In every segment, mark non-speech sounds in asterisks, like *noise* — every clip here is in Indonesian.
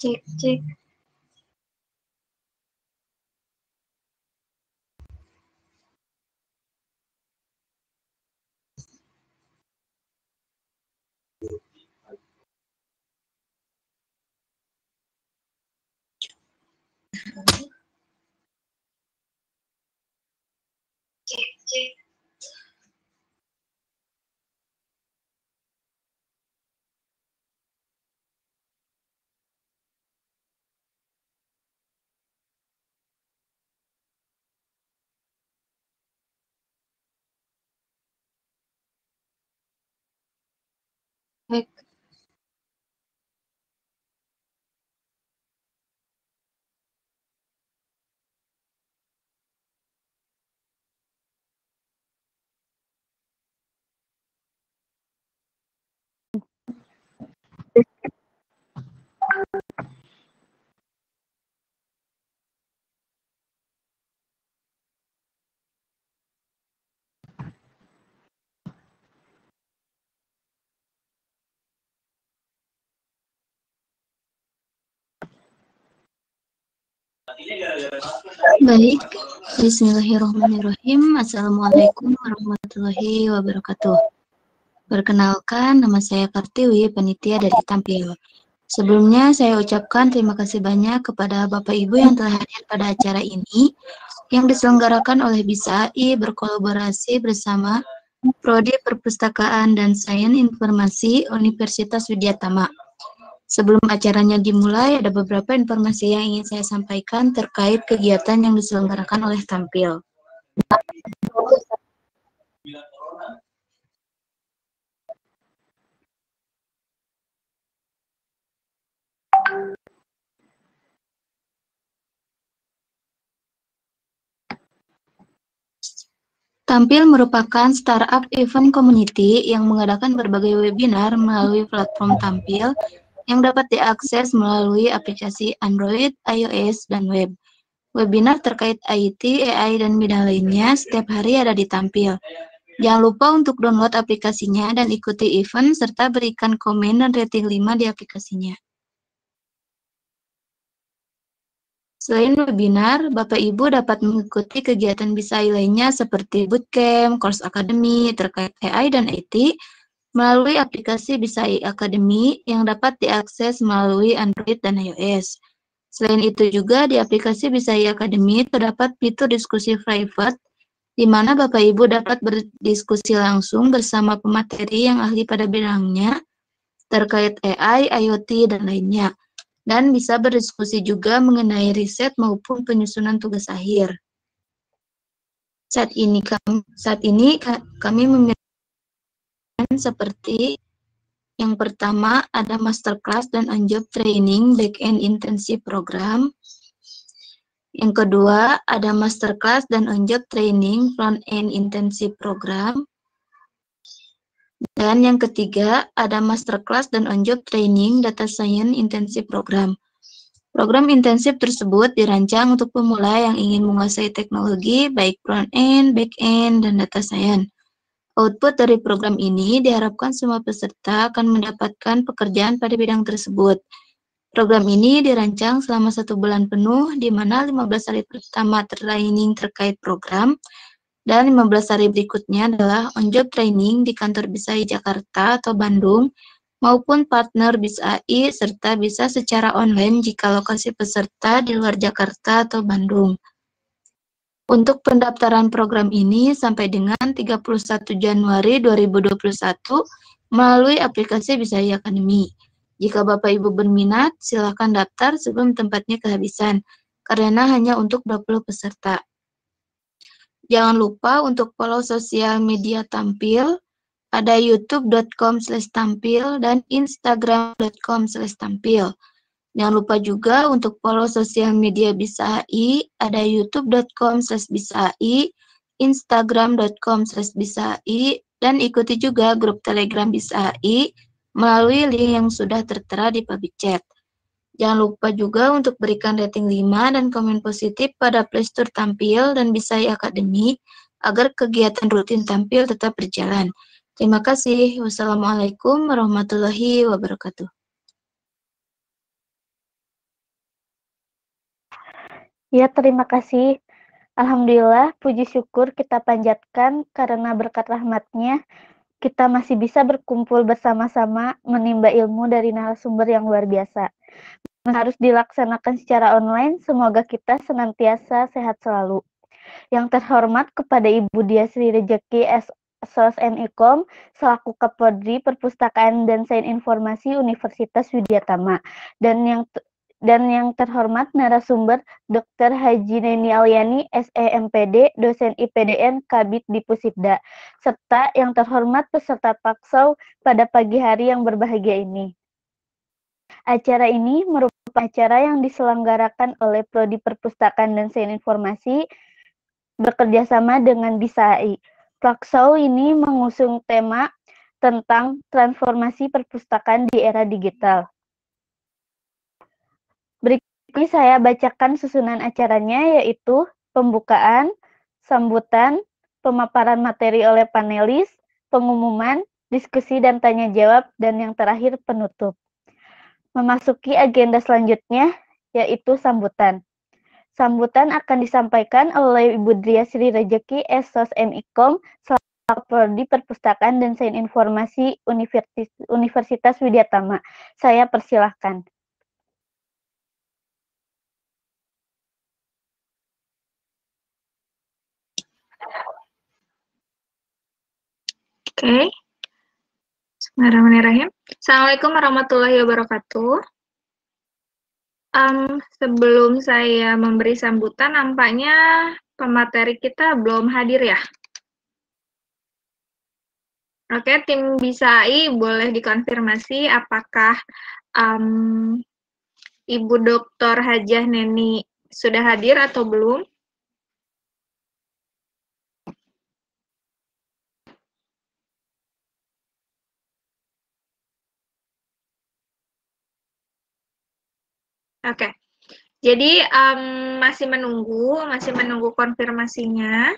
check, check. Baik, Bismillahirrahmanirrahim. Assalamualaikum warahmatullahi wabarakatuh. Perkenalkan, nama saya Kartiwi, panitia dari Tampil. Sebelumnya saya ucapkan terima kasih banyak kepada Bapak Ibu yang telah hadir pada acara ini yang diselenggarakan oleh BISA AI berkolaborasi bersama Prodi Perpustakaan dan Sains Informasi Universitas Widyatama. Sebelum acaranya dimulai, ada beberapa informasi yang ingin saya sampaikan terkait kegiatan yang diselenggarakan oleh Tampil. Tampil merupakan startup event community yang mengadakan berbagai webinar melalui platform Tampil yang dapat diakses melalui aplikasi Android, iOS, dan web. Webinar terkait IT, AI, dan bidang lainnya setiap hari ada di Tampil. Jangan lupa untuk download aplikasinya dan ikuti event serta berikan komen dan rating 5 di aplikasinya. Selain webinar, Bapak Ibu dapat mengikuti kegiatan bisa lainnya seperti bootcamp, course akademi terkait AI dan IT, melalui aplikasi Bisai Academy yang dapat diakses melalui Android dan iOS. Selain itu juga di aplikasi Bisai Academy terdapat fitur diskusi private di mana Bapak Ibu dapat berdiskusi langsung bersama pemateri yang ahli pada bidangnya terkait AI, IoT, dan lainnya. Dan bisa berdiskusi juga mengenai riset maupun penyusunan tugas akhir. Saat ini kami, saat ini kami memiliki seperti yang pertama ada masterclass dan on-job training back-end intensive program. Yang kedua ada masterclass dan on-job training front-end intensive program. Dan yang ketiga ada masterclass dan on-job training data science intensive program. Program intensif tersebut dirancang untuk pemula yang ingin menguasai teknologi baik front-end, back-end, dan data science. Output dari program ini diharapkan semua peserta akan mendapatkan pekerjaan pada bidang tersebut. Program ini dirancang selama satu bulan penuh, di mana 15 hari pertama training terkait program, dan 15 hari berikutnya adalah on-job training di kantor BISAI Jakarta atau Bandung, maupun partner BISAI, serta bisa secara online jika lokasi peserta di luar Jakarta atau Bandung. Untuk pendaftaran program ini sampai dengan 31 Januari 2021 melalui aplikasi Bisaya Academy. Jika Bapak Ibu berminat, silakan daftar sebelum tempatnya kehabisan, karena hanya untuk 20 peserta. Jangan lupa untuk follow sosial media tampil, ada youtube.com tampil dan instagram.com tampil. Jangan lupa juga untuk follow sosial media Bisa AI, ada youtube.com slash Bisa AI, instagram.com slash Bisa AI, dan ikuti juga grup telegram Bisa AI melalui link yang sudah tertera di public chat. Jangan lupa juga untuk berikan rating 5 dan komen positif pada Playstore Tampil dan Bisa AI Academy agar kegiatan rutin tampil tetap berjalan. Terima kasih. Wassalamualaikum warahmatullahi wabarakatuh. Ya, terima kasih. Alhamdulillah, puji syukur kita panjatkan karena berkat rahmatnya kita masih bisa berkumpul bersama-sama menimba ilmu dari narasumber yang luar biasa. Harus dilaksanakan secara online, semoga kita senantiasa sehat selalu. Yang terhormat kepada Ibu Dia Sri Rejeki SOS Ikom selaku Kapolri Perpustakaan dan Sains Informasi Universitas Widyatama dan yang dan yang terhormat narasumber Dr. Haji Neni Alyani, SEMPD, dosen IPDN Kabit di Pusibda, serta yang terhormat peserta taksau pada pagi hari yang berbahagia ini. Acara ini merupakan acara yang diselenggarakan oleh Prodi Perpustakaan dan Sains Informasi bekerjasama dengan BISAI. Taksau ini mengusung tema tentang transformasi perpustakaan di era digital. Berikut saya bacakan susunan acaranya yaitu pembukaan, sambutan, pemaparan materi oleh panelis, pengumuman, diskusi dan tanya jawab, dan yang terakhir penutup. Memasuki agenda selanjutnya yaitu sambutan. Sambutan akan disampaikan oleh Ibu Dria Sri Rejeki Esos MIKOM selaku di Perpustakaan dan Sains Informasi Universitas, Universitas Widyatama. Saya persilahkan. Oke. Okay. Bismillahirrahmanirrahim. Assalamualaikum warahmatullahi wabarakatuh. Um, sebelum saya memberi sambutan, nampaknya pemateri kita belum hadir ya. Oke, tim BISAI boleh dikonfirmasi apakah um, Ibu Dr. Hajah Neni sudah hadir atau belum? Oke. Jadi um, masih menunggu, masih menunggu konfirmasinya.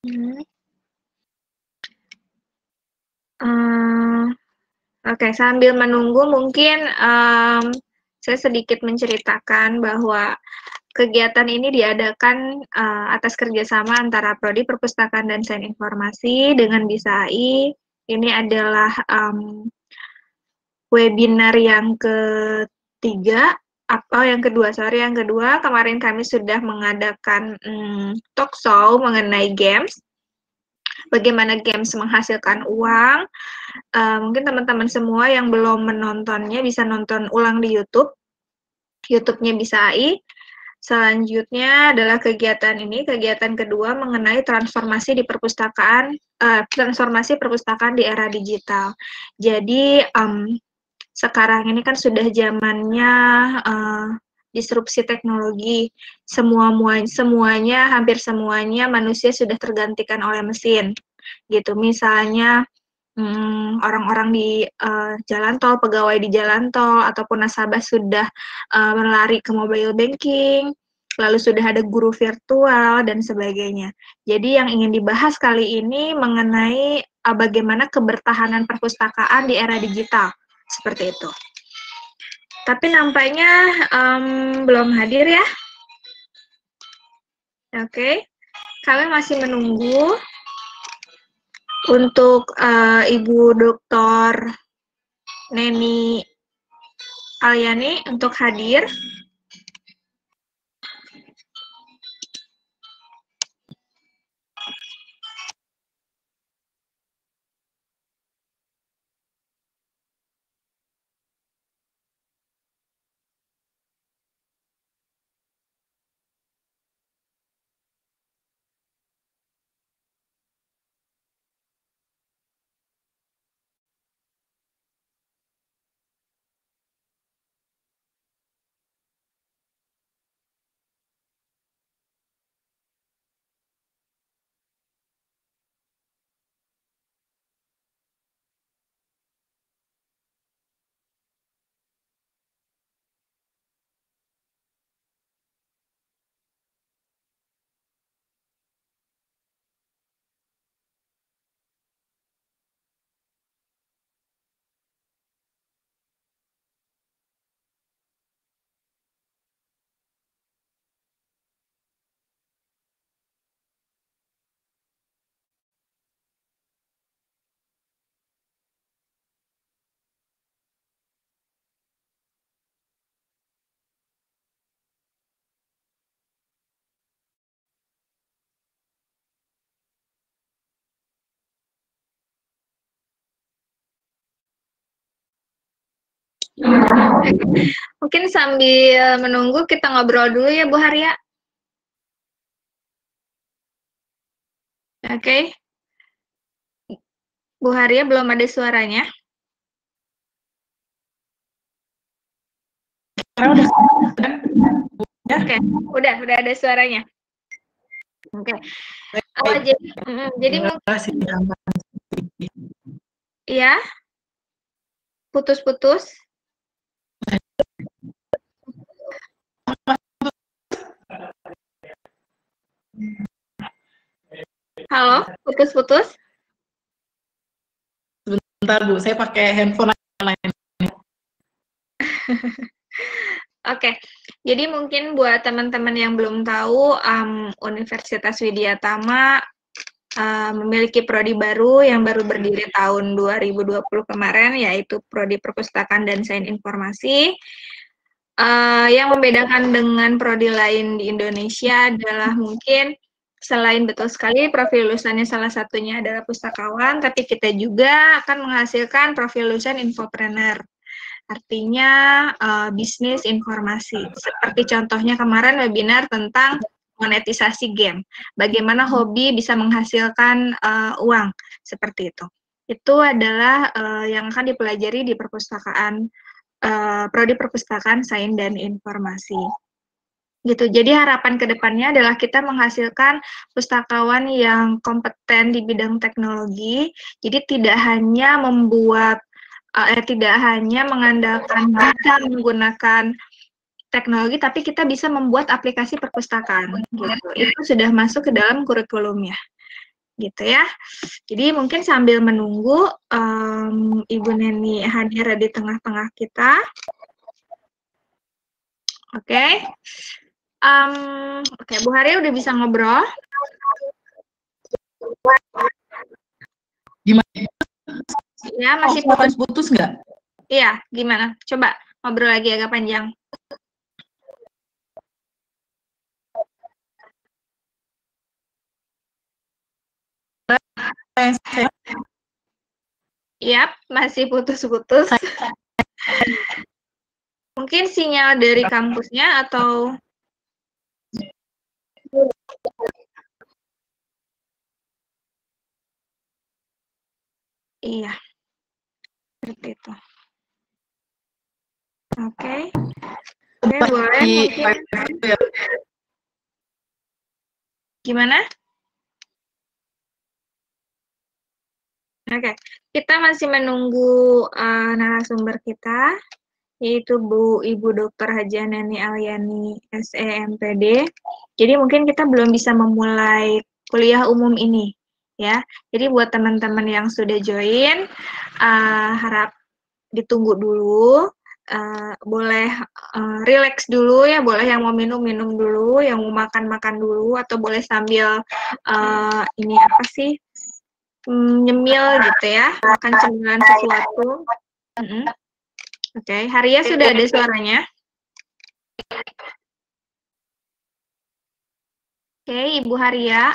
Hmm. Uh, Oke, okay, sambil menunggu mungkin um, saya sedikit menceritakan bahwa kegiatan ini diadakan uh, atas kerjasama antara Prodi Perpustakaan dan Sains Informasi dengan BISAI. Ini adalah um, webinar yang ketiga atau yang kedua sorry yang kedua kemarin kami sudah mengadakan hmm, talk show mengenai games. Bagaimana games menghasilkan uang. Uh, mungkin teman-teman semua yang belum menontonnya bisa nonton ulang di YouTube. YouTube-nya bisa AI. Selanjutnya adalah kegiatan ini, kegiatan kedua mengenai transformasi di perpustakaan, uh, transformasi perpustakaan di era digital. Jadi um, sekarang ini kan sudah zamannya uh, disrupsi teknologi. Semua semuanya hampir semuanya manusia sudah tergantikan oleh mesin. Gitu. Misalnya hmm, orang-orang hmm, di uh, jalan tol, pegawai di jalan tol ataupun nasabah sudah uh, berlari ke mobile banking, lalu sudah ada guru virtual dan sebagainya. Jadi yang ingin dibahas kali ini mengenai uh, bagaimana kebertahanan perpustakaan di era digital seperti itu. Tapi nampaknya um, belum hadir ya. Oke, okay. kami masih menunggu untuk uh, Ibu Dr. Neni Alyani untuk hadir. Mungkin sambil menunggu kita ngobrol dulu ya Bu Haria. Oke. Okay. Bu Haria belum ada suaranya. Oke, okay. udah, udah ada suaranya. Oke. Okay. Oh, jadi, mm, jadi mungkin. Iya. Putus-putus. Halo, putus-putus. Sebentar Bu, saya pakai handphone lain. *laughs* Oke, jadi mungkin buat teman-teman yang belum tahu, um, Universitas Widyatama uh, memiliki prodi baru yang baru berdiri tahun 2020 kemarin, yaitu prodi Perpustakaan dan Sains Informasi. Uh, yang membedakan dengan prodi lain di Indonesia adalah mungkin selain betul sekali profil lulusannya salah satunya adalah pustakawan, tapi kita juga akan menghasilkan profil lulusan infopreneur. Artinya uh, bisnis informasi. Seperti contohnya kemarin webinar tentang monetisasi game. Bagaimana hobi bisa menghasilkan uh, uang seperti itu. Itu adalah uh, yang akan dipelajari di perpustakaan uh, prodi perpustakaan sains dan informasi gitu. Jadi harapan ke depannya adalah kita menghasilkan pustakawan yang kompeten di bidang teknologi. Jadi tidak hanya membuat, eh, tidak hanya mengandalkan bisa menggunakan teknologi, tapi kita bisa membuat aplikasi perpustakaan. Gitu. Itu sudah masuk ke dalam kurikulumnya, gitu ya. Jadi mungkin sambil menunggu um, Ibu Neni hadir di tengah-tengah kita. Oke. Okay. Um, Oke, okay, Bu Hari udah bisa ngobrol? Gimana? Ya, masih putus-putus nggak? Iya, gimana? Coba ngobrol lagi agak panjang. Yap, masih putus-putus. Mungkin sinyal dari kampusnya atau Iya. Seperti itu. Oke. Oke, boleh Gimana? Oke, kita masih menunggu uh, narasumber kita yaitu Bu Ibu Dr. Haji Neni Alyani SEMPD. Jadi mungkin kita belum bisa memulai kuliah umum ini ya. Jadi buat teman-teman yang sudah join uh, harap ditunggu dulu. Uh, boleh uh, relax dulu ya, boleh yang mau minum minum dulu, yang mau makan makan dulu, atau boleh sambil uh, ini apa sih nyemil gitu ya, makan cemilan sesuatu. Mm -hmm. Oke, okay. Haria sudah ada suaranya. Oke, okay, Ibu Haria.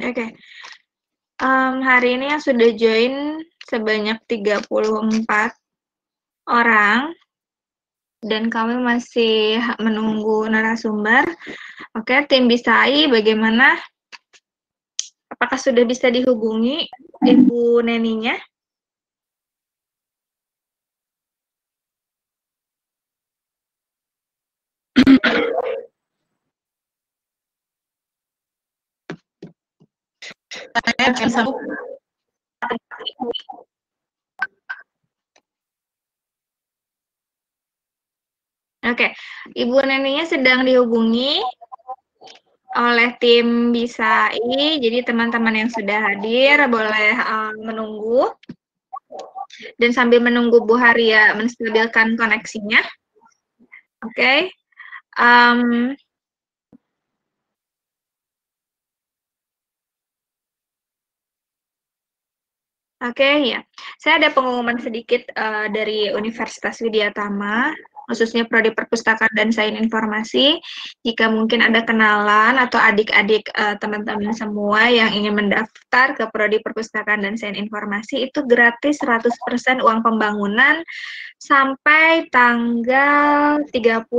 Oke. Okay. Um, hari ini yang sudah join sebanyak 34 orang dan kami masih menunggu narasumber. Oke, tim Bisai bagaimana? Apakah sudah bisa dihubungi Ibu Neninya? Saya bisa Oke, Ibu Neninya sedang dihubungi oleh tim Bisai. Jadi teman-teman yang sudah hadir boleh uh, menunggu. Dan sambil menunggu Bu Haria menstabilkan koneksinya. Oke. Okay. Um, Oke, okay, ya. Saya ada pengumuman sedikit uh, dari Universitas Widyatama khususnya Prodi Perpustakaan dan Sains Informasi. Jika mungkin ada kenalan atau adik-adik uh, teman-teman semua yang ingin mendaftar ke Prodi Perpustakaan dan Sains Informasi, itu gratis 100% uang pembangunan sampai tanggal 30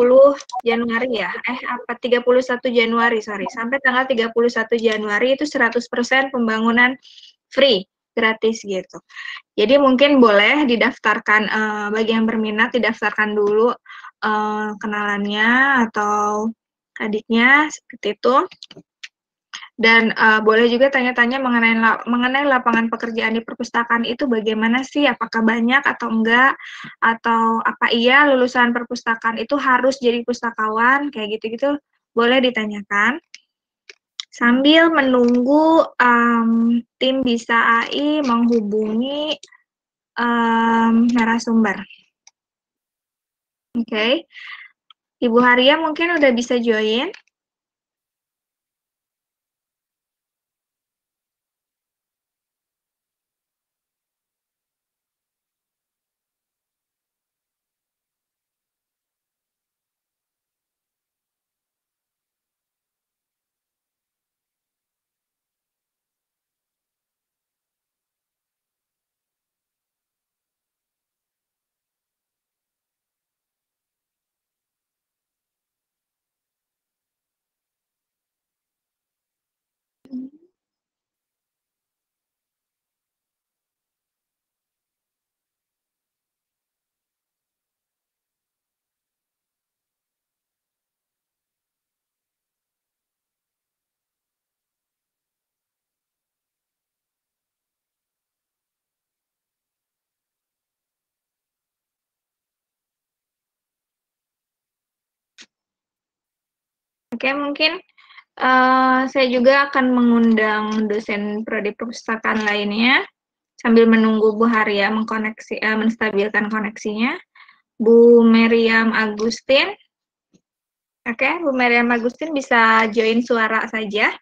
Januari ya. Eh, apa 31 Januari, sorry. Sampai tanggal 31 Januari itu 100% pembangunan free gratis gitu. Jadi mungkin boleh didaftarkan uh, bagi yang berminat didaftarkan dulu uh, kenalannya atau adiknya seperti itu. Dan uh, boleh juga tanya-tanya mengenai mengenai lapangan pekerjaan di perpustakaan itu bagaimana sih? Apakah banyak atau enggak? Atau apa iya lulusan perpustakaan itu harus jadi pustakawan kayak gitu-gitu? Boleh ditanyakan sambil menunggu um, tim bisa AI menghubungi um, narasumber. Oke, okay. Ibu Haria mungkin udah bisa join. Oke, mungkin uh, saya juga akan mengundang dosen prodi perpustakaan lainnya sambil menunggu Bu Haria mengkoneksi, uh, menstabilkan koneksinya. Bu Meriam Agustin. Oke, Bu Meriam Agustin bisa join suara saja.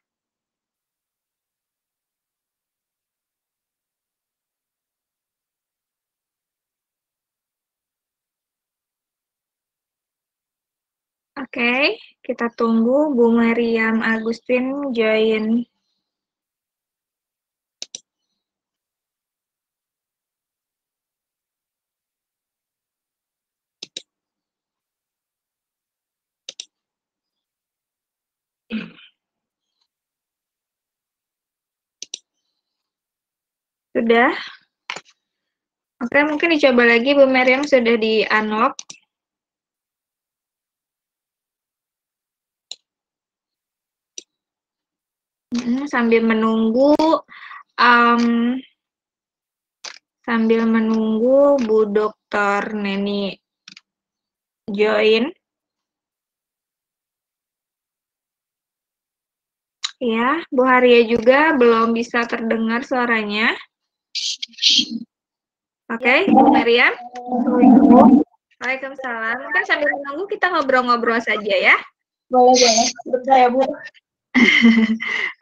Oke, kita tunggu Bu Mariam Agustin join. Sudah? Oke, mungkin dicoba lagi Bu Mariam sudah di-unlock. Sambil menunggu um, sambil menunggu Bu Dokter Neni join. Ya, Bu Haria juga belum bisa terdengar suaranya. Oke, okay, Bu Meriam. Waalaikumsalam. Mungkin sambil menunggu kita ngobrol-ngobrol saja ya. Boleh, boleh. Percaya, Bu. *laughs*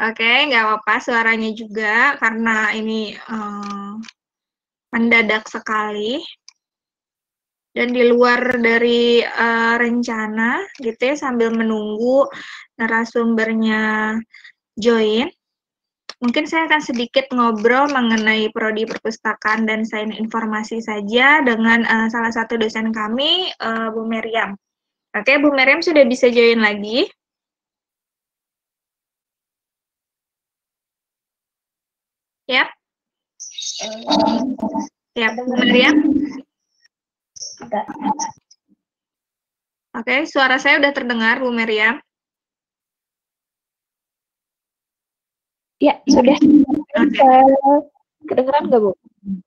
Oke, nggak apa-apa suaranya juga karena ini um, mendadak sekali dan di luar dari uh, rencana gitu ya sambil menunggu narasumbernya join. Mungkin saya akan sedikit ngobrol mengenai prodi perpustakaan dan sains informasi saja dengan uh, salah satu dosen kami, uh, Bu Meriam. Oke, Bu Meriam sudah bisa join lagi. Ya. Ya, Bu Maria. Oke, suara saya udah terdengar, Bu Maria. Ya, sudah. Oke. Kedengeran nggak, Bu?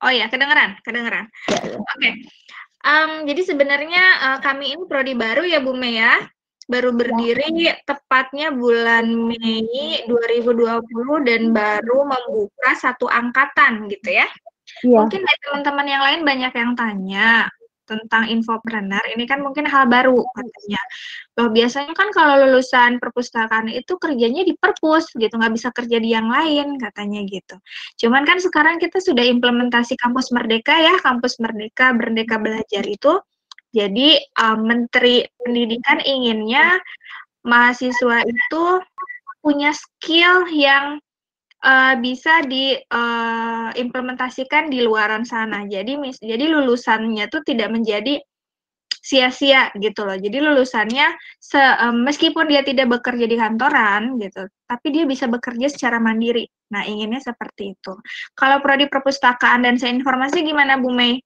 Oh ya, kedengeran, kedengeran. Oke. Okay. Um, jadi sebenarnya uh, kami ini prodi baru ya, Bu Mea baru berdiri tepatnya bulan Mei 2020 dan baru membuka satu angkatan gitu ya. Iya. Mungkin dari teman-teman yang lain banyak yang tanya tentang infopreneur ini kan mungkin hal baru katanya. Loh biasanya kan kalau lulusan perpustakaan itu kerjanya di perpus gitu, nggak bisa kerja di yang lain katanya gitu. Cuman kan sekarang kita sudah implementasi kampus merdeka ya, kampus merdeka, merdeka belajar itu Jadi uh, Menteri Pendidikan inginnya mahasiswa itu punya skill yang uh, bisa diimplementasikan uh, di luaran sana. Jadi mis jadi lulusannya tuh tidak menjadi sia-sia gitu loh. Jadi lulusannya se, um, meskipun dia tidak bekerja di kantoran gitu, tapi dia bisa bekerja secara mandiri. Nah, inginnya seperti itu. Kalau prodi perpustakaan dan saya informasi gimana Bu Mei?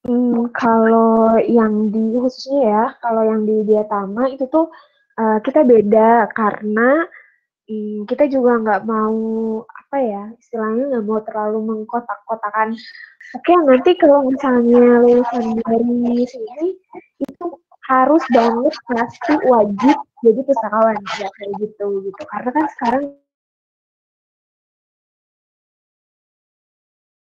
Hmm, kalau yang di khususnya ya, kalau yang di Diatama itu tuh uh, kita beda karena um, kita juga nggak mau apa ya istilahnya nggak mau terlalu mengkotak-kotakan. Oke nanti kalau misalnya lulusan dari sini itu harus banget pasti wajib jadi pustakawan ya kayak gitu gitu karena kan sekarang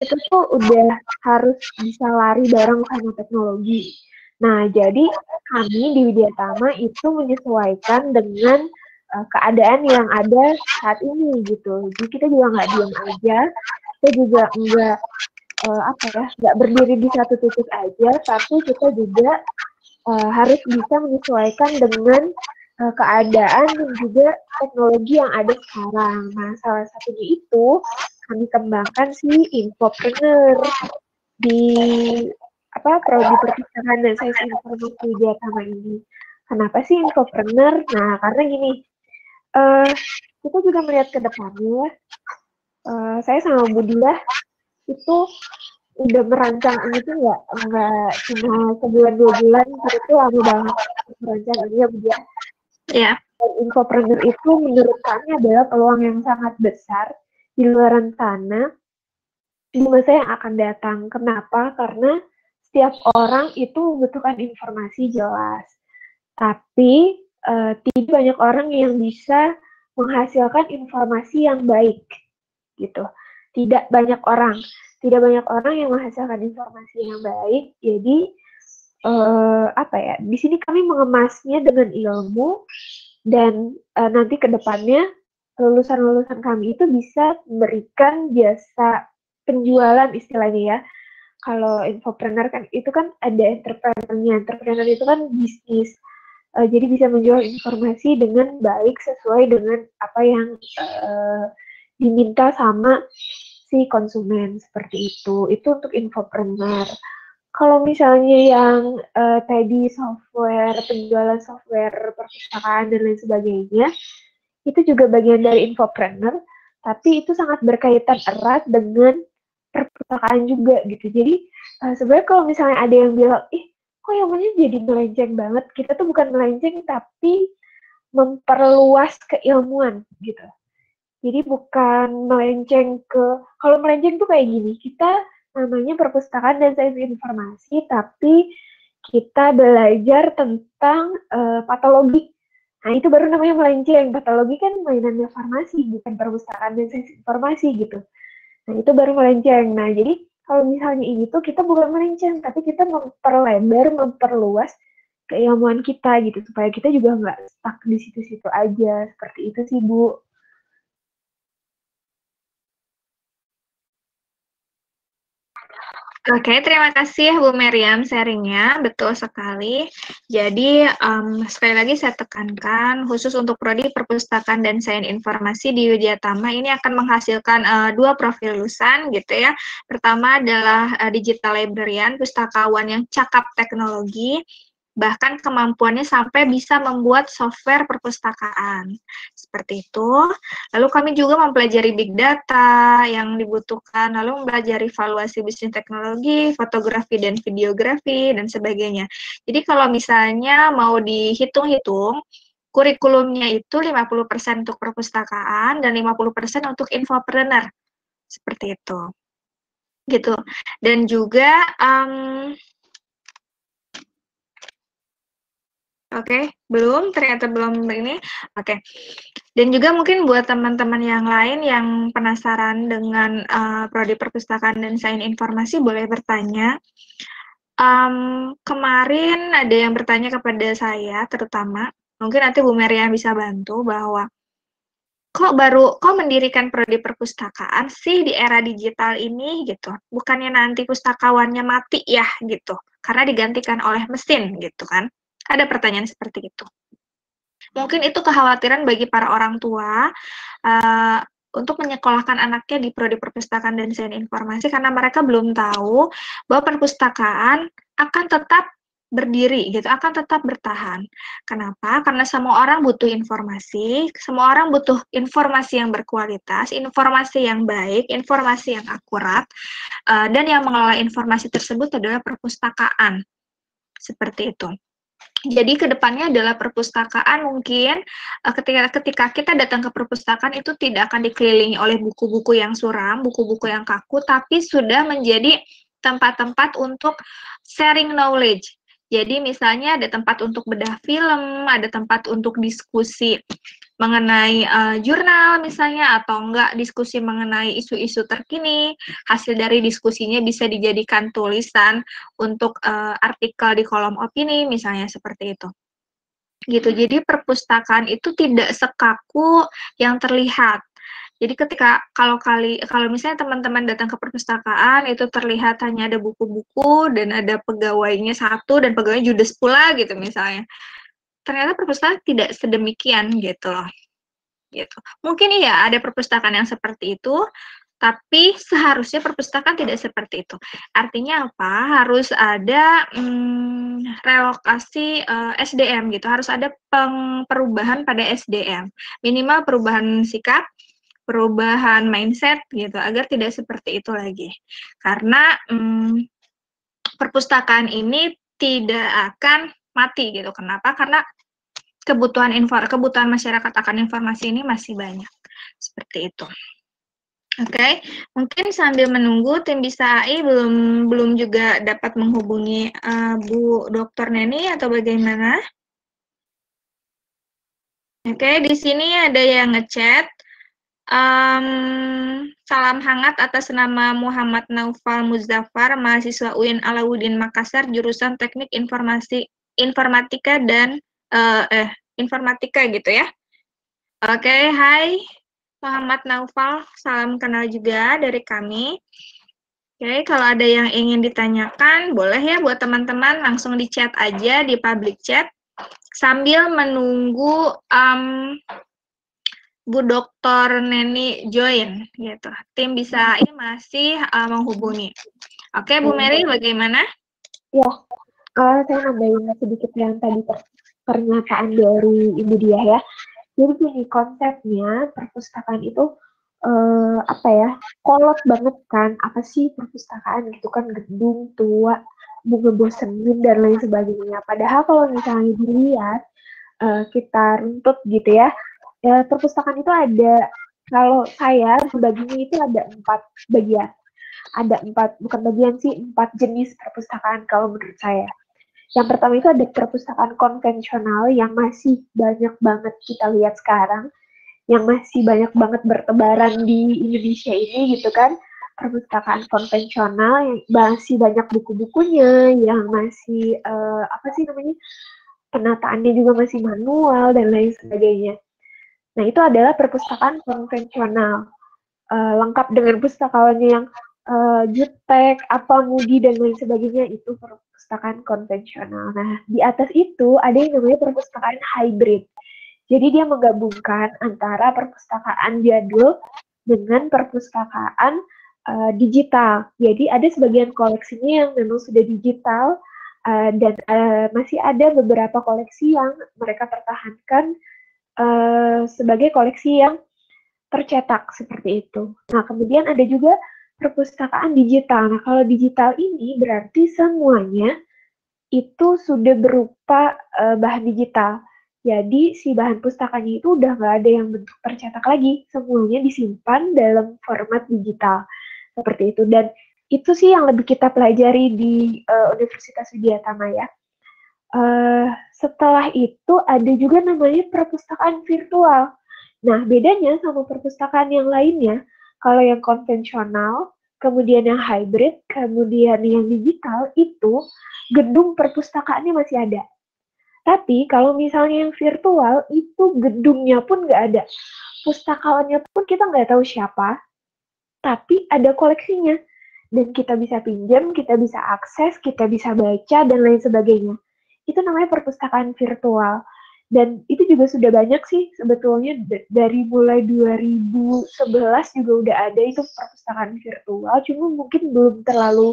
itu tuh udah harus bisa lari bareng sama teknologi. Nah, jadi kami di Widyatama itu menyesuaikan dengan uh, keadaan yang ada saat ini gitu. Jadi kita juga nggak diam aja, kita juga nggak uh, apa ya, nggak berdiri di satu titik aja, tapi kita juga uh, harus bisa menyesuaikan dengan keadaan dan juga teknologi yang ada sekarang. Nah, salah satunya itu kami kembangkan si infopreneur di apa prodi perpustakaan dan sains informasi Jatama ini. Kenapa sih infopreneur? Nah, karena gini, uh, kita juga melihat ke depannya. Uh, saya sama Budia itu udah merancang ini tuh nggak nggak cuma sebulan dua bulan, itu lama banget merancang ini ya Budia. Ya. Infopreneur itu menurut kami adalah peluang yang sangat besar di luar sana di masa yang akan datang. Kenapa? Karena setiap orang itu membutuhkan informasi jelas. Tapi uh, tidak banyak orang yang bisa menghasilkan informasi yang baik. Gitu. Tidak banyak orang. Tidak banyak orang yang menghasilkan informasi yang baik. Jadi uh, apa ya? Di sini kami mengemasnya dengan ilmu dan uh, nanti ke depannya lulusan-lulusan kami itu bisa memberikan jasa penjualan istilahnya ya. Kalau infopreneur kan itu kan ada entrepreneurnya. Entrepreneur itu kan bisnis. Uh, jadi bisa menjual informasi dengan baik sesuai dengan apa yang uh, diminta sama si konsumen seperti itu. Itu untuk infopreneur. Kalau misalnya yang uh, tadi software penjualan software perpustakaan dan lain sebagainya, itu juga bagian dari infopreneur, tapi itu sangat berkaitan erat dengan perpustakaan juga gitu. Jadi uh, sebenarnya kalau misalnya ada yang bilang, ih kok yang mana jadi melenceng banget, kita tuh bukan melenceng tapi memperluas keilmuan gitu. Jadi bukan melenceng ke, kalau melenceng tuh kayak gini, kita namanya perpustakaan dan sains informasi, tapi kita belajar tentang uh, patologi Nah, itu baru namanya melenceng. Patologi kan mainannya farmasi, bukan perpustakaan dan sains informasi gitu. Nah, itu baru melenceng. Nah, jadi kalau misalnya ini tuh kita bukan melenceng, tapi kita memperlebar, memperluas keilmuan kita gitu, supaya kita juga nggak stuck di situ-situ aja. Seperti itu sih, Bu. Oke, terima kasih Bu Meriam sharingnya, betul sekali. Jadi um, sekali lagi saya tekankan, khusus untuk prodi perpustakaan dan sains informasi di Widyatama ini akan menghasilkan uh, dua profil lulusan gitu ya. Pertama adalah uh, digital librarian, pustakawan yang cakap teknologi, bahkan kemampuannya sampai bisa membuat software perpustakaan. Seperti itu. Lalu kami juga mempelajari big data yang dibutuhkan, lalu mempelajari valuasi bisnis teknologi, fotografi dan videografi, dan sebagainya. Jadi kalau misalnya mau dihitung-hitung, kurikulumnya itu 50% untuk perpustakaan dan 50% untuk infopreneur. Seperti itu. Gitu. Dan juga um, Oke, okay, belum, ternyata belum ini. Oke. Okay. Dan juga mungkin buat teman-teman yang lain yang penasaran dengan uh, prodi perpustakaan dan sains informasi boleh bertanya. Um, kemarin ada yang bertanya kepada saya, terutama mungkin nanti Bu Meriam bisa bantu bahwa kok baru kok mendirikan prodi perpustakaan sih di era digital ini gitu. Bukannya nanti pustakawannya mati ya gitu. Karena digantikan oleh mesin gitu kan. Ada pertanyaan seperti itu. Mungkin itu kekhawatiran bagi para orang tua uh, untuk menyekolahkan anaknya di prodi perpustakaan dan sains informasi karena mereka belum tahu bahwa perpustakaan akan tetap berdiri gitu, akan tetap bertahan. Kenapa? Karena semua orang butuh informasi, semua orang butuh informasi yang berkualitas, informasi yang baik, informasi yang akurat, uh, dan yang mengelola informasi tersebut adalah perpustakaan. Seperti itu. Jadi ke depannya adalah perpustakaan mungkin uh, ketika ketika kita datang ke perpustakaan itu tidak akan dikelilingi oleh buku-buku yang suram, buku-buku yang kaku, tapi sudah menjadi tempat-tempat untuk sharing knowledge jadi misalnya ada tempat untuk bedah film, ada tempat untuk diskusi mengenai uh, jurnal misalnya atau enggak diskusi mengenai isu-isu terkini. Hasil dari diskusinya bisa dijadikan tulisan untuk uh, artikel di kolom opini misalnya seperti itu. Gitu. Jadi perpustakaan itu tidak sekaku yang terlihat jadi ketika kalau kali kalau misalnya teman-teman datang ke perpustakaan itu terlihat hanya ada buku-buku dan ada pegawainya satu dan pegawainya judes pula gitu misalnya. Ternyata perpustakaan tidak sedemikian gitu loh. Gitu. Mungkin iya ada perpustakaan yang seperti itu, tapi seharusnya perpustakaan tidak seperti itu. Artinya apa? Harus ada hmm, relokasi uh, eh, SDM gitu, harus ada peng perubahan pada SDM. Minimal perubahan sikap, perubahan mindset gitu agar tidak seperti itu lagi karena hmm, perpustakaan ini tidak akan mati gitu kenapa karena kebutuhan info kebutuhan masyarakat akan informasi ini masih banyak seperti itu Oke, okay. mungkin sambil menunggu tim bisa AI belum belum juga dapat menghubungi uh, Bu Dr. Neni atau bagaimana? Oke, okay, di sini ada yang ngechat. Um, salam hangat atas nama Muhammad Naufal Muzaffar, mahasiswa UIN Alauddin Makassar, jurusan Teknik Informasi Informatika dan uh, eh Informatika gitu ya. Oke, okay, hai Muhammad Naufal, salam kenal juga dari kami. Oke, okay, kalau ada yang ingin ditanyakan, boleh ya buat teman-teman langsung di chat aja di public chat sambil menunggu um, Bu Dokter Neni join gitu. Tim bisa ini masih uh, menghubungi. Oke, Bu Mary bagaimana? Ya, uh, saya nambahin sedikit yang tadi pernyataan dari Ibu Dia ya. Jadi gini konsepnya perpustakaan itu uh, apa ya kolot banget kan apa sih perpustakaan gitu kan gedung tua bunga bosenin dan lain sebagainya padahal kalau misalnya dilihat uh, kita runtut gitu ya ya, perpustakaan itu ada. Kalau saya baginya itu ada empat bagian. Ada empat bukan bagian sih empat jenis perpustakaan kalau menurut saya. Yang pertama itu ada perpustakaan konvensional yang masih banyak banget kita lihat sekarang. Yang masih banyak banget bertebaran di Indonesia ini gitu kan. Perpustakaan konvensional yang masih banyak buku-bukunya yang masih uh, apa sih namanya penataannya juga masih manual dan lain sebagainya Nah, itu adalah perpustakaan konvensional. Uh, lengkap dengan pustakawannya yang uh, jutek, apa mudi dan lain sebagainya itu perpustakaan konvensional. Nah, di atas itu ada yang namanya perpustakaan hybrid. Jadi dia menggabungkan antara perpustakaan jadul dengan perpustakaan uh, digital. Jadi ada sebagian koleksinya yang memang sudah digital uh, dan uh, masih ada beberapa koleksi yang mereka pertahankan uh, sebagai koleksi yang tercetak seperti itu. Nah, kemudian ada juga perpustakaan digital. Nah, kalau digital ini berarti semuanya itu sudah berupa uh, bahan digital. Jadi si bahan pustakanya itu udah nggak ada yang bentuk tercetak lagi, semuanya disimpan dalam format digital seperti itu. Dan itu sih yang lebih kita pelajari di uh, Universitas Widyatama ya. Uh, setelah itu ada juga namanya perpustakaan virtual. Nah, bedanya sama perpustakaan yang lainnya, kalau yang konvensional, kemudian yang hybrid, kemudian yang digital, itu gedung perpustakaannya masih ada. Tapi kalau misalnya yang virtual, itu gedungnya pun nggak ada. pustakawannya pun kita nggak tahu siapa, tapi ada koleksinya. Dan kita bisa pinjam, kita bisa akses, kita bisa baca, dan lain sebagainya. Itu namanya perpustakaan virtual. Dan itu juga sudah banyak sih sebetulnya dari mulai 2011 juga udah ada itu perpustakaan virtual, cuma mungkin belum terlalu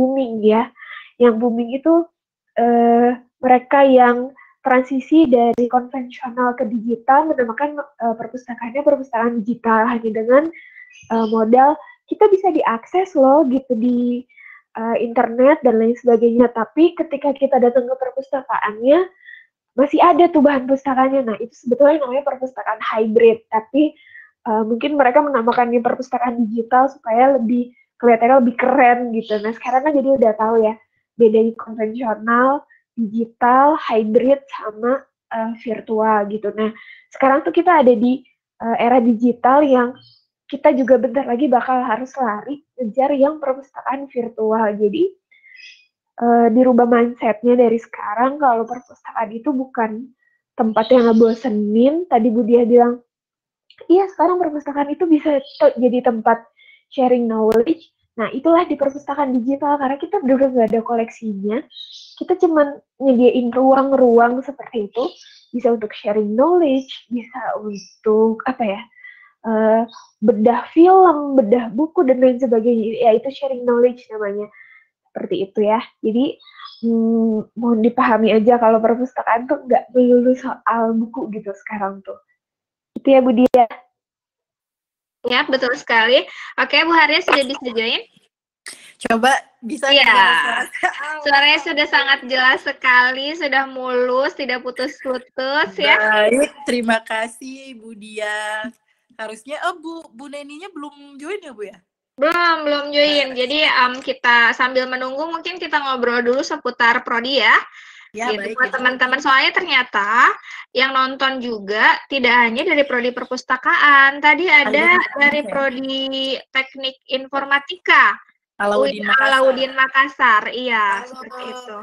booming ya. Yang booming itu uh, mereka yang transisi dari konvensional ke digital menamakan uh, perpustakaannya perpustakaan digital hanya dengan uh, modal kita bisa diakses loh gitu di uh, internet dan lain sebagainya. Tapi ketika kita datang ke perpustakaannya masih ada tuh bahan pustakanya nah itu sebetulnya namanya perpustakaan hybrid. Tapi uh, mungkin mereka menamakannya perpustakaan digital supaya lebih kelihatannya lebih keren gitu. Nah sekarang kan jadi udah tahu ya bedanya konvensional digital, hybrid, sama uh, virtual gitu. Nah, sekarang tuh kita ada di uh, era digital yang kita juga bentar lagi bakal harus lari ngejar yang perpustakaan virtual. Jadi uh, dirubah mindsetnya dari sekarang kalau perpustakaan itu bukan tempat yang ngebosenin. Tadi Budia bilang, iya sekarang perpustakaan itu bisa jadi tempat sharing knowledge. Nah, itulah di perpustakaan digital karena kita benar-benar nggak ada koleksinya kita cuma nyediain ruang-ruang seperti itu bisa untuk sharing knowledge bisa untuk apa ya uh, bedah film bedah buku dan lain sebagainya. Ya itu sharing knowledge namanya. Seperti itu ya. Jadi hmm, mohon dipahami aja kalau perpustakaan tuh nggak melulu soal buku gitu sekarang tuh. Itu ya Bu Dia. Ya betul sekali. Oke Bu Haria sudah bisa join? Coba bisa ya. Suaranya sudah sangat jelas sekali, sudah mulus, tidak putus-putus ya. Baik, terima kasih Bu Dia. Harusnya oh Bu Bu Neninya belum join ya Bu ya? Belum, belum join. Jadi um, kita sambil menunggu mungkin kita ngobrol dulu seputar prodi ya. Ya, gitu, baik, teman-teman soalnya ternyata yang nonton juga tidak hanya dari prodi perpustakaan, tadi ada dari prodi teknik informatika. Alauddin Makassar. Alauddin Makassar, iya Halo. seperti itu.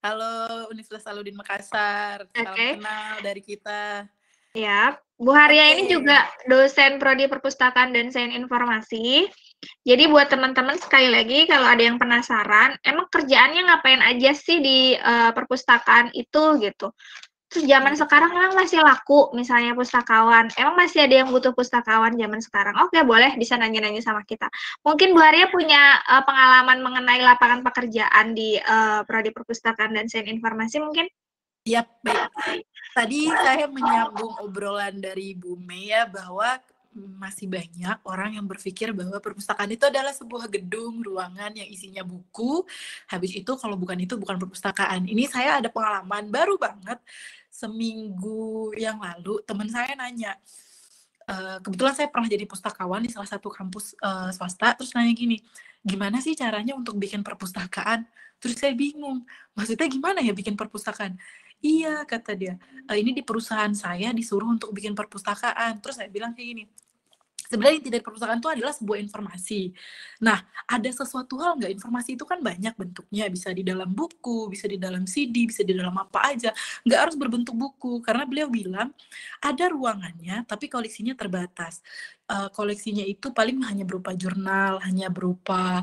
Halo Universitas Alauddin Makassar, salam okay. kenal dari kita. Ya, Bu Haria ini juga dosen prodi perpustakaan dan sains informasi. Jadi buat teman-teman sekali lagi kalau ada yang penasaran, emang kerjaannya ngapain aja sih di uh, perpustakaan itu gitu? Terus zaman sekarang emang masih laku misalnya pustakawan. Emang masih ada yang butuh pustakawan zaman sekarang? Oke, boleh bisa nanya-nanya sama kita. Mungkin Bu Arya punya uh, pengalaman mengenai lapangan pekerjaan di uh, prodi perpustakaan dan sains informasi mungkin? Iya, baik. Tadi saya menyambung obrolan dari Bu Mei ya bahwa masih banyak orang yang berpikir bahwa perpustakaan itu adalah sebuah gedung ruangan yang isinya buku. Habis itu kalau bukan itu bukan perpustakaan. Ini saya ada pengalaman baru banget seminggu yang lalu teman saya nanya uh, kebetulan saya pernah jadi pustakawan di salah satu kampus uh, swasta terus nanya gini gimana sih caranya untuk bikin perpustakaan terus saya bingung maksudnya gimana ya bikin perpustakaan iya kata dia e, ini di perusahaan saya disuruh untuk bikin perpustakaan terus saya bilang kayak gini sebenarnya inti dari perpustakaan itu adalah sebuah informasi. Nah, ada sesuatu hal nggak? Informasi itu kan banyak bentuknya, bisa di dalam buku, bisa di dalam CD, bisa di dalam apa aja. Nggak harus berbentuk buku, karena beliau bilang ada ruangannya, tapi koleksinya terbatas uh, koleksinya itu paling hanya berupa jurnal, hanya berupa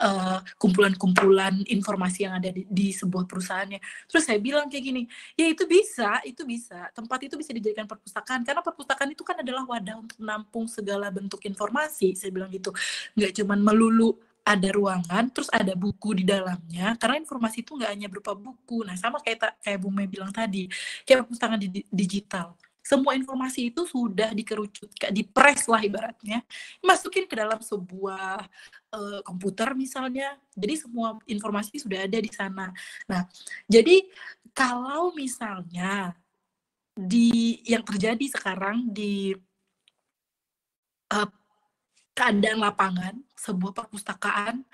uh, kumpulan-kumpulan informasi yang ada di, di sebuah perusahaannya. Terus saya bilang kayak gini, ya itu bisa, itu bisa. Tempat itu bisa dijadikan perpustakaan karena perpustakaan itu kan adalah wadah untuk menampung segala bentuk informasi. Saya bilang gitu, nggak cuman melulu ada ruangan, terus ada buku di dalamnya, karena informasi itu nggak hanya berupa buku. Nah, sama kayak kayak Bu Mei bilang tadi, kayak perpustakaan di, digital semua informasi itu sudah dikerucutkan, dipres lah ibaratnya, masukin ke dalam sebuah uh, komputer misalnya. Jadi semua informasi sudah ada di sana. Nah, jadi kalau misalnya di yang terjadi sekarang di uh, keadaan lapangan, sebuah perpustakaan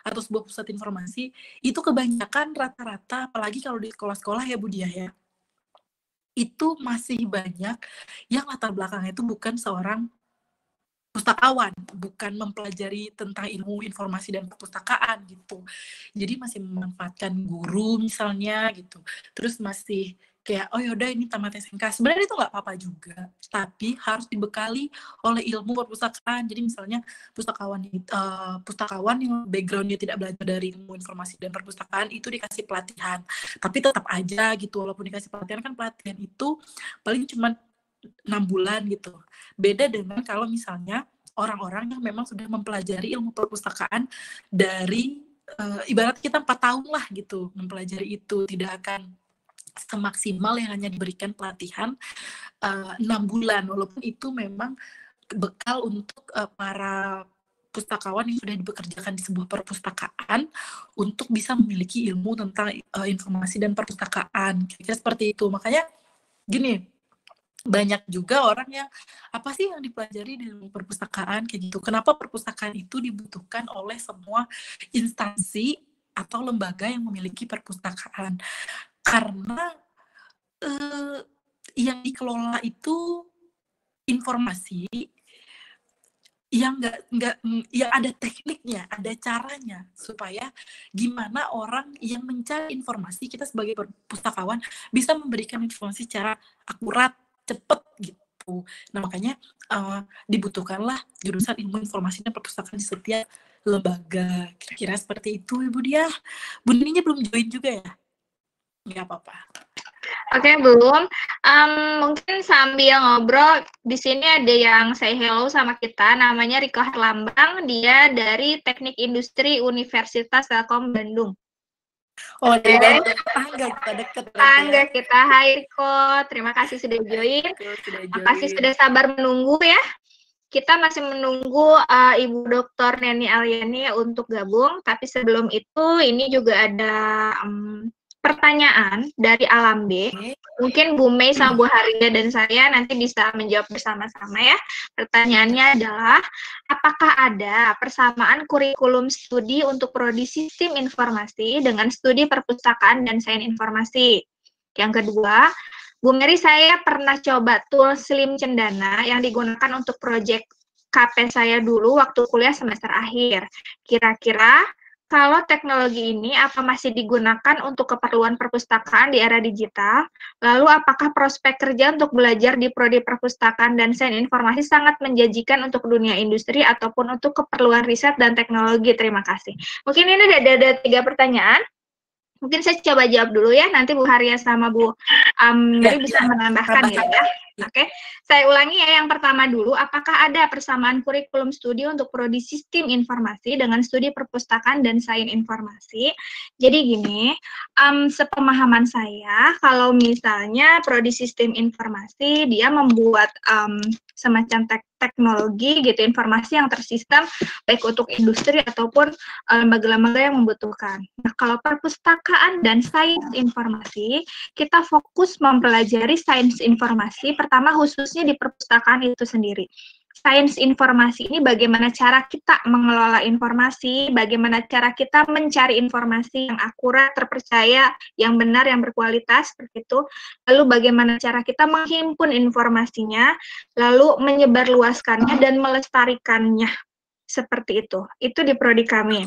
atau sebuah pusat informasi itu kebanyakan rata-rata apalagi kalau di sekolah-sekolah ya Budia ya itu masih banyak yang latar belakangnya itu bukan seorang pustakawan, bukan mempelajari tentang ilmu informasi dan perpustakaan gitu. Jadi masih memanfaatkan guru misalnya gitu. Terus masih kayak oh yaudah ini tamat SMK sebenarnya itu nggak apa-apa juga tapi harus dibekali oleh ilmu perpustakaan. Jadi misalnya pustakawan uh, pustakawan yang backgroundnya tidak belajar dari ilmu informasi dan perpustakaan itu dikasih pelatihan. Tapi tetap aja gitu walaupun dikasih pelatihan kan pelatihan itu paling cuma enam bulan gitu. Beda dengan kalau misalnya orang-orang yang memang sudah mempelajari ilmu perpustakaan dari uh, ibarat kita empat tahun lah gitu mempelajari itu tidak akan semaksimal yang hanya diberikan pelatihan eh, enam uh, bulan. Walaupun itu memang bekal untuk uh, para pustakawan yang sudah dipekerjakan di sebuah perpustakaan untuk bisa memiliki ilmu tentang uh, informasi dan perpustakaan. Kira-kira seperti itu. Makanya gini banyak juga orang yang apa sih yang dipelajari di perpustakaan? Kayak gitu. Kenapa perpustakaan itu dibutuhkan oleh semua instansi atau lembaga yang memiliki perpustakaan karena uh, yang dikelola itu informasi yang nggak nggak yang ada tekniknya, ada caranya supaya gimana orang yang mencari informasi kita sebagai pustakawan bisa memberikan informasi secara akurat, cepet gitu. Nah makanya uh, dibutuhkanlah jurusan ilmu informasi dan perpustakaan di setiap lembaga. Kira-kira seperti itu Ibu dia. Bu belum join juga ya? Nggak apa-apa. Oke, okay, belum. Um, mungkin sambil ngobrol, di sini ada yang say hello sama kita, namanya Riko Herlambang, dia dari Teknik Industri Universitas Telkom Bandung. Oh, dari tangga kita deket. Ya. Tangga kita, hai Riko, terima kasih sudah join. Terima kasih sudah sabar menunggu ya. Kita masih menunggu uh, Ibu Dr. Neni Aliani untuk gabung, tapi sebelum itu ini juga ada um, pertanyaan dari Alam B. Mungkin Bu Mei sama Bu Haria dan saya nanti bisa menjawab bersama-sama ya. Pertanyaannya adalah, apakah ada persamaan kurikulum studi untuk prodi sistem informasi dengan studi perpustakaan dan sains informasi? Yang kedua, Bu Mary, saya pernah coba tool Slim Cendana yang digunakan untuk proyek KP saya dulu waktu kuliah semester akhir. Kira-kira kalau teknologi ini apa masih digunakan untuk keperluan perpustakaan di era digital? Lalu apakah prospek kerja untuk belajar di prodi perpustakaan dan sains informasi sangat menjanjikan untuk dunia industri ataupun untuk keperluan riset dan teknologi? Terima kasih. Mungkin ini ada, ada, ada tiga pertanyaan. Mungkin saya coba jawab dulu ya, nanti Bu Haria sama Bu um, ya, bisa menambahkan ya. ya. Oke, okay. saya ulangi ya yang pertama dulu, apakah ada persamaan kurikulum studi untuk prodi sistem informasi dengan studi perpustakaan dan sains informasi? Jadi gini, um, sepemahaman saya, kalau misalnya prodi sistem informasi, dia membuat um, semacam tek teknologi gitu informasi yang tersistem baik untuk industri ataupun eh, lembaga-lembaga yang membutuhkan. Nah, kalau perpustakaan dan sains informasi, kita fokus mempelajari sains informasi pertama khususnya di perpustakaan itu sendiri sains informasi ini bagaimana cara kita mengelola informasi, bagaimana cara kita mencari informasi yang akurat, terpercaya, yang benar, yang berkualitas seperti itu. Lalu bagaimana cara kita menghimpun informasinya, lalu menyebarluaskannya dan melestarikannya seperti itu. Itu di prodi kami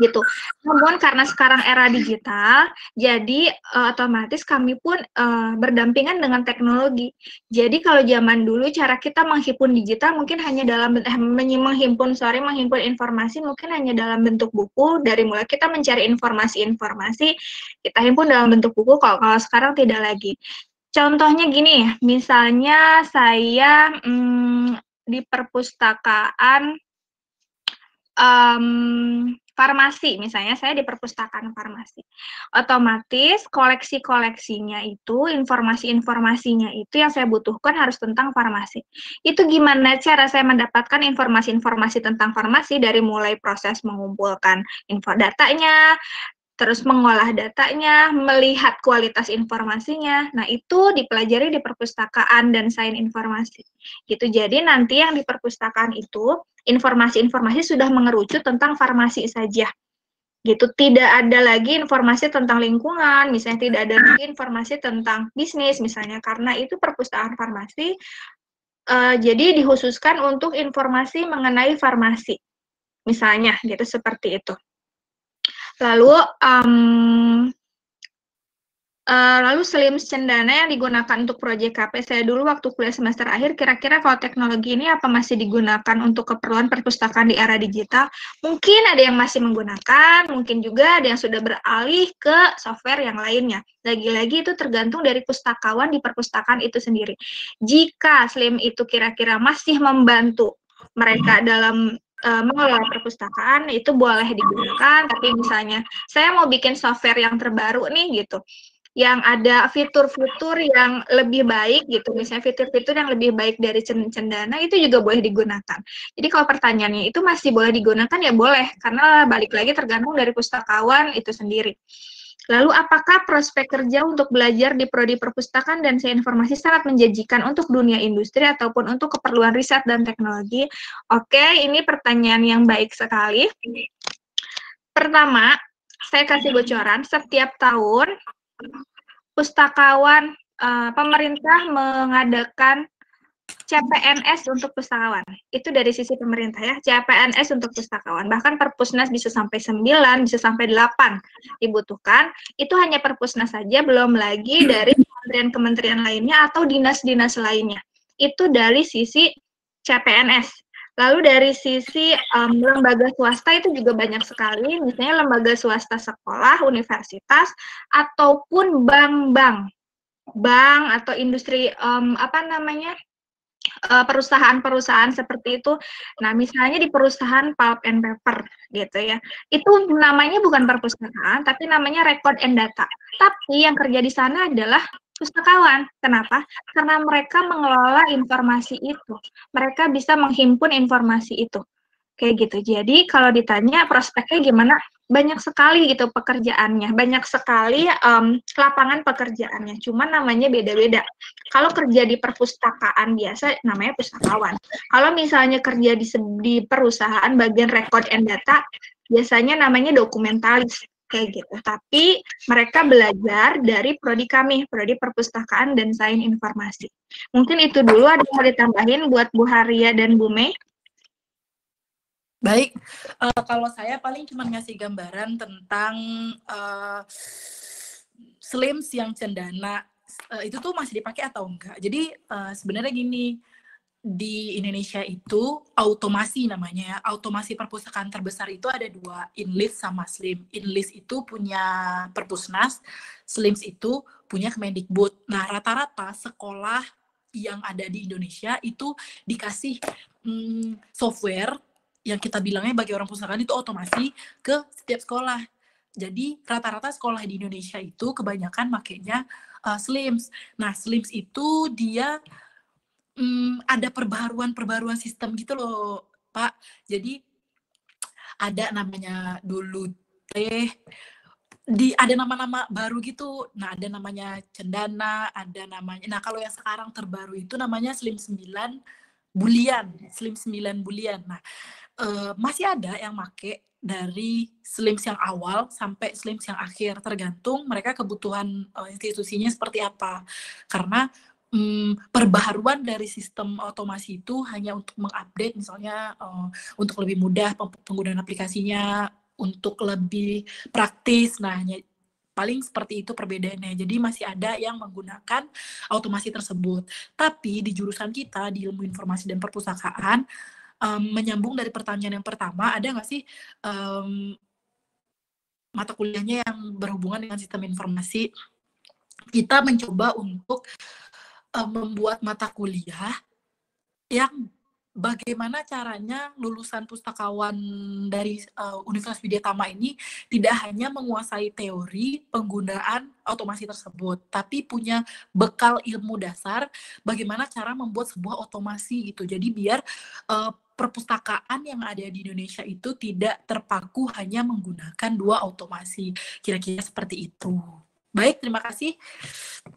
gitu. Namun karena sekarang era digital, jadi uh, otomatis kami pun uh, berdampingan dengan teknologi. Jadi kalau zaman dulu cara kita menghimpun digital mungkin hanya dalam eh, menghimpun sorry menghimpun informasi mungkin hanya dalam bentuk buku dari mulai kita mencari informasi-informasi kita himpun dalam bentuk buku kalau kalau sekarang tidak lagi. Contohnya gini, misalnya saya hmm, di perpustakaan um, farmasi, misalnya saya di perpustakaan farmasi. Otomatis koleksi-koleksinya itu, informasi-informasinya itu yang saya butuhkan harus tentang farmasi. Itu gimana cara saya mendapatkan informasi-informasi tentang farmasi dari mulai proses mengumpulkan info datanya, terus mengolah datanya, melihat kualitas informasinya. Nah, itu dipelajari di perpustakaan dan sains informasi. Gitu. Jadi nanti yang di perpustakaan itu informasi-informasi sudah mengerucut tentang farmasi saja. Gitu. Tidak ada lagi informasi tentang lingkungan, misalnya tidak ada lagi informasi tentang bisnis misalnya karena itu perpustakaan farmasi uh, jadi dikhususkan untuk informasi mengenai farmasi. Misalnya gitu seperti itu. Lalu um, Uh, lalu Slims Cendana yang digunakan untuk proyek KP saya dulu waktu kuliah semester akhir, kira-kira kalau teknologi ini apa masih digunakan untuk keperluan perpustakaan di era digital? Mungkin ada yang masih menggunakan, mungkin juga ada yang sudah beralih ke software yang lainnya. Lagi-lagi itu tergantung dari pustakawan di perpustakaan itu sendiri. Jika Slim itu kira-kira masih membantu mereka dalam uh, mengelola perpustakaan itu boleh digunakan tapi misalnya saya mau bikin software yang terbaru nih gitu yang ada fitur-fitur yang lebih baik gitu, misalnya fitur-fitur yang lebih baik dari cendana itu juga boleh digunakan. Jadi kalau pertanyaannya itu masih boleh digunakan ya boleh, karena balik lagi tergantung dari pustakawan itu sendiri. Lalu apakah prospek kerja untuk belajar di prodi perpustakaan dan saya informasi sangat menjanjikan untuk dunia industri ataupun untuk keperluan riset dan teknologi? Oke, ini pertanyaan yang baik sekali. Pertama, saya kasih bocoran, setiap tahun pustakawan uh, pemerintah mengadakan CPNS untuk pustakawan. Itu dari sisi pemerintah ya, CPNS untuk pustakawan. Bahkan Perpusnas bisa sampai 9, bisa sampai 8 dibutuhkan. Itu hanya Perpusnas saja, belum lagi dari kementerian-kementerian lainnya atau dinas-dinas lainnya. Itu dari sisi CPNS. Lalu dari sisi um, lembaga swasta itu juga banyak sekali, misalnya lembaga swasta sekolah, universitas, ataupun bank-bank, bank atau industri um, apa namanya perusahaan-perusahaan seperti itu. Nah, misalnya di perusahaan pulp and paper gitu ya. Itu namanya bukan perpustakaan, tapi namanya record and data. Tapi yang kerja di sana adalah pustakawan. Kenapa? Karena mereka mengelola informasi itu. Mereka bisa menghimpun informasi itu. Kayak gitu. Jadi kalau ditanya prospeknya gimana? Banyak sekali gitu pekerjaannya. Banyak sekali um, lapangan pekerjaannya. Cuman namanya beda-beda. Kalau kerja di perpustakaan biasa namanya pustakawan. Kalau misalnya kerja di, di perusahaan bagian record and data, biasanya namanya dokumentalis kayak gitu. Tapi mereka belajar dari prodi kami, prodi perpustakaan dan sains informasi. Mungkin itu dulu ada yang ditambahin buat Bu Haria dan Bu Mei. Baik, uh, kalau saya paling cuma ngasih gambaran tentang uh, slims yang cendana uh, itu tuh masih dipakai atau enggak. Jadi uh, sebenarnya gini, di Indonesia itu automasi namanya ya. Automasi perpustakaan terbesar itu ada dua, Inlis sama Slim. Inlis itu punya Perpusnas, Slims itu punya Kemendikbud. Nah, rata-rata sekolah yang ada di Indonesia itu dikasih hmm, software yang kita bilangnya bagi orang pustakaan itu otomasi ke setiap sekolah. Jadi rata-rata sekolah di Indonesia itu kebanyakan makainya uh, Slims. Nah, Slims itu dia hmm, ada perbaruan-perbaruan sistem gitu loh, Pak. Jadi ada namanya dulu teh di ada nama-nama baru gitu. Nah, ada namanya Cendana, ada namanya. Nah, kalau yang sekarang terbaru itu namanya Slim 9 Bulian, Slim 9 Bulian. Nah, uh, masih ada yang make dari slims yang awal sampai slims yang akhir. Tergantung mereka kebutuhan uh, institusinya seperti apa. Karena hmm, perbaharuan dari sistem otomasi itu hanya untuk mengupdate misalnya uh, untuk lebih mudah penggunaan aplikasinya untuk lebih praktis. Nah paling seperti itu perbedaannya. Jadi masih ada yang menggunakan otomasi tersebut. Tapi di jurusan kita di ilmu informasi dan perpustakaan um, menyambung dari pertanyaan yang pertama ada nggak sih um, mata kuliahnya yang berhubungan dengan sistem informasi kita mencoba untuk uh, membuat mata kuliah yang bagaimana caranya lulusan pustakawan dari uh, Universitas Widyatama ini tidak hanya menguasai teori penggunaan otomasi tersebut, tapi punya bekal ilmu dasar bagaimana cara membuat sebuah otomasi gitu. Jadi biar uh, perpustakaan yang ada di Indonesia itu tidak terpaku hanya menggunakan dua otomasi. Kira-kira seperti itu. Baik, terima kasih.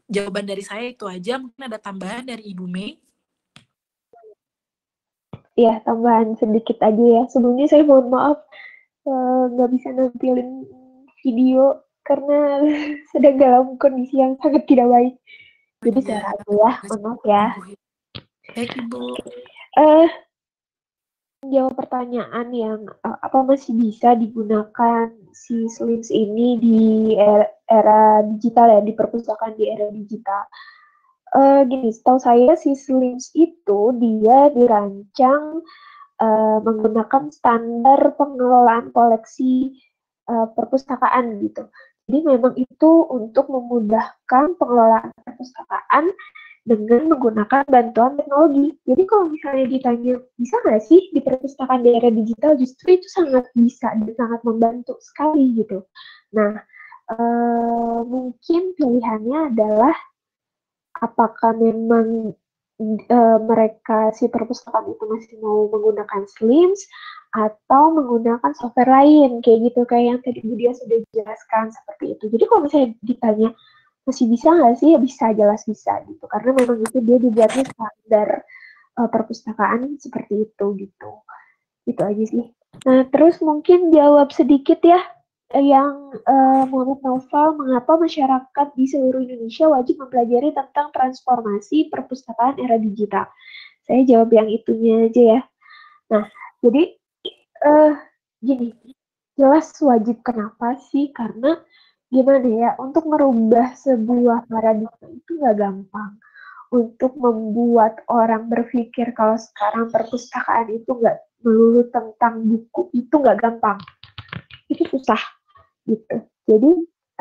Jawaban dari saya itu aja. Mungkin ada tambahan dari Ibu Mei. Ya, tambahan sedikit aja ya. Sebelumnya saya mohon maaf eh, nggak uh, bisa nampilin video karena *laughs* sedang dalam kondisi yang sangat tidak baik. Jadi saya iya. aja ya, mohon maaf ya. Baik, Ibu. Uh, jawab pertanyaan yang uh, apa masih bisa digunakan si Slims ini di era, era digital ya, di perpustakaan di era digital. Uh, gini, setahu saya si Slims itu dia dirancang uh, menggunakan standar pengelolaan koleksi uh, perpustakaan gitu. Jadi memang itu untuk memudahkan pengelolaan perpustakaan dengan menggunakan bantuan teknologi. Jadi kalau misalnya ditanya, bisa nggak sih di perpustakaan daerah digital, justru itu sangat bisa dan sangat membantu sekali gitu. Nah, uh, mungkin pilihannya adalah apakah memang uh, mereka si perpustakaan itu masih mau menggunakan Slims atau menggunakan software lain kayak gitu kayak yang tadi Budia sudah jelaskan seperti itu. Jadi kalau misalnya ditanya masih bisa nggak sih? Bisa, jelas bisa gitu. Karena memang itu dia dibuatnya standar uh, perpustakaan seperti itu gitu. Itu aja sih. Nah terus mungkin jawab sedikit ya yang uh, Muhammad Naufal mengapa masyarakat di seluruh Indonesia wajib mempelajari tentang transformasi perpustakaan era digital. Saya jawab yang itunya aja ya. Nah, jadi uh, gini, jelas wajib kenapa sih? Karena gimana ya, untuk merubah sebuah paradigma itu nggak gampang. Untuk membuat orang berpikir kalau sekarang perpustakaan itu nggak melulu tentang buku itu nggak gampang. Itu susah gitu. Jadi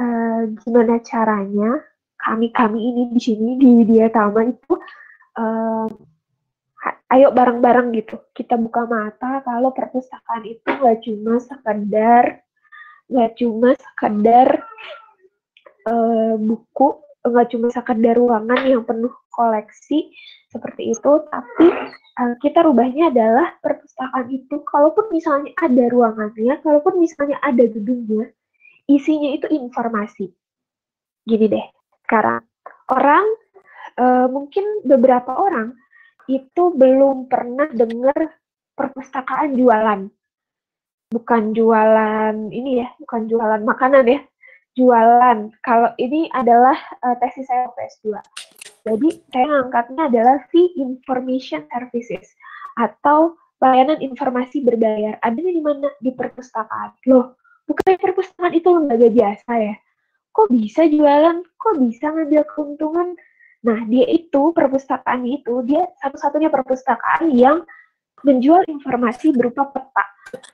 uh, gimana caranya kami-kami ini di sini di Widya Tama itu uh, ayo bareng-bareng gitu kita buka mata kalau perpustakaan itu nggak cuma sekedar nggak cuma sekedar uh, buku nggak cuma sekedar ruangan yang penuh koleksi seperti itu tapi uh, kita rubahnya adalah perpustakaan itu. Kalaupun misalnya ada ruangannya kalaupun misalnya ada gedungnya isinya itu informasi. Gini deh sekarang. Orang uh, mungkin beberapa orang itu belum pernah dengar perpustakaan jualan. Bukan jualan ini ya, bukan jualan makanan ya. Jualan. Kalau ini adalah uh, tesis saya PS2. Jadi saya ngangkatnya adalah fee information services atau pelayanan informasi berbayar. Adanya di mana? Di perpustakaan. Loh, bukan perpustakaan itu lembaga biasa ya? Kok bisa jualan? Kok bisa ngambil keuntungan? Nah, dia itu perpustakaan itu dia satu-satunya perpustakaan yang menjual informasi berupa peta.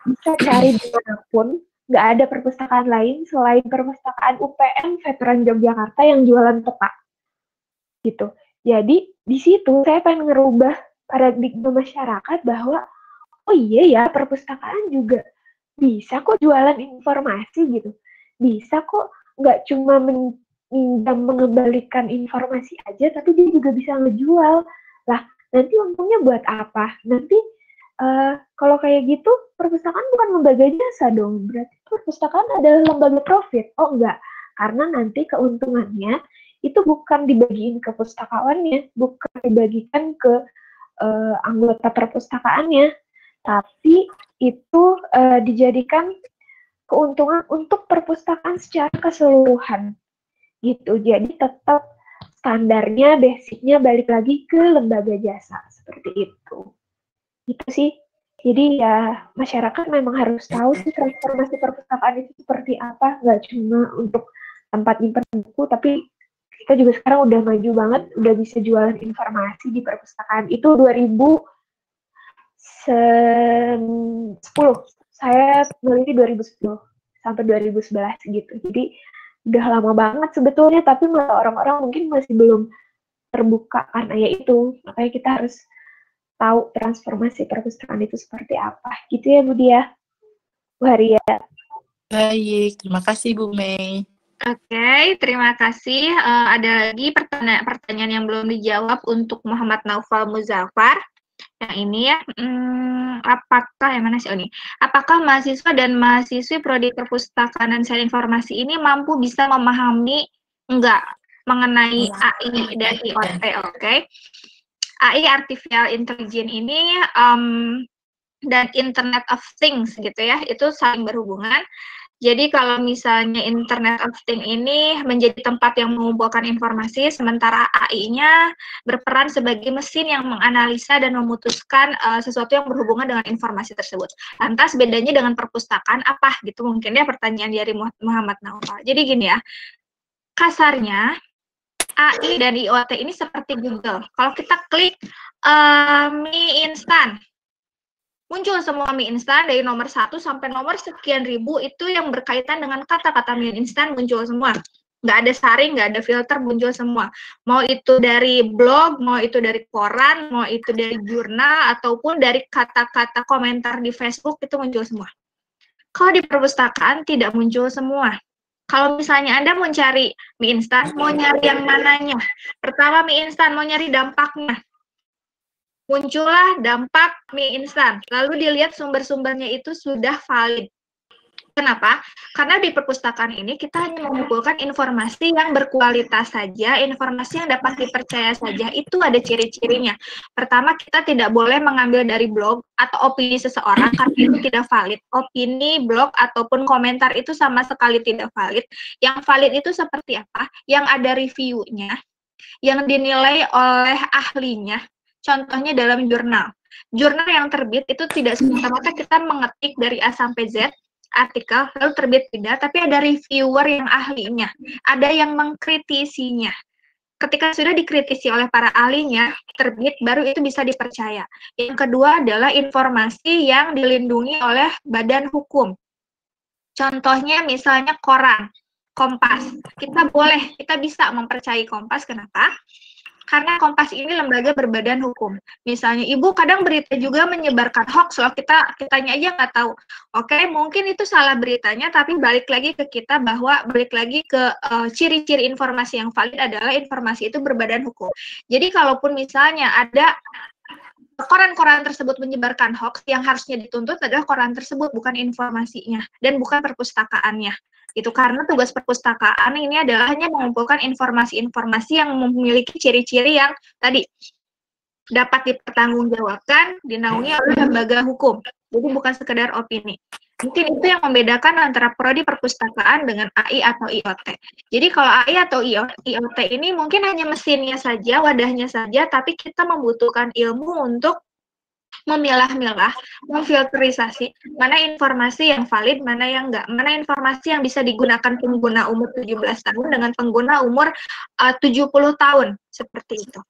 Bisa cari di mana pun, nggak ada perpustakaan lain selain perpustakaan UPN Veteran Yogyakarta yang jualan peta. Gitu. Jadi di situ saya pengen ngerubah paradigma masyarakat bahwa oh iya ya perpustakaan juga bisa kok jualan informasi gitu. Bisa kok nggak cuma men mengembalikan informasi aja, tapi dia juga bisa ngejual. Lah, nanti untungnya buat apa? Nanti uh, kalau kayak gitu, perpustakaan bukan lembaga jasa dong. Berarti perpustakaan adalah lembaga profit. Oh enggak, karena nanti keuntungannya itu bukan dibagiin ke pustakawannya, bukan dibagikan ke uh, anggota perpustakaannya, tapi itu uh, dijadikan keuntungan untuk perpustakaan secara keseluruhan gitu. Jadi tetap standarnya, basicnya balik lagi ke lembaga jasa seperti itu. Itu sih. Jadi ya masyarakat memang harus tahu sih transformasi perpustakaan itu seperti apa. Nggak cuma untuk tempat nyimpan buku, tapi kita juga sekarang udah maju banget, udah bisa jualan informasi di perpustakaan. Itu 2010. Saya meneliti 2010 sampai 2011 gitu. Jadi udah lama banget sebetulnya tapi malah orang-orang mungkin masih belum terbuka karena ya itu. Makanya kita harus tahu transformasi perpustakaan itu seperti apa. Gitu ya Bu Dia Bu Haria. Baik terima kasih Bu Mei. Oke, okay, terima kasih. Uh, ada lagi pertanyaan, pertanyaan yang belum dijawab untuk Muhammad Naufal Muzaffar yang ini ya, hmm, apakah yang mana sih oh ini? Apakah mahasiswa dan mahasiswi prodi perpustakaan dan sains informasi ini mampu bisa memahami enggak mengenai AI dan IoT? Oke, okay? AI artificial intelligence ini um, dan Internet of Things gitu ya, itu saling berhubungan. Jadi kalau misalnya Internet of Things ini menjadi tempat yang mengumpulkan informasi, sementara AI-nya berperan sebagai mesin yang menganalisa dan memutuskan uh, sesuatu yang berhubungan dengan informasi tersebut. Lantas bedanya dengan perpustakaan apa gitu mungkin ya pertanyaan dari Muhammad Naufal. Jadi gini ya, kasarnya AI dan IoT ini seperti Google. Kalau kita klik uh, mie instan, muncul semua mie instan dari nomor satu sampai nomor sekian ribu itu yang berkaitan dengan kata-kata mie instan muncul semua nggak ada saring, nggak ada filter, muncul semua. Mau itu dari blog, mau itu dari koran, mau itu dari jurnal, ataupun dari kata-kata komentar di Facebook, itu muncul semua. Kalau di perpustakaan tidak muncul semua. Kalau misalnya Anda mau cari mie instan, mau nyari yang mananya? Pertama mie instan, mau nyari dampaknya muncullah dampak mie instan. Lalu dilihat sumber-sumbernya itu sudah valid. Kenapa? Karena di perpustakaan ini kita hanya mengumpulkan informasi yang berkualitas saja, informasi yang dapat dipercaya saja. Itu ada ciri-cirinya. Pertama, kita tidak boleh mengambil dari blog atau opini seseorang karena itu tidak valid. Opini, blog ataupun komentar itu sama sekali tidak valid. Yang valid itu seperti apa? Yang ada reviewnya, yang dinilai oleh ahlinya, contohnya dalam jurnal. Jurnal yang terbit itu tidak semata-mata kita mengetik dari A sampai Z artikel lalu terbit tidak, tapi ada reviewer yang ahlinya, ada yang mengkritisinya. Ketika sudah dikritisi oleh para ahlinya, terbit baru itu bisa dipercaya. Yang kedua adalah informasi yang dilindungi oleh badan hukum. Contohnya misalnya koran, Kompas. Kita boleh, kita bisa mempercayai Kompas. Kenapa? Karena Kompas ini lembaga berbadan hukum. Misalnya ibu kadang berita juga menyebarkan hoax loh, kita kitanya aja nggak tahu. Oke, mungkin itu salah beritanya, tapi balik lagi ke kita bahwa balik lagi ke eh, ciri-ciri uh, informasi yang valid adalah informasi itu berbadan hukum. Jadi kalaupun misalnya ada koran-koran tersebut menyebarkan hoax, yang harusnya dituntut adalah koran tersebut, bukan informasinya dan bukan perpustakaannya itu karena tugas perpustakaan ini adalah hanya mengumpulkan informasi-informasi yang memiliki ciri-ciri yang tadi dapat dipertanggungjawabkan dinaungi oleh lembaga hukum. Jadi bukan sekedar opini. Mungkin itu yang membedakan antara prodi perpustakaan dengan AI atau IoT. Jadi kalau AI atau IoT ini mungkin hanya mesinnya saja, wadahnya saja, tapi kita membutuhkan ilmu untuk memilah-milah, memfilterisasi mana informasi yang valid, mana yang enggak, mana informasi yang bisa digunakan pengguna umur 17 tahun dengan pengguna umur uh, 70 tahun, seperti itu.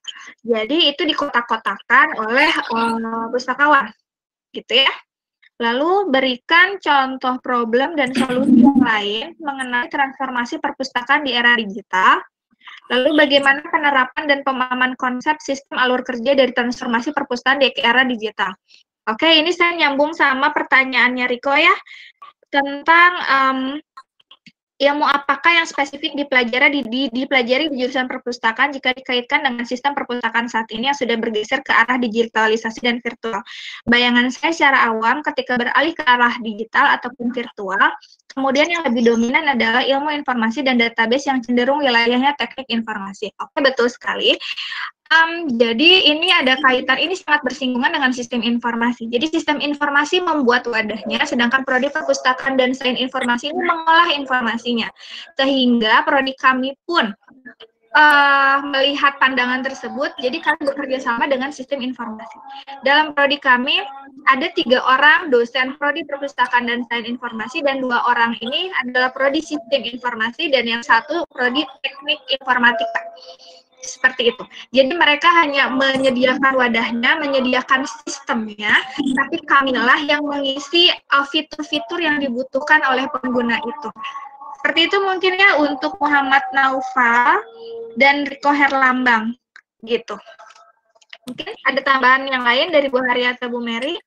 Jadi itu dikotak-kotakan oleh uh, pustakawan, gitu ya. Lalu berikan contoh problem dan solusi yang lain mengenai transformasi perpustakaan di era digital Lalu bagaimana penerapan dan pemahaman konsep sistem alur kerja dari transformasi perpustakaan di era digital? Oke, ini saya nyambung sama pertanyaannya Riko ya tentang um, ilmu apakah yang spesifik dipelajari di, di, dipelajari di jurusan perpustakaan jika dikaitkan dengan sistem perpustakaan saat ini yang sudah bergeser ke arah digitalisasi dan virtual. Bayangan saya secara awam ketika beralih ke arah digital ataupun virtual, kemudian yang lebih dominan adalah ilmu informasi dan database yang cenderung wilayahnya teknik informasi. Oke, betul sekali. Um, jadi ini ada kaitan, ini sangat bersinggungan dengan sistem informasi. Jadi sistem informasi membuat wadahnya, sedangkan prodi perpustakaan dan sains informasi ini mengolah informasinya. Sehingga prodi kami pun uh, melihat pandangan tersebut, jadi kami bekerja sama dengan sistem informasi. Dalam prodi kami ada tiga orang dosen prodi perpustakaan dan sains informasi dan dua orang ini adalah prodi sistem informasi dan yang satu prodi teknik informatika seperti itu. Jadi mereka hanya menyediakan wadahnya, menyediakan sistemnya, tapi kamilah yang mengisi fitur-fitur yang dibutuhkan oleh pengguna itu. Seperti itu mungkin ya untuk Muhammad Naufal dan Riko Herlambang gitu. Mungkin ada tambahan yang lain dari Bu Haria atau Bu Mary?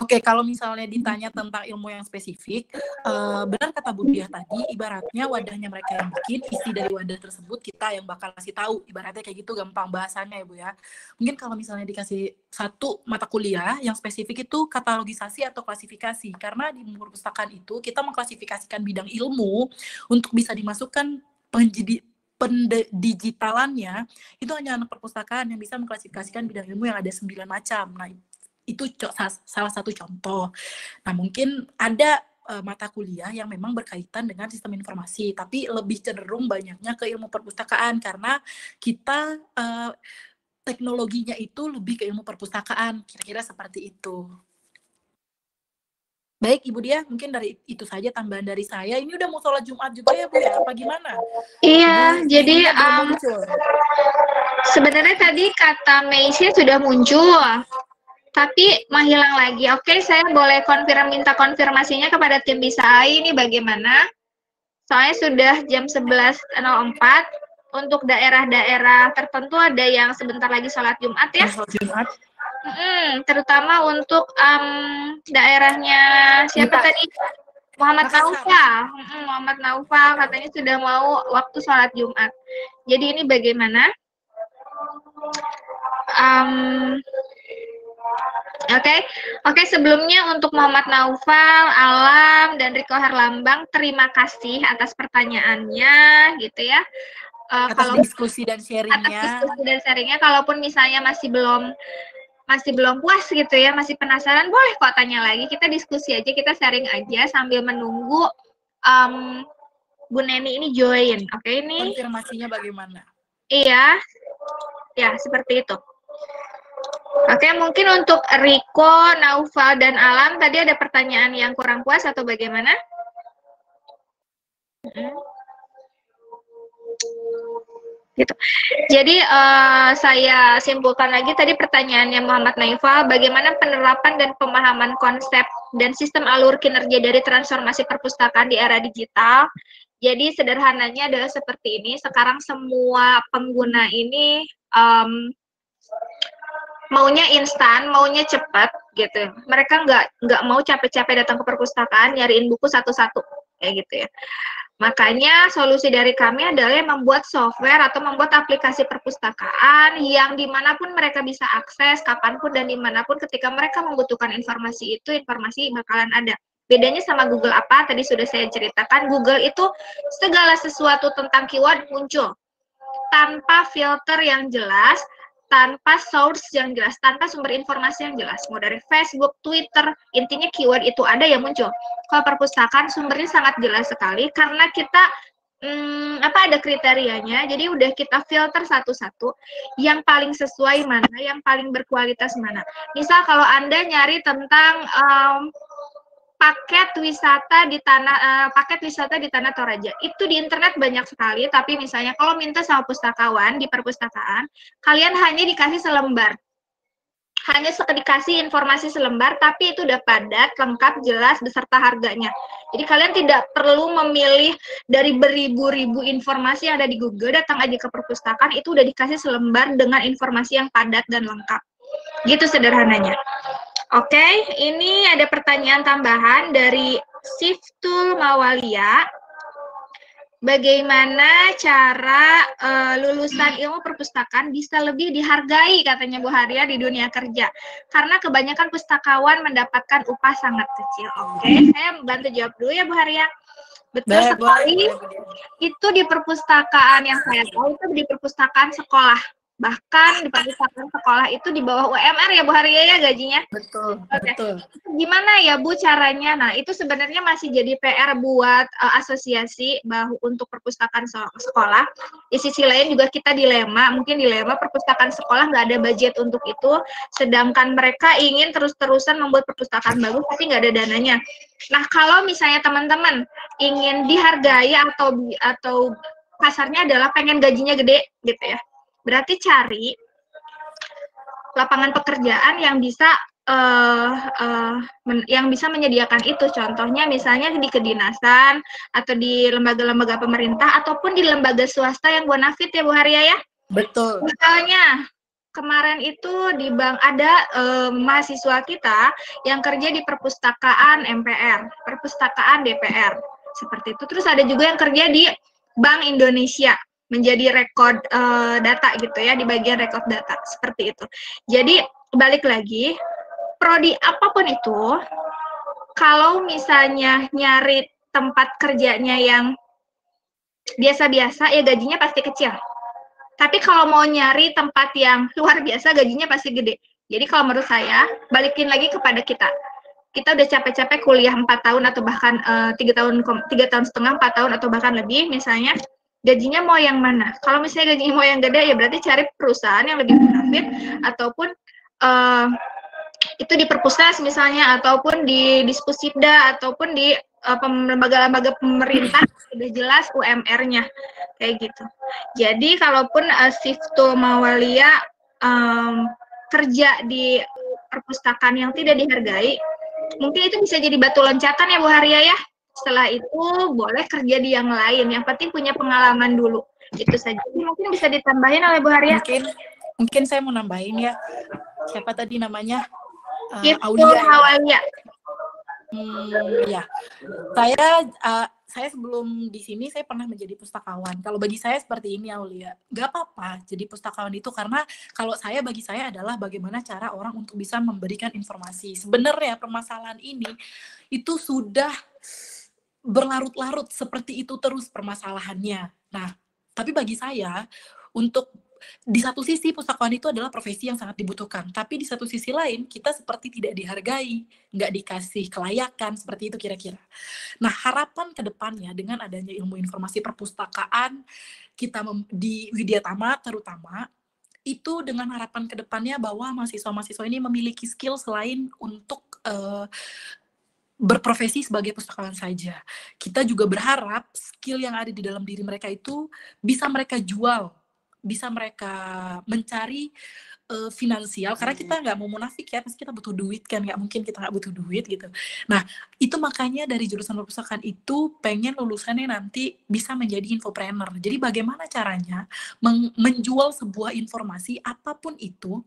Oke, kalau misalnya ditanya tentang ilmu yang spesifik, uh, benar kata Bu Dia tadi, ibaratnya wadahnya mereka yang bikin, isi dari wadah tersebut kita yang bakal kasih tahu. Ibaratnya kayak gitu gampang bahasannya ya Bu ya. Mungkin kalau misalnya dikasih satu mata kuliah yang spesifik itu katalogisasi atau klasifikasi. Karena di perpustakaan itu kita mengklasifikasikan bidang ilmu untuk bisa dimasukkan penjadi pendigitalannya itu hanya anak perpustakaan yang bisa mengklasifikasikan bidang ilmu yang ada sembilan macam. Nah, itu salah satu contoh. Nah, mungkin ada uh, mata kuliah yang memang berkaitan dengan sistem informasi, tapi lebih cenderung banyaknya ke ilmu perpustakaan karena kita uh, teknologinya itu lebih ke ilmu perpustakaan, kira-kira seperti itu. Baik, Ibu Dia, mungkin dari itu saja tambahan dari saya. Ini udah mau sholat Jumat juga ya, Bu ya? Apa gimana? Iya, Ibu, jadi um, sebenarnya tadi kata Meisya sudah muncul, tapi menghilang lagi. Oke, saya boleh konfirm minta konfirmasinya kepada tim bisa ini bagaimana? Soalnya sudah jam 11.04. Untuk daerah-daerah tertentu ada yang sebentar lagi sholat Jumat ya. Sholat Jumat. Hmm, terutama untuk um, daerahnya siapa tadi? Muhammad Naufal. Hmm, Muhammad Naufal katanya sudah mau waktu sholat Jumat. Jadi ini bagaimana? Um, Oke, okay. oke okay, sebelumnya untuk Muhammad Naufal, Alam, dan Riko Herlambang, terima kasih atas pertanyaannya, gitu ya. Uh, atas kalau diskusi dan sharingnya. Atas diskusi dan sharingnya, kalaupun misalnya masih belum masih belum puas gitu ya, masih penasaran, boleh kok tanya lagi. Kita diskusi aja, kita sharing aja sambil menunggu um, Bu Neni ini join. Oke, okay, ini konfirmasinya bagaimana? Iya. Ya, seperti itu. Oke, mungkin untuk Riko, Naufal, dan Alam, tadi ada pertanyaan yang kurang puas atau bagaimana? Hmm gitu. Jadi uh, saya simpulkan lagi tadi pertanyaannya Muhammad Naifal, bagaimana penerapan dan pemahaman konsep dan sistem alur kinerja dari transformasi perpustakaan di era digital. Jadi sederhananya adalah seperti ini. Sekarang semua pengguna ini um, maunya instan, maunya cepat gitu. Mereka nggak nggak mau capek-capek datang ke perpustakaan nyariin buku satu-satu kayak gitu ya. Makanya solusi dari kami adalah membuat software atau membuat aplikasi perpustakaan yang di mana pun mereka bisa akses, kapan pun dan di mana pun ketika mereka membutuhkan informasi itu, informasi bakalan ada. Bedanya sama Google apa? Tadi sudah saya ceritakan, Google itu segala sesuatu tentang keyword muncul. Tanpa filter yang jelas, tanpa source yang jelas, tanpa sumber informasi yang jelas. Mau dari Facebook, Twitter, intinya keyword itu ada yang muncul. Kalau perpustakaan sumbernya sangat jelas sekali karena kita hmm, apa ada kriterianya. Jadi udah kita filter satu-satu yang paling sesuai mana, yang paling berkualitas mana. Misal kalau Anda nyari tentang um, paket wisata di tanah uh, paket wisata di tanah Toraja. Itu di internet banyak sekali, tapi misalnya kalau minta sama pustakawan di perpustakaan, kalian hanya dikasih selembar. Hanya dikasih informasi selembar, tapi itu udah padat, lengkap, jelas beserta harganya. Jadi kalian tidak perlu memilih dari beribu-ribu informasi yang ada di Google, datang aja ke perpustakaan, itu udah dikasih selembar dengan informasi yang padat dan lengkap. Gitu sederhananya. Oke, okay, ini ada pertanyaan tambahan dari Siftul Mawalia. Bagaimana cara uh, lulusan ilmu perpustakaan bisa lebih dihargai katanya Bu Haria di dunia kerja? Karena kebanyakan pustakawan mendapatkan upah sangat kecil. Oke, okay, saya bantu jawab dulu ya Bu Haria. Betul Baik, sekali. Itu di perpustakaan yang saya tahu itu di perpustakaan sekolah bahkan di perpustakaan sekolah itu di bawah UMR ya Bu Haria ya gajinya. Betul. Okay. Betul. Gimana ya Bu caranya? Nah itu sebenarnya masih jadi PR buat uh, asosiasi bahwa untuk perpustakaan sekolah. Di sisi lain juga kita dilema, mungkin dilema perpustakaan sekolah nggak ada budget untuk itu, sedangkan mereka ingin terus-terusan membuat perpustakaan bagus tapi nggak ada dananya. Nah kalau misalnya teman-teman ingin dihargai atau atau kasarnya adalah pengen gajinya gede gitu ya Berarti cari lapangan pekerjaan yang bisa uh, uh, men, yang bisa menyediakan itu. Contohnya misalnya di kedinasan atau di lembaga-lembaga pemerintah ataupun di lembaga swasta yang bonafit ya Bu Haria ya. Betul. Misalnya kemarin itu di bank ada uh, mahasiswa kita yang kerja di perpustakaan MPR, perpustakaan DPR seperti itu. Terus ada juga yang kerja di Bank Indonesia menjadi rekod uh, data gitu ya di bagian rekod data seperti itu. Jadi balik lagi prodi apa pun itu kalau misalnya nyari tempat kerjanya yang biasa-biasa ya gajinya pasti kecil. Tapi kalau mau nyari tempat yang luar biasa gajinya pasti gede. Jadi kalau menurut saya balikin lagi kepada kita. kita udah capek-capek kuliah empat tahun atau bahkan eh, tiga tahun tiga tahun setengah empat tahun atau bahkan lebih misalnya gajinya mau yang mana kalau misalnya gajinya mau yang gede ya berarti cari perusahaan yang lebih profit ataupun uh, itu di perpusnas misalnya ataupun di diskusida ataupun di uh, lembaga-lembaga pemerintah sudah jelas UMR-nya kayak gitu. Jadi kalaupun uh, Sifto Mawalia um, kerja di perpustakaan yang tidak dihargai, mungkin itu bisa jadi batu loncatan ya Bu Haria ya. Setelah itu boleh kerja di yang lain. Yang penting punya pengalaman dulu. Itu saja. Mungkin bisa ditambahin oleh Bu Haria. Mungkin mungkin saya mau nambahin ya. Siapa tadi namanya? Uh, Aulia. Hmm, ya. Saya uh, saya sebelum di sini saya pernah menjadi pustakawan. Kalau bagi saya seperti ini Aulia, nggak apa-apa jadi pustakawan itu karena kalau saya bagi saya adalah bagaimana cara orang untuk bisa memberikan informasi. Sebenarnya permasalahan ini itu sudah berlarut-larut seperti itu terus permasalahannya. Nah, tapi bagi saya untuk di satu sisi pustakawan itu adalah profesi yang sangat dibutuhkan, tapi di satu sisi lain kita seperti tidak dihargai, nggak dikasih kelayakan seperti itu kira-kira. Nah harapan ke depannya dengan adanya ilmu informasi perpustakaan kita di Widya Tama terutama itu dengan harapan ke depannya bahwa mahasiswa-mahasiswa ini memiliki skill selain untuk uh, berprofesi sebagai pustakawan saja. Kita juga berharap skill yang ada di dalam diri mereka itu bisa mereka jual bisa mereka mencari uh, finansial. Karena kita nggak mau munafik ya pasti kita butuh duit kan nggak mungkin kita nggak butuh duit gitu. Nah itu makanya dari jurusan perpustakaan itu pengen lulusannya nanti bisa menjadi infopreneur. Jadi bagaimana caranya menjual sebuah informasi apa pun itu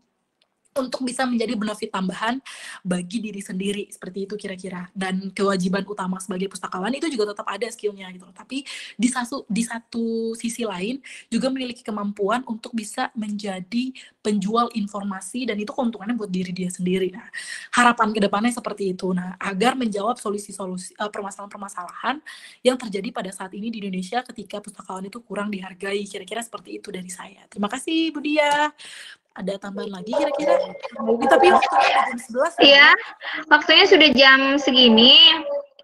untuk bisa menjadi benefit tambahan bagi diri sendiri seperti itu kira-kira. Dan kewajiban utama sebagai pustakawan itu juga tetap ada skillnya gitu tapi di satu di satu sisi lain juga memiliki kemampuan untuk bisa menjadi penjual informasi dan itu keuntungannya buat diri dia sendiri. Nah harapan ke depannya seperti itu. Nah agar menjawab solusi-solusi uh, permasalahan-permasalahan yang terjadi pada saat ini di Indonesia ketika pustakawan itu kurang dihargai kira-kira seperti itu dari saya. Terima kasih Budia ada tambahan lagi kira-kira? Tapi waktunya jam 11 Iya, waktunya sudah jam segini.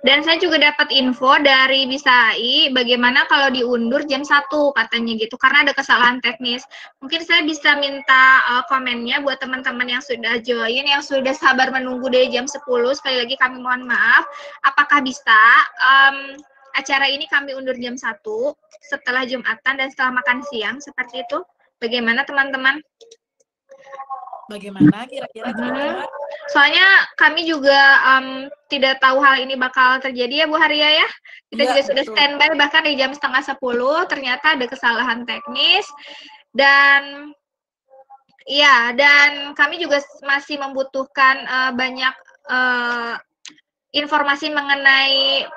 Dan saya juga dapat info dari Bisai bagaimana kalau diundur jam 1 katanya gitu karena ada kesalahan teknis. Mungkin saya bisa minta uh, komennya buat teman-teman yang sudah join yang sudah sabar menunggu dari jam 10. Sekali lagi kami mohon maaf. Apakah bisa um, acara ini kami undur jam 1 setelah Jumatan dan setelah makan siang seperti itu? Bagaimana teman-teman? Bagaimana kira-kira? Hmm. Soalnya kami juga um, tidak tahu hal ini bakal terjadi ya Bu Haria ya. Kita ya, juga betul. sudah standby bahkan di jam setengah sepuluh ternyata ada kesalahan teknis dan ya dan kami juga masih membutuhkan uh, banyak uh, informasi mengenai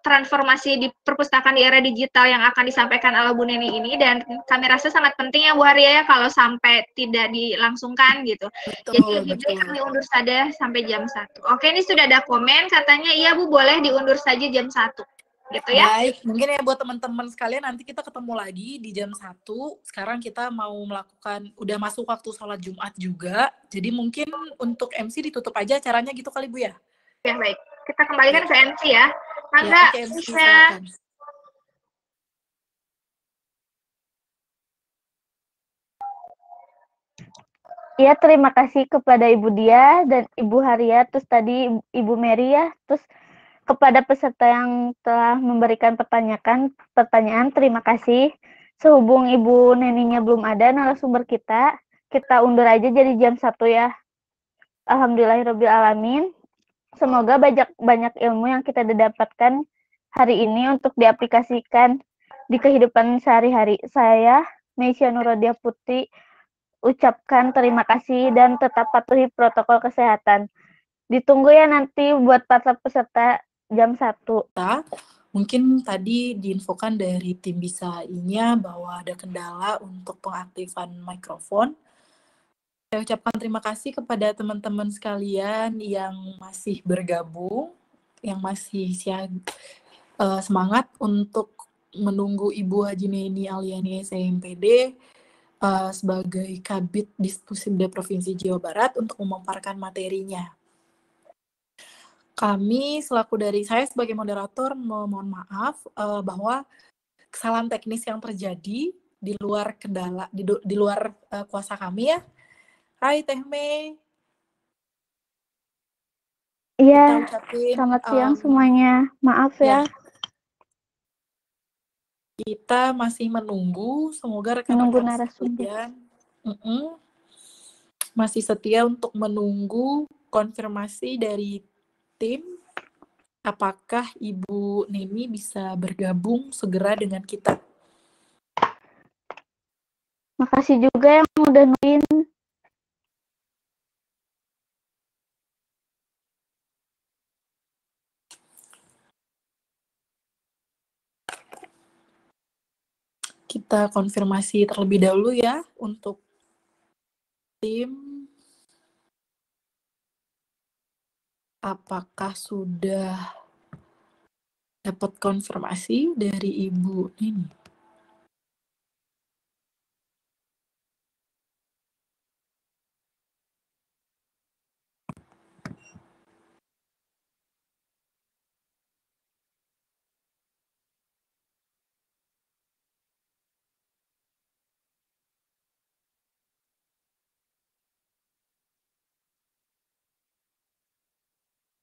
transformasi di perpustakaan di era digital yang akan disampaikan oleh Bu Neni ini dan kami rasa sangat penting ya Bu Haria ya kalau sampai tidak dilangsungkan gitu. Betul, Jadi lebih baik kami undur saja sampai jam satu. Oke, ini sudah ada komen katanya iya Bu boleh diundur saja jam satu gitu ya. Baik, mungkin ya buat teman-teman sekalian nanti kita ketemu lagi di jam satu. Sekarang kita mau melakukan udah masuk waktu sholat Jumat juga. Jadi mungkin untuk MC ditutup aja caranya gitu kali Bu ya. Ya baik. Kita kembalikan ke MC ya. Ya, bisa. Ya, terima kasih kepada Ibu Dia dan Ibu Haria, terus tadi Ibu Mary ya, terus kepada peserta yang telah memberikan pertanyaan, pertanyaan terima kasih. Sehubung Ibu Neninya belum ada narasumber kita, kita undur aja jadi jam satu ya. Alhamdulillahirobbilalamin. Semoga banyak banyak ilmu yang kita dapatkan hari ini untuk diaplikasikan di kehidupan sehari-hari. Saya, Meisya Nurodia Putri, ucapkan terima kasih dan tetap patuhi protokol kesehatan. Ditunggu ya nanti buat para peserta jam 1. Mungkin tadi diinfokan dari tim bisa inya bahwa ada kendala untuk pengaktifan mikrofon. Saya ucapkan terima kasih kepada teman-teman sekalian yang masih bergabung, yang masih siap uh, semangat untuk menunggu Ibu Haji Neni Aliani SMPD uh, sebagai Kabit Diskusi Provinsi Jawa Barat untuk memaparkan materinya. kami selaku dari saya sebagai moderator mohon maaf uh, bahwa kesalahan teknis yang terjadi di luar kendala di, di luar uh, kuasa kami ya. Hai Teh Mei. Iya. Selamat siang um, semuanya. Maaf ya. ya. Kita masih menunggu, semoga rekan-rekan narasumber mm -mm, masih setia untuk menunggu konfirmasi dari tim apakah Ibu Nemi bisa bergabung segera dengan kita. Makasih juga yang udah nungguin. Kita konfirmasi terlebih dahulu ya untuk tim apakah sudah dapat konfirmasi dari ibu ini?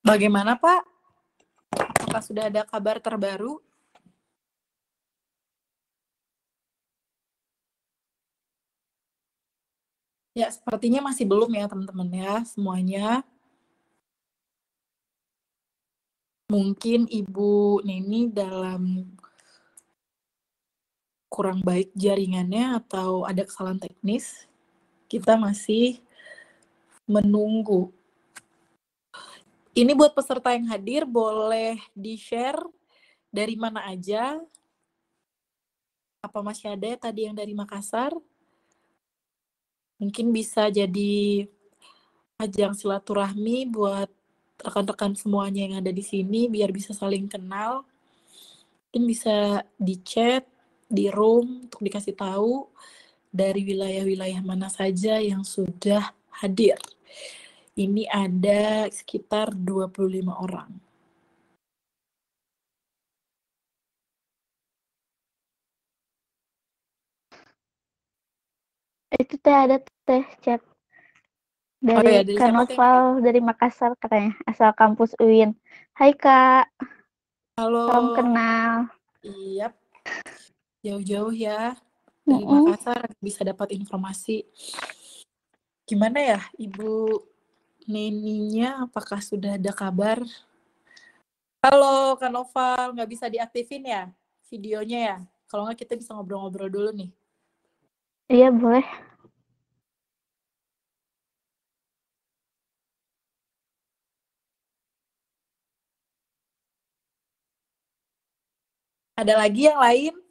Bagaimana Pak? Apakah sudah ada kabar terbaru? Ya, sepertinya masih belum ya teman-teman ya semuanya. Mungkin Ibu Neni dalam kurang baik jaringannya atau ada kesalahan teknis. Kita masih menunggu ini buat peserta yang hadir boleh di-share dari mana aja. Apa masih ada ya tadi yang dari Makassar? Mungkin bisa jadi ajang silaturahmi buat rekan-rekan semuanya yang ada di sini biar bisa saling kenal. Mungkin bisa di chat, di room untuk dikasih tahu dari wilayah-wilayah mana saja yang sudah hadir ini ada sekitar 25 orang. Itu teh ada teh chat dari, oh, ya, dari Kanoval dari Makassar katanya, asal kampus UIN. Hai Kak. Halo. Salam kenal. Iya. Jauh-jauh ya dari mm -hmm. Makassar bisa dapat informasi. Gimana ya Ibu Neninya apakah sudah ada kabar? Halo Kak Noval, nggak bisa diaktifin ya videonya ya? Kalau nggak kita bisa ngobrol-ngobrol dulu nih. Iya boleh. Ada lagi yang lain?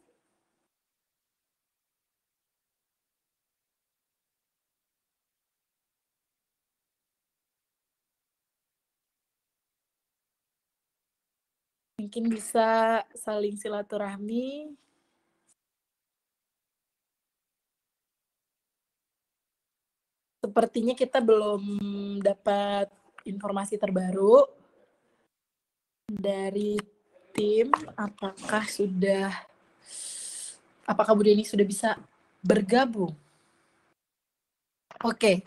Mungkin bisa saling silaturahmi. Sepertinya kita belum dapat informasi terbaru dari tim apakah sudah apakah Bu Deni sudah bisa bergabung. Oke.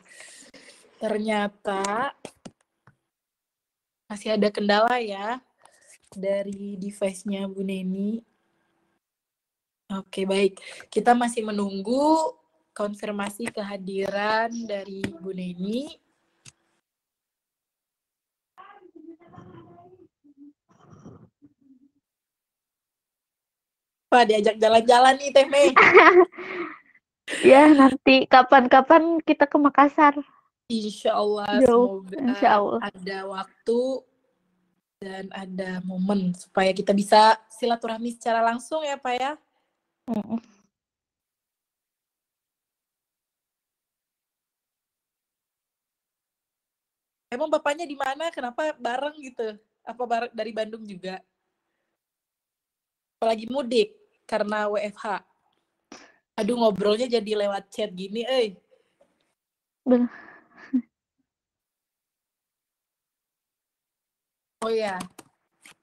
Ternyata masih ada kendala ya dari device-nya Bu Neni. Oke, baik. Kita masih menunggu konfirmasi kehadiran dari Bu Neni. Pak, diajak jalan-jalan nih, Teh Mei. *laughs* ya, nanti kapan-kapan kita ke Makassar. Insya Allah, Jauh. semoga Insya Allah. ada waktu dan ada momen supaya kita bisa silaturahmi secara langsung ya Pak ya. Mm. Emang bapaknya di mana? Kenapa bareng gitu? Apa bareng dari Bandung juga? Apalagi mudik karena WFH. Aduh ngobrolnya jadi lewat chat gini, eh. Benar. Oh Oh ya,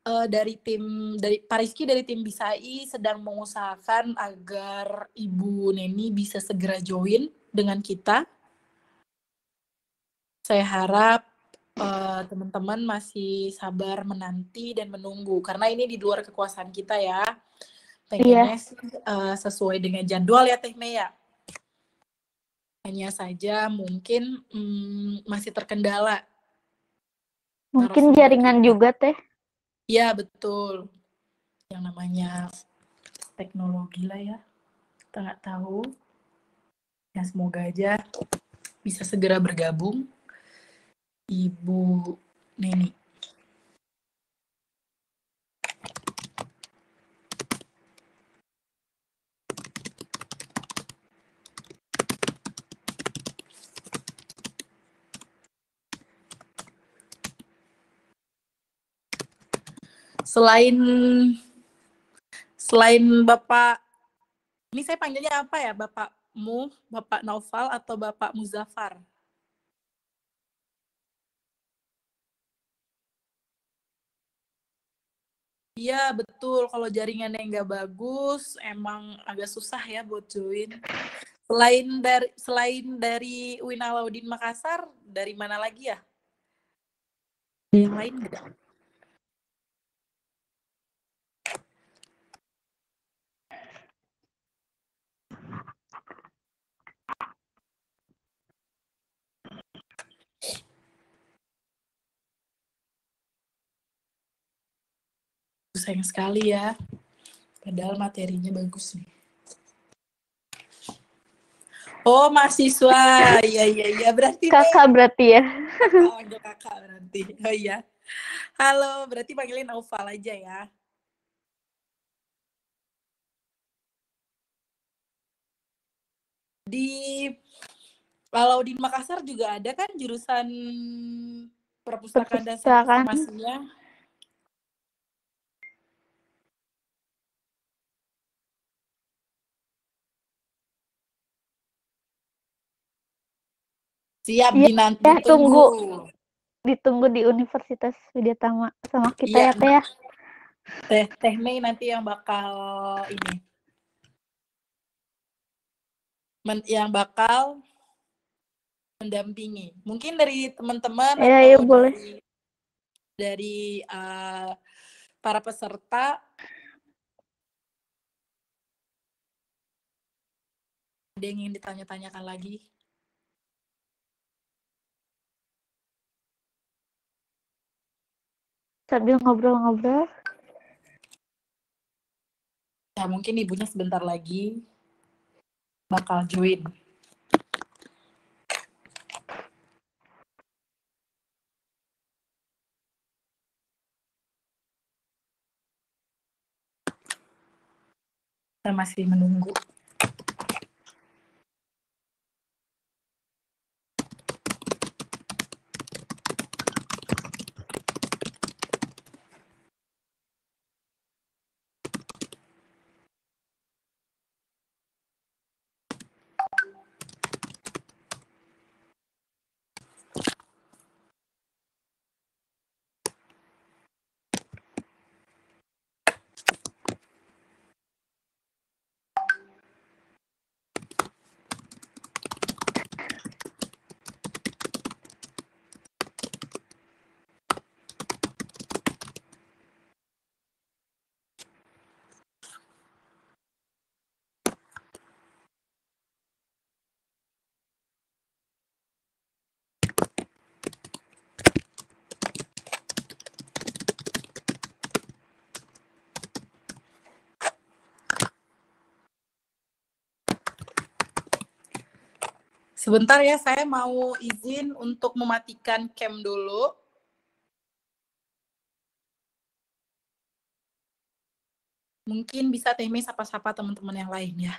uh, dari tim dari Pariski dari tim Bisai sedang mengusahakan agar Ibu Neni bisa segera join dengan kita. Saya harap uh, teman-teman masih sabar menanti dan menunggu karena ini di luar kekuasaan kita ya. Pengennya yeah. uh, sesuai dengan jadwal ya Teh Mea. Hanya saja mungkin hmm, masih terkendala Mungkin jaringan juga teh. Iya betul. Yang namanya teknologi lah ya. Kita nggak tahu. Ya semoga aja bisa segera bergabung. Ibu Neni. Selain selain Bapak ini saya panggilnya apa ya Bapakmu, Bapak Naufal atau Bapak Muzafar? Iya betul, kalau jaringannya nggak bagus, emang agak susah ya buat join. Selain dari selain dari Winalaudin Makassar, dari mana lagi ya? Yang lain nggak? Sayang sekali ya. Padahal materinya bagus nih. Oh, mahasiswa. Iya, iya, iya. Berarti kakak nih. berarti ya. Oh, ada kakak berarti. Oh iya. Halo, berarti panggilin Naufal aja ya. Di kalau di Makassar juga ada kan jurusan perpustakaan, perpustakaan. dan informasinya. Siap ya, dinanti ya, tunggu. Ditunggu di Universitas Widyatama sama kita ya, ya Teh ya. Teh Teh Mei nanti yang bakal ini. Men, yang bakal mendampingi. Mungkin dari teman-teman ya, ya, boleh. dari, dari uh, para peserta ada yang ingin ditanya-tanyakan lagi? Sambil ngobrol-ngobrol. Ya, mungkin ibunya sebentar lagi bakal join. Kita masih menunggu. Sebentar ya, saya mau izin untuk mematikan cam dulu. Mungkin bisa Temi sapa-sapa teman-teman yang lain ya.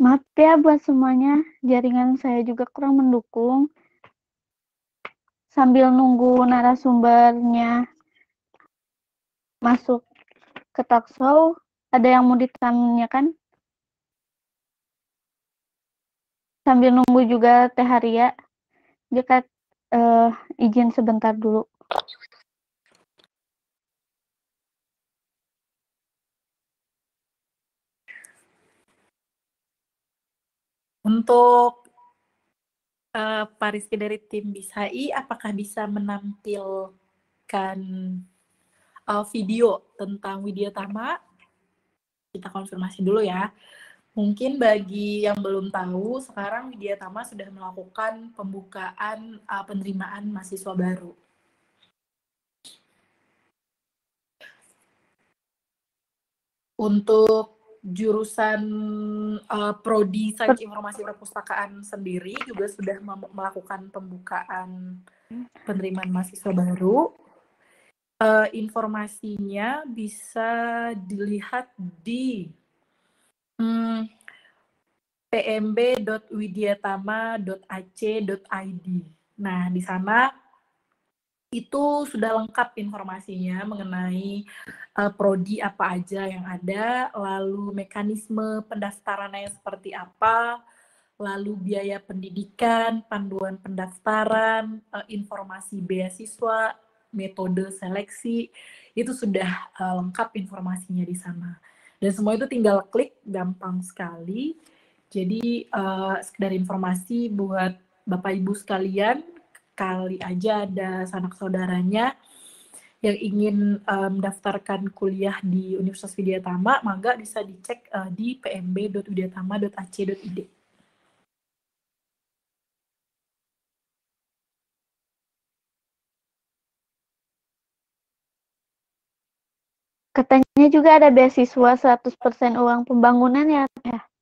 Maaf ya buat semuanya, jaringan saya juga kurang mendukung. Sambil nunggu narasumbernya masuk ke talkshow, ada yang mau ditanyakan? Sambil nunggu juga Teh Haria, dekat uh, izin sebentar dulu. Untuk uh, Pak Rizky dari tim Bisai, apakah bisa menampilkan uh, video tentang Widya Tama? Kita konfirmasi dulu ya. Mungkin bagi yang belum tahu, sekarang Widya Tama sudah melakukan pembukaan uh, penerimaan mahasiswa baru. Untuk jurusan uh, prodi sains informasi perpustakaan sendiri juga sudah melakukan pembukaan penerimaan mahasiswa baru. Uh, informasinya bisa dilihat di hmm, pmb.widyatama.ac.id. Nah, di sana itu sudah lengkap informasinya mengenai uh, prodi apa aja yang ada, lalu mekanisme pendaftarannya seperti apa, lalu biaya pendidikan, panduan pendaftaran, uh, informasi beasiswa, metode seleksi, itu sudah uh, lengkap informasinya di sana. Dan semua itu tinggal klik, gampang sekali. Jadi uh, sekedar informasi buat Bapak Ibu sekalian, kali aja ada sanak saudaranya yang ingin um, mendaftarkan kuliah di Universitas Widyatama, maka bisa dicek uh, di pmb.widyatama.ac.id. Katanya juga ada beasiswa 100% uang pembangunan ya,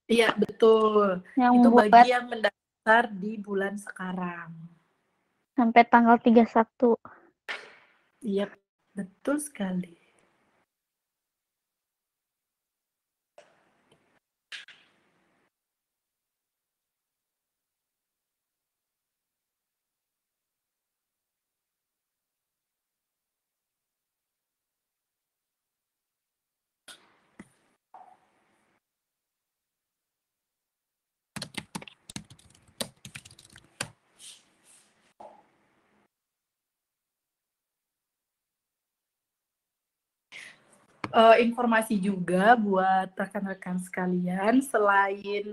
Iya, betul. Yang Itu buat... bagi yang mendaftar di bulan sekarang sampai tanggal 31. Iya, betul sekali. Uh, informasi juga buat rekan-rekan sekalian selain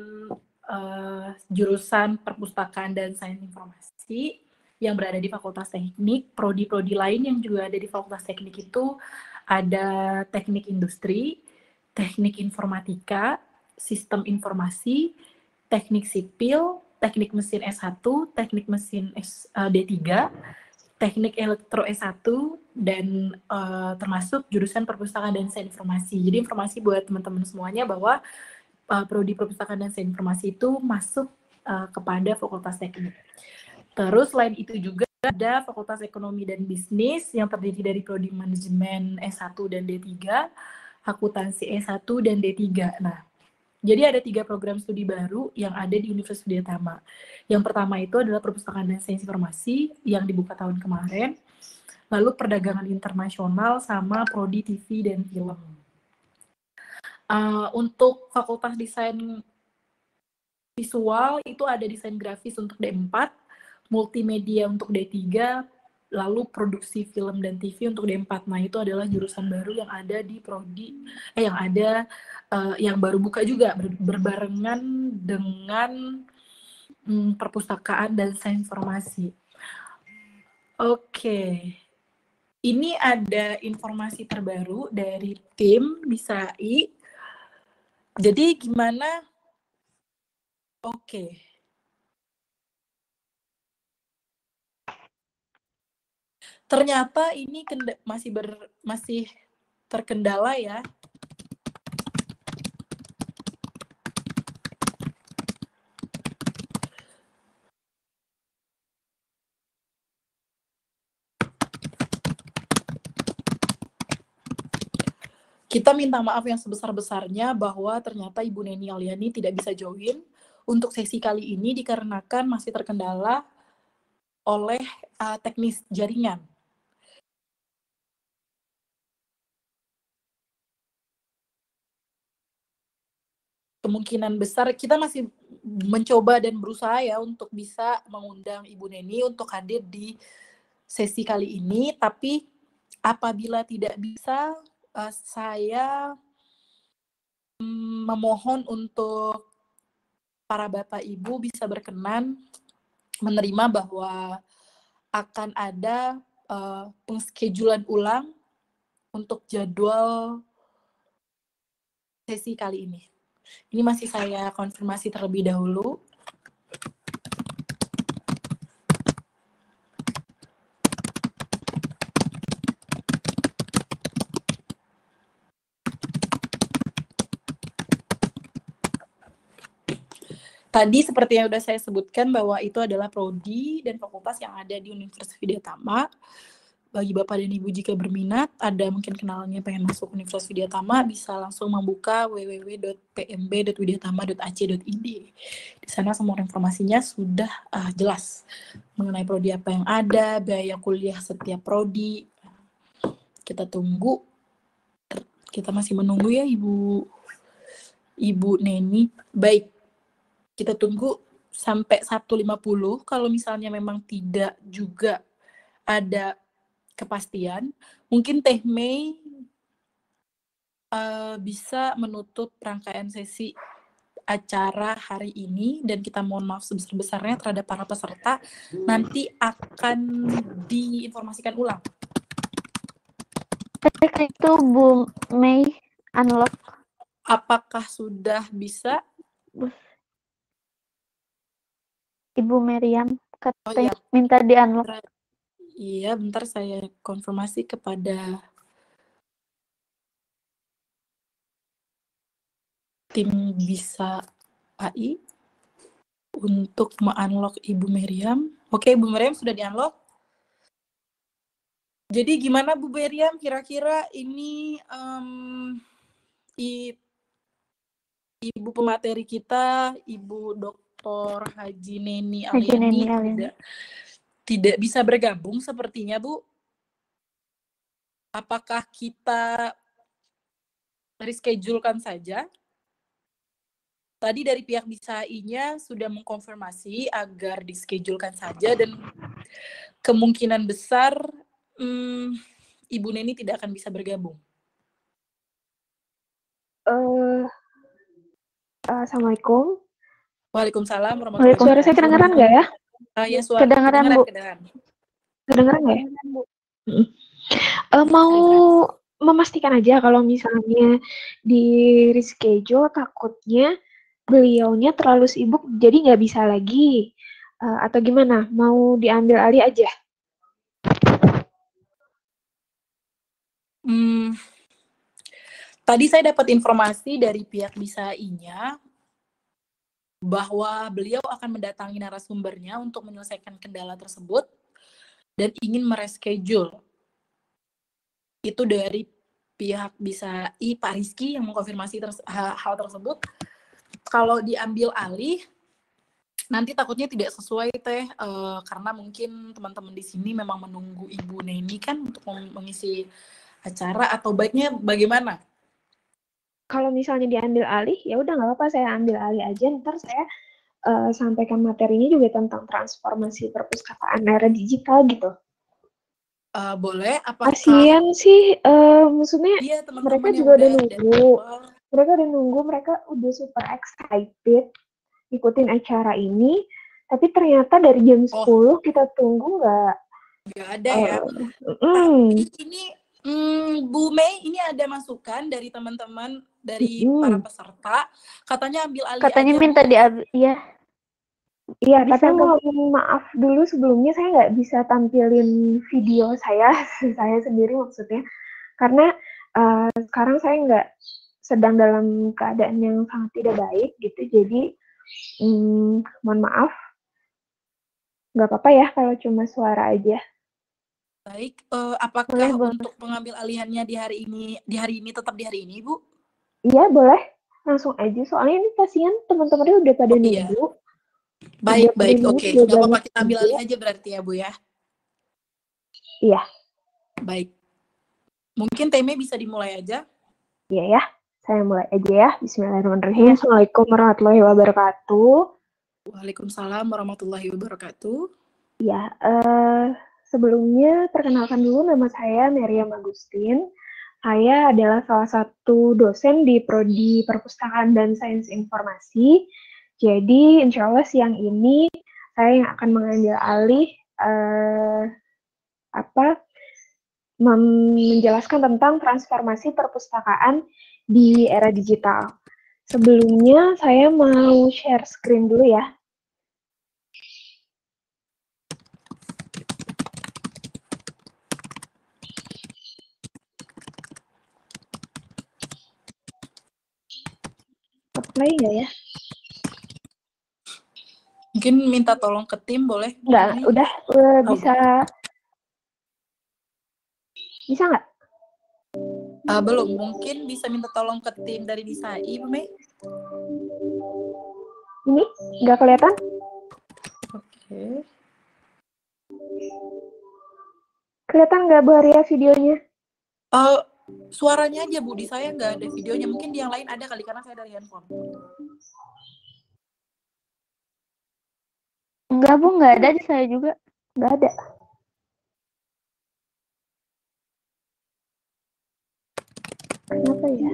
uh, jurusan perpustakaan dan sains informasi yang berada di Fakultas Teknik, prodi-prodi lain yang juga ada di Fakultas Teknik itu ada teknik industri, teknik informatika, sistem informasi, teknik sipil, teknik mesin S1, teknik mesin S, uh, D3, teknik elektro S1 dan uh, termasuk jurusan perpustakaan dan sains informasi. Jadi informasi buat teman-teman semuanya bahwa uh, prodi perpustakaan dan sains informasi itu masuk uh, kepada Fakultas Teknik. Terus selain itu juga ada Fakultas Ekonomi dan Bisnis yang terdiri dari prodi manajemen S1 dan D3, akuntansi S1 dan D3. Nah, jadi ada tiga program studi baru yang ada di Universitas Widyatama. Yang pertama itu adalah perpustakaan dan sains informasi yang dibuka tahun kemarin. Lalu perdagangan internasional sama prodi TV dan film. Uh, untuk fakultas desain visual itu ada desain grafis untuk D4, multimedia untuk D3, lalu produksi film dan TV untuk D4. Nah, itu adalah jurusan baru yang ada di prodi eh yang ada uh, yang baru buka juga ber, berbarengan dengan um, perpustakaan dan sains informasi. Oke. Okay. Ini ada informasi terbaru dari tim Bisai. Jadi gimana? Oke. Okay ternyata ini masih ber masih terkendala ya kita minta maaf yang sebesar-besarnya bahwa ternyata Ibu Neni Aliani tidak bisa join untuk sesi kali ini dikarenakan masih terkendala oleh uh, teknis jaringan. Kemungkinan besar kita masih mencoba dan berusaha ya untuk bisa mengundang Ibu Neni untuk hadir di sesi kali ini, tapi apabila tidak bisa, uh, saya mm, memohon untuk para bapak ibu bisa berkenan menerima bahwa akan ada uh, pengschedulan ulang untuk jadwal sesi kali ini. Ini masih saya konfirmasi terlebih dahulu. Tadi seperti yang sudah saya sebutkan bahwa itu adalah prodi dan fakultas yang ada di Universitas Widyatama. Bagi Bapak dan Ibu jika berminat, ada mungkin kenalannya pengen masuk Universitas Widyatama, bisa langsung membuka www.pmb.widyatama.ac.id. Di sana semua informasinya sudah uh, jelas mengenai prodi apa yang ada, biaya kuliah setiap prodi. Kita tunggu. Kita masih menunggu ya Ibu Ibu Neni. Baik, kita tunggu sampai 1.50 kalau misalnya memang tidak juga ada kepastian mungkin Teh Mei uh, bisa menutup rangkaian sesi acara hari ini dan kita mohon maaf sebesar-besarnya terhadap para peserta nanti akan diinformasikan ulang. Itu Bu Mei unlock. Apakah sudah bisa? Ibu Meriam katanya oh, iya. minta di unlock. Iya, bentar saya konfirmasi kepada tim bisa AI untuk mengunlock Ibu Meriam. Oke, Ibu Meriam sudah di-unlock. Jadi gimana Bu Meriam kira-kira ini um, i, Ibu pemateri kita, Ibu Dr. Haji Neni Aliani tidak, tidak bisa bergabung sepertinya Bu. Apakah kita reschedulekan saja? Tadi dari pihak BISAI-nya sudah mengkonfirmasi agar dischedulekan saja dan kemungkinan besar hmm, Ibu Neni tidak akan bisa bergabung. Uh, Assalamualaikum. Waalaikumsalam warahmatullahi wabarakatuh. Suara saya kedengaran nggak ya? Uh, ya, suara kedengaran, Bu. Kedengaran, kedengaran nggak ya? Uh, mau memastikan aja kalau misalnya di reschedule takutnya beliaunya terlalu sibuk jadi nggak bisa lagi uh, atau gimana? Mau diambil alih aja? Hmm, tadi saya dapat informasi dari pihak BISAI-nya bahwa beliau akan mendatangi narasumbernya untuk menyelesaikan kendala tersebut dan ingin mereschedule. Itu dari pihak bisa I Pak Rizky yang mengkonfirmasi hal tersebut. Kalau diambil alih, nanti takutnya tidak sesuai teh uh, karena mungkin teman-teman di sini memang menunggu Ibu Neni kan untuk mengisi acara atau baiknya bagaimana? Kalau misalnya diambil alih, ya udah nggak apa-apa saya ambil alih aja. Ntar saya uh, sampaikan materinya juga tentang transformasi perpustakaan era digital gitu. Uh, boleh? Apa? Kasian sih, uh, maksudnya iya, teman -teman mereka juga udah nunggu. Mereka udah nunggu, mereka udah super excited ikutin acara ini. Tapi ternyata dari jam oh. 10 kita tunggu nggak. Nggak ada uh, ya. Mm. ini Hmm, Bu Mei, ini ada masukan dari teman-teman dari hmm. para peserta. Katanya ambil alih. Katanya aja, minta diambil, iya. Iya, tapi mau maaf dulu sebelumnya saya nggak bisa tampilin video saya, *laughs* saya sendiri maksudnya, karena uh, sekarang saya nggak sedang dalam keadaan yang sangat tidak baik gitu, jadi hmm, mohon maaf, nggak apa-apa ya kalau cuma suara aja. Baik, uh, apakah Boleh, boleh. untuk pengambil alihannya di hari ini di hari ini tetap di hari ini, Bu? Iya, boleh. Langsung aja. Soalnya ini pasien teman-temannya udah pada Oh, iya. nunggu. Baik, Udah baik. Oke, nunggu, nggak apa-apa kita ambil alih aja berarti ya, Bu ya. Iya. Baik. Mungkin Teme bisa dimulai aja. Iya ya. Saya mulai aja ya. Bismillahirrahmanirrahim. Assalamualaikum warahmatullahi wabarakatuh. Waalaikumsalam warahmatullahi wabarakatuh. Ya, eh, sebelumnya perkenalkan dulu nama saya Meriam Agustin. Saya adalah salah satu dosen di Prodi Perpustakaan dan Sains Informasi. Jadi, insya Allah siang ini saya yang akan mengambil alih eh, apa menjelaskan tentang transformasi perpustakaan di era digital. Sebelumnya saya mau share screen dulu ya. Apply nggak ya? Mungkin minta tolong ke tim boleh? Nggak, udah Oh, bisa bisa nggak? Ah, belum, mungkin bisa minta tolong ke tim dari Disai, Bu Mei. Ini nggak kelihatan? Oke. Kelihatan nggak Bu Arya videonya? Eh, suaranya aja Bu, di saya nggak ada videonya. Mungkin di yang lain ada kali karena saya dari handphone. Enggak, Bu, enggak ada di saya juga. Nggak ada. Kenapa ya?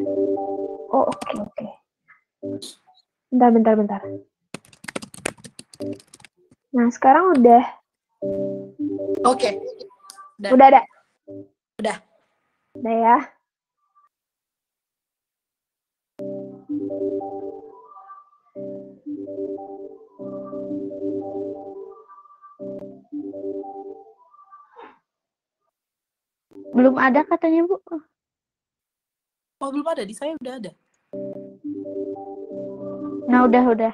Oh oke oke. Bentar bentar bentar. Nah sekarang udah Oke. Udah. udah ada. Udah. Udah ya. Belum ada katanya, Bu. Oh, belum ada. Di saya udah ada. Nah, udah, udah.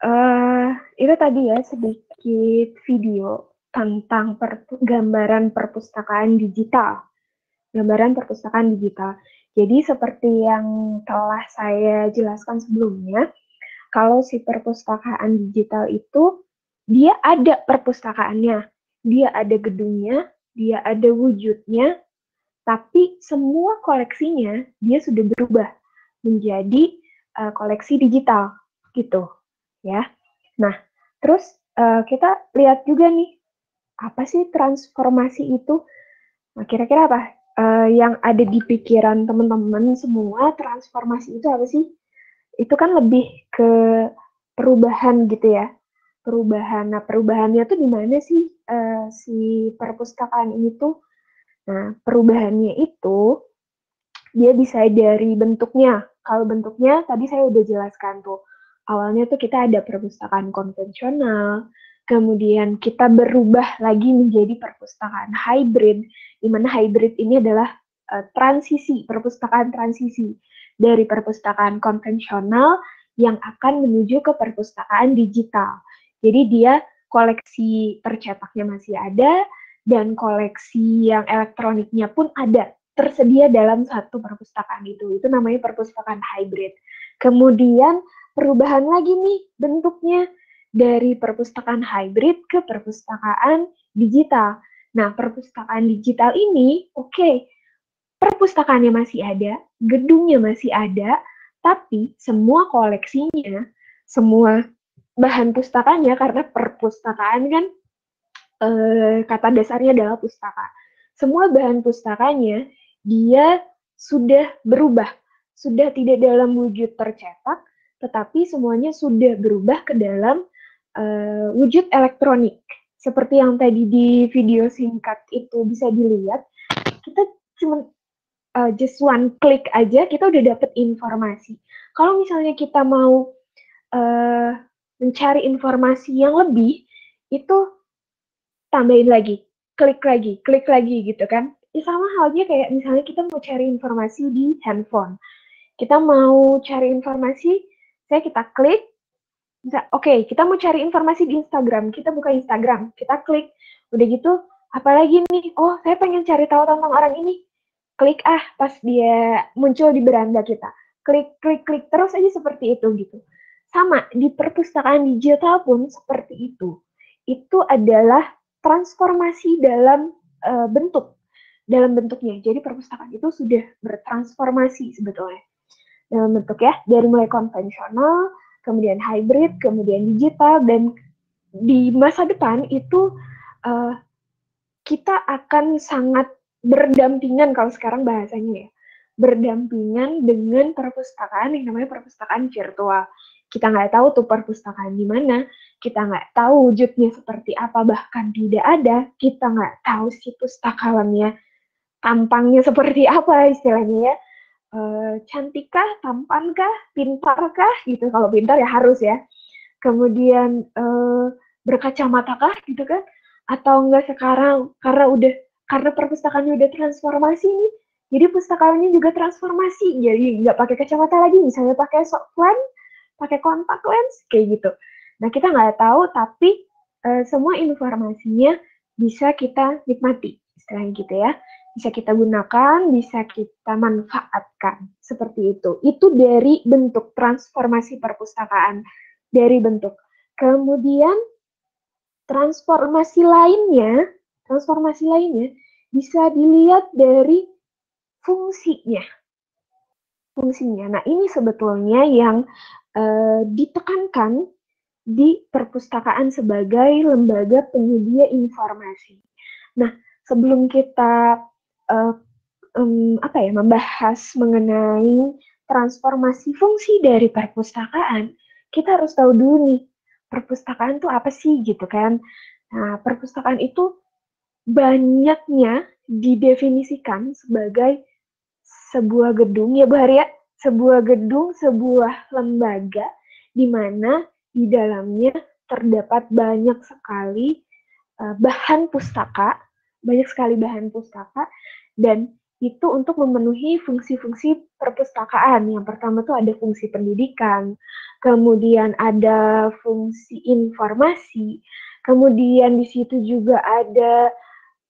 eh itu tadi ya sedikit video tentang per- gambaran perpustakaan digital. Gambaran perpustakaan digital. Jadi seperti yang telah saya jelaskan sebelumnya, kalau si perpustakaan digital itu dia ada perpustakaannya, dia ada gedungnya, dia ada wujudnya, tapi semua koleksinya dia sudah berubah menjadi uh, koleksi digital gitu ya. Nah, terus uh, kita lihat juga nih apa sih transformasi itu? Nah, kira-kira apa uh, yang ada di pikiran teman-teman semua transformasi itu apa sih? Itu kan lebih ke perubahan gitu ya. Perubahan. Nah, perubahannya tuh di mana sih uh, si perpustakaan ini tuh? Nah, perubahannya itu dia bisa dari bentuknya. Kalau bentuknya tadi saya udah jelaskan tuh. Awalnya tuh kita ada perpustakaan konvensional, kemudian kita berubah lagi menjadi perpustakaan hybrid, di mana hybrid ini adalah uh, transisi, perpustakaan transisi dari perpustakaan konvensional yang akan menuju ke perpustakaan digital. Jadi dia koleksi tercetaknya masih ada dan koleksi yang elektroniknya pun ada tersedia dalam satu perpustakaan itu. Itu namanya perpustakaan hybrid. Kemudian perubahan lagi nih bentuknya dari perpustakaan hybrid ke perpustakaan digital. Nah, perpustakaan digital ini, oke, okay, perpustakaannya masih ada, gedungnya masih ada, tapi semua koleksinya, semua bahan pustakanya, karena perpustakaan kan eh, kata dasarnya adalah pustaka. Semua bahan pustakanya dia sudah berubah, sudah tidak dalam wujud tercetak, tetapi semuanya sudah berubah ke dalam uh, wujud elektronik. Seperti yang tadi di video singkat itu bisa dilihat, kita cuma uh, just one click aja kita udah dapet informasi. Kalau misalnya kita mau uh, mencari informasi yang lebih, itu tambahin lagi, klik lagi, klik lagi gitu kan. Ya sama halnya kayak misalnya kita mau cari informasi di handphone. Kita mau cari informasi, saya kita klik, Oke, okay, kita mau cari informasi di Instagram, kita buka Instagram, kita klik, udah gitu, apalagi nih, oh saya pengen cari tahu tentang orang ini, klik ah pas dia muncul di beranda kita, klik, klik, klik terus aja seperti itu gitu. Sama di perpustakaan digital pun seperti itu. Itu adalah transformasi dalam uh, bentuk, dalam bentuknya. Jadi perpustakaan itu sudah bertransformasi sebetulnya dalam bentuk ya, dari mulai konvensional kemudian hybrid, kemudian digital, dan di masa depan itu uh, kita akan sangat berdampingan kalau sekarang bahasanya ya, berdampingan dengan perpustakaan yang namanya perpustakaan virtual. Kita nggak tahu tuh perpustakaan di mana, kita nggak tahu wujudnya seperti apa, bahkan tidak ada, kita nggak tahu si pustakawannya tampangnya seperti apa istilahnya ya uh, cantikkah, tampankah, pintarkah gitu. Kalau pintar ya harus ya. Kemudian uh, berkacamatakah gitu kan? Atau enggak sekarang karena udah karena perpustakaannya udah transformasi nih. Jadi pustakaannya juga transformasi. Jadi nggak pakai kacamata lagi, misalnya pakai soft lens, pakai kontak lens kayak gitu. Nah kita nggak tahu, tapi uh, semua informasinya bisa kita nikmati, istilahnya gitu ya bisa kita gunakan, bisa kita manfaatkan. Seperti itu. Itu dari bentuk transformasi perpustakaan. Dari bentuk. Kemudian transformasi lainnya, transformasi lainnya bisa dilihat dari fungsinya. Fungsinya. Nah, ini sebetulnya yang uh, ditekankan di perpustakaan sebagai lembaga penyedia informasi. Nah, sebelum kita um, apa ya membahas mengenai transformasi fungsi dari perpustakaan, kita harus tahu dulu nih perpustakaan itu apa sih gitu kan. Nah, perpustakaan itu banyaknya didefinisikan sebagai sebuah gedung ya Bu Haria, sebuah gedung, sebuah lembaga di mana di dalamnya terdapat banyak sekali uh, bahan pustaka, banyak sekali bahan pustaka dan itu untuk memenuhi fungsi-fungsi perpustakaan. Yang pertama tuh ada fungsi pendidikan, kemudian ada fungsi informasi, kemudian di situ juga ada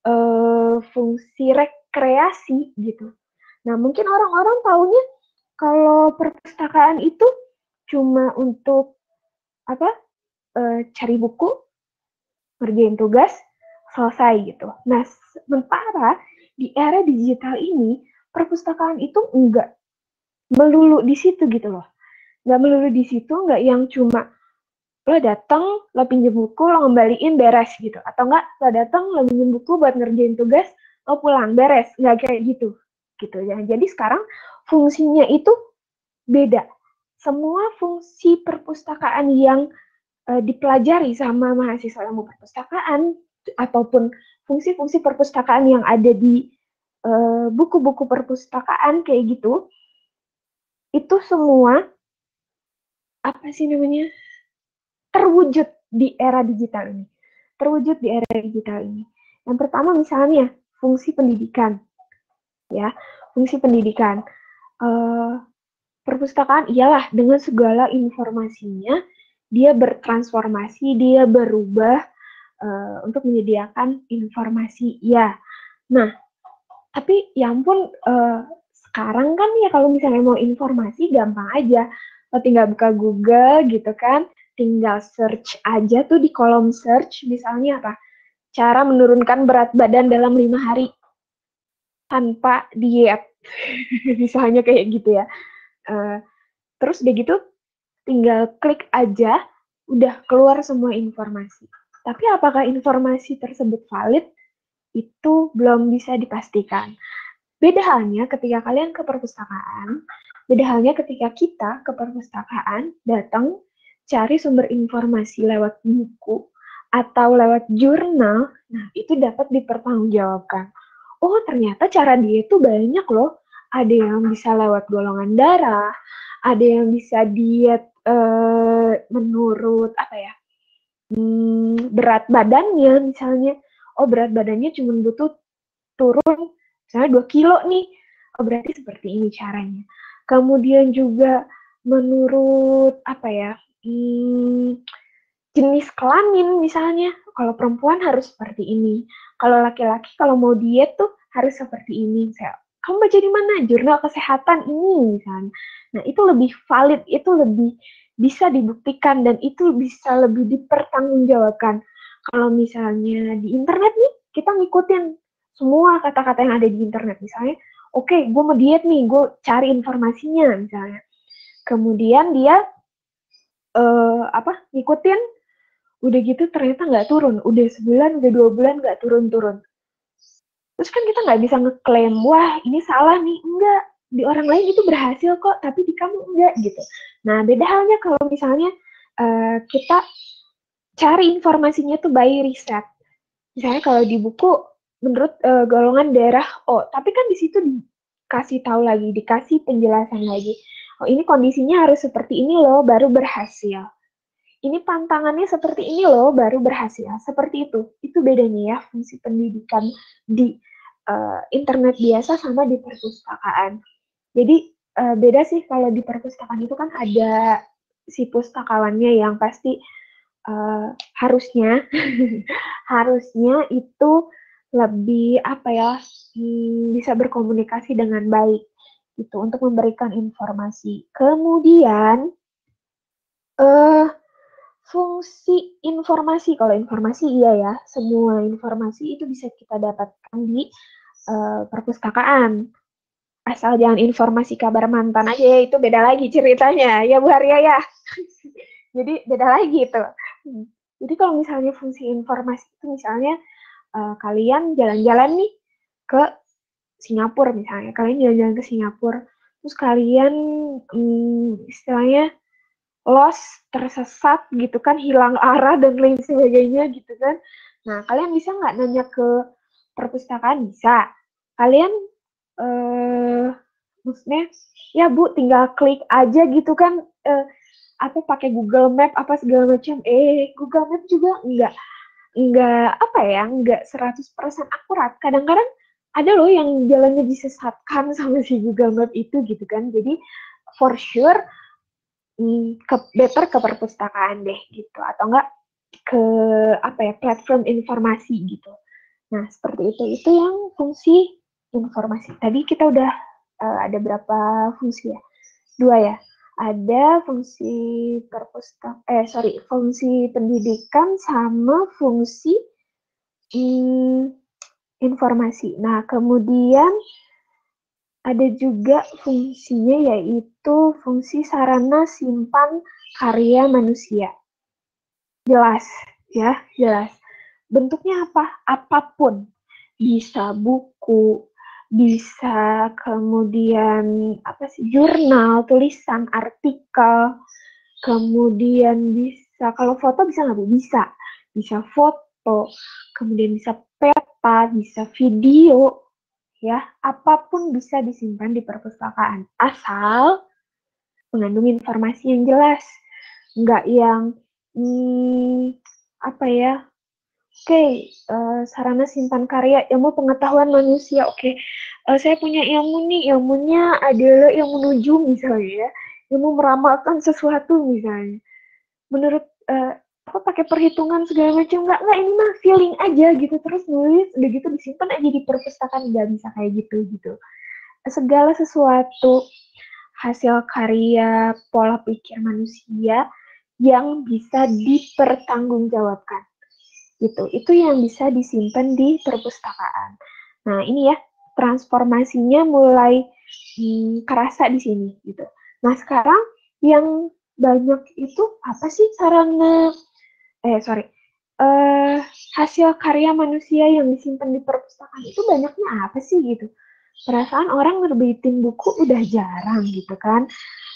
uh, fungsi rekreasi gitu. Nah mungkin orang-orang tahunya kalau perpustakaan itu cuma untuk apa? Uh, cari buku, ngerjain tugas, selesai gitu. Nah sementara di era digital ini perpustakaan itu enggak melulu di situ gitu loh. Enggak melulu di situ, enggak yang cuma lo datang, lo pinjem buku, lo ngembaliin beres gitu. Atau enggak lo datang, lo pinjem buku buat ngerjain tugas, lo pulang beres. Enggak kayak gitu. gitu ya. Jadi sekarang fungsinya itu beda. Semua fungsi perpustakaan yang uh, dipelajari sama mahasiswa ilmu perpustakaan ataupun fungsi-fungsi perpustakaan yang ada di Eh, buku-buku uh, perpustakaan kayak gitu, itu semua apa sih namanya terwujud di era digital ini. Terwujud di era digital ini. Yang pertama misalnya fungsi pendidikan, ya fungsi pendidikan. Uh, perpustakaan iyalah dengan segala informasinya dia bertransformasi, dia berubah uh, untuk menyediakan informasi. Ya, nah tapi ya ampun uh, sekarang kan ya kalau misalnya mau informasi gampang aja. Lo tinggal buka Google gitu kan. Tinggal search aja tuh di kolom search misalnya apa? Cara menurunkan berat badan dalam lima hari tanpa diet. *laughs* Misalnya kayak gitu ya. Uh, terus udah gitu tinggal klik aja udah keluar semua informasi tapi apakah informasi tersebut valid itu belum bisa dipastikan. Beda halnya ketika kalian ke perpustakaan, beda halnya ketika kita ke perpustakaan datang cari sumber informasi lewat buku atau lewat jurnal, nah itu dapat dipertanggungjawabkan. Oh ternyata cara dia itu banyak loh. Ada yang bisa lewat golongan darah, ada yang bisa diet uh, menurut apa ya hmm, berat badannya misalnya oh berat badannya cuma butuh turun misalnya 2 kilo nih, oh berarti seperti ini caranya. Kemudian juga menurut apa ya, hmm, jenis kelamin misalnya, kalau perempuan harus seperti ini, kalau laki-laki kalau mau diet tuh harus seperti ini. Saya, kamu baca di mana? Jurnal kesehatan ini misalnya. Nah itu lebih valid, itu lebih bisa dibuktikan dan itu bisa lebih dipertanggungjawabkan kalau misalnya di internet nih, kita ngikutin semua kata-kata yang ada di internet. Misalnya, oke, okay, gue mau diet nih, gue cari informasinya misalnya. Kemudian dia uh, apa ngikutin, udah gitu ternyata nggak turun. Udah sebulan, udah dua bulan nggak turun-turun. Terus kan kita nggak bisa ngeklaim, wah ini salah nih. Enggak, di orang lain itu berhasil kok, tapi di kamu enggak gitu. Nah, beda halnya kalau misalnya uh, kita cari informasinya tuh by riset. Misalnya kalau di buku menurut uh, golongan darah O, tapi kan di situ dikasih tahu lagi, dikasih penjelasan lagi. Oh, ini kondisinya harus seperti ini loh baru berhasil. Ini pantangannya seperti ini loh baru berhasil. Seperti itu. Itu bedanya ya fungsi pendidikan di uh, internet biasa sama di perpustakaan. Jadi uh, beda sih kalau di perpustakaan itu kan ada si pustakawannya yang pasti uh, harusnya *laughs* harusnya itu lebih apa ya hmm, bisa berkomunikasi dengan baik itu untuk memberikan informasi. Kemudian uh, fungsi informasi kalau informasi iya ya semua informasi itu bisa kita dapatkan di uh, perpustakaan asal jangan informasi kabar mantan aja ya, itu beda lagi ceritanya ya Bu Arya ya *laughs* jadi beda lagi itu Hmm. Jadi kalau misalnya fungsi informasi itu misalnya uh, kalian jalan-jalan nih ke Singapura misalnya, kalian jalan-jalan ke Singapura, terus kalian um, istilahnya lost, tersesat gitu kan, hilang arah dan lain sebagainya gitu kan. Nah, kalian bisa nggak nanya ke perpustakaan? Bisa. Kalian, uh, maksudnya, ya Bu, tinggal klik aja gitu kan, uh, apa pakai Google Map apa segala macam. Eh Google Map juga enggak enggak apa ya enggak 100% akurat. Kadang-kadang ada loh yang jalannya disesatkan *laughs* sama si Google Map itu gitu kan. Jadi for sure hmm, ke better ke perpustakaan deh gitu. Atau enggak ke apa ya platform informasi gitu. Nah seperti itu. Itu yang fungsi informasi tadi kita udah uh, ada berapa fungsi ya dua ya ada fungsi perpustak eh sorry fungsi pendidikan sama fungsi hmm, informasi. Nah, kemudian ada juga fungsinya yaitu fungsi sarana simpan karya manusia. Jelas, ya, jelas. Bentuknya apa? Apa pun. Bisa buku, bisa kemudian apa sih jurnal, tulisan, artikel, kemudian bisa kalau foto bisa nggak bu? Bisa, bisa foto, kemudian bisa peta, bisa video, ya. Apa pun bisa disimpan di perpustakaan. Asal mengandung informasi yang jelas, nggak yang hmm, apa ya okay, uh, eh, sarana simpan karya ilmu pengetahuan manusia. Oke, okay. uh, eh, saya punya ilmu nih, ilmunya adalah ilmu menuju misalnya ya, ilmu meramalkan sesuatu misalnya. Menurut uh, apa pakai perhitungan segala macam nggak nggak ini mah feeling aja gitu terus nulis udah gitu disimpan aja di perpustakaan nggak bisa kayak gitu gitu. Segala sesuatu hasil karya pola pikir manusia yang bisa dipertanggungjawabkan gitu. Itu yang bisa disimpan di perpustakaan. Nah, ini ya transformasinya mulai hmm, kerasa di sini gitu. Nah, sekarang yang banyak itu apa sih sarana eh sorry uh, hasil karya manusia yang disimpan di perpustakaan itu banyaknya apa sih gitu perasaan orang nerbitin buku udah jarang gitu kan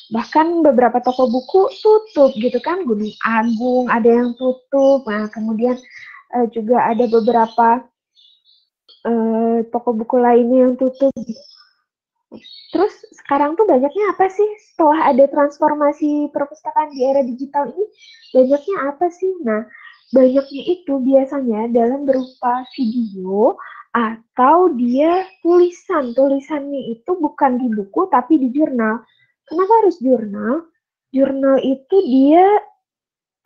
bahkan beberapa toko buku tutup gitu kan Gunung Agung ada yang tutup nah kemudian uh, juga ada beberapa uh, toko buku lainnya yang tutup. Terus sekarang tuh banyaknya apa sih setelah ada transformasi perpustakaan di era digital ini? Banyaknya apa sih? Nah, banyaknya itu biasanya dalam berupa video atau dia tulisan. Tulisannya itu bukan di buku tapi di jurnal. Kenapa harus jurnal? Jurnal itu dia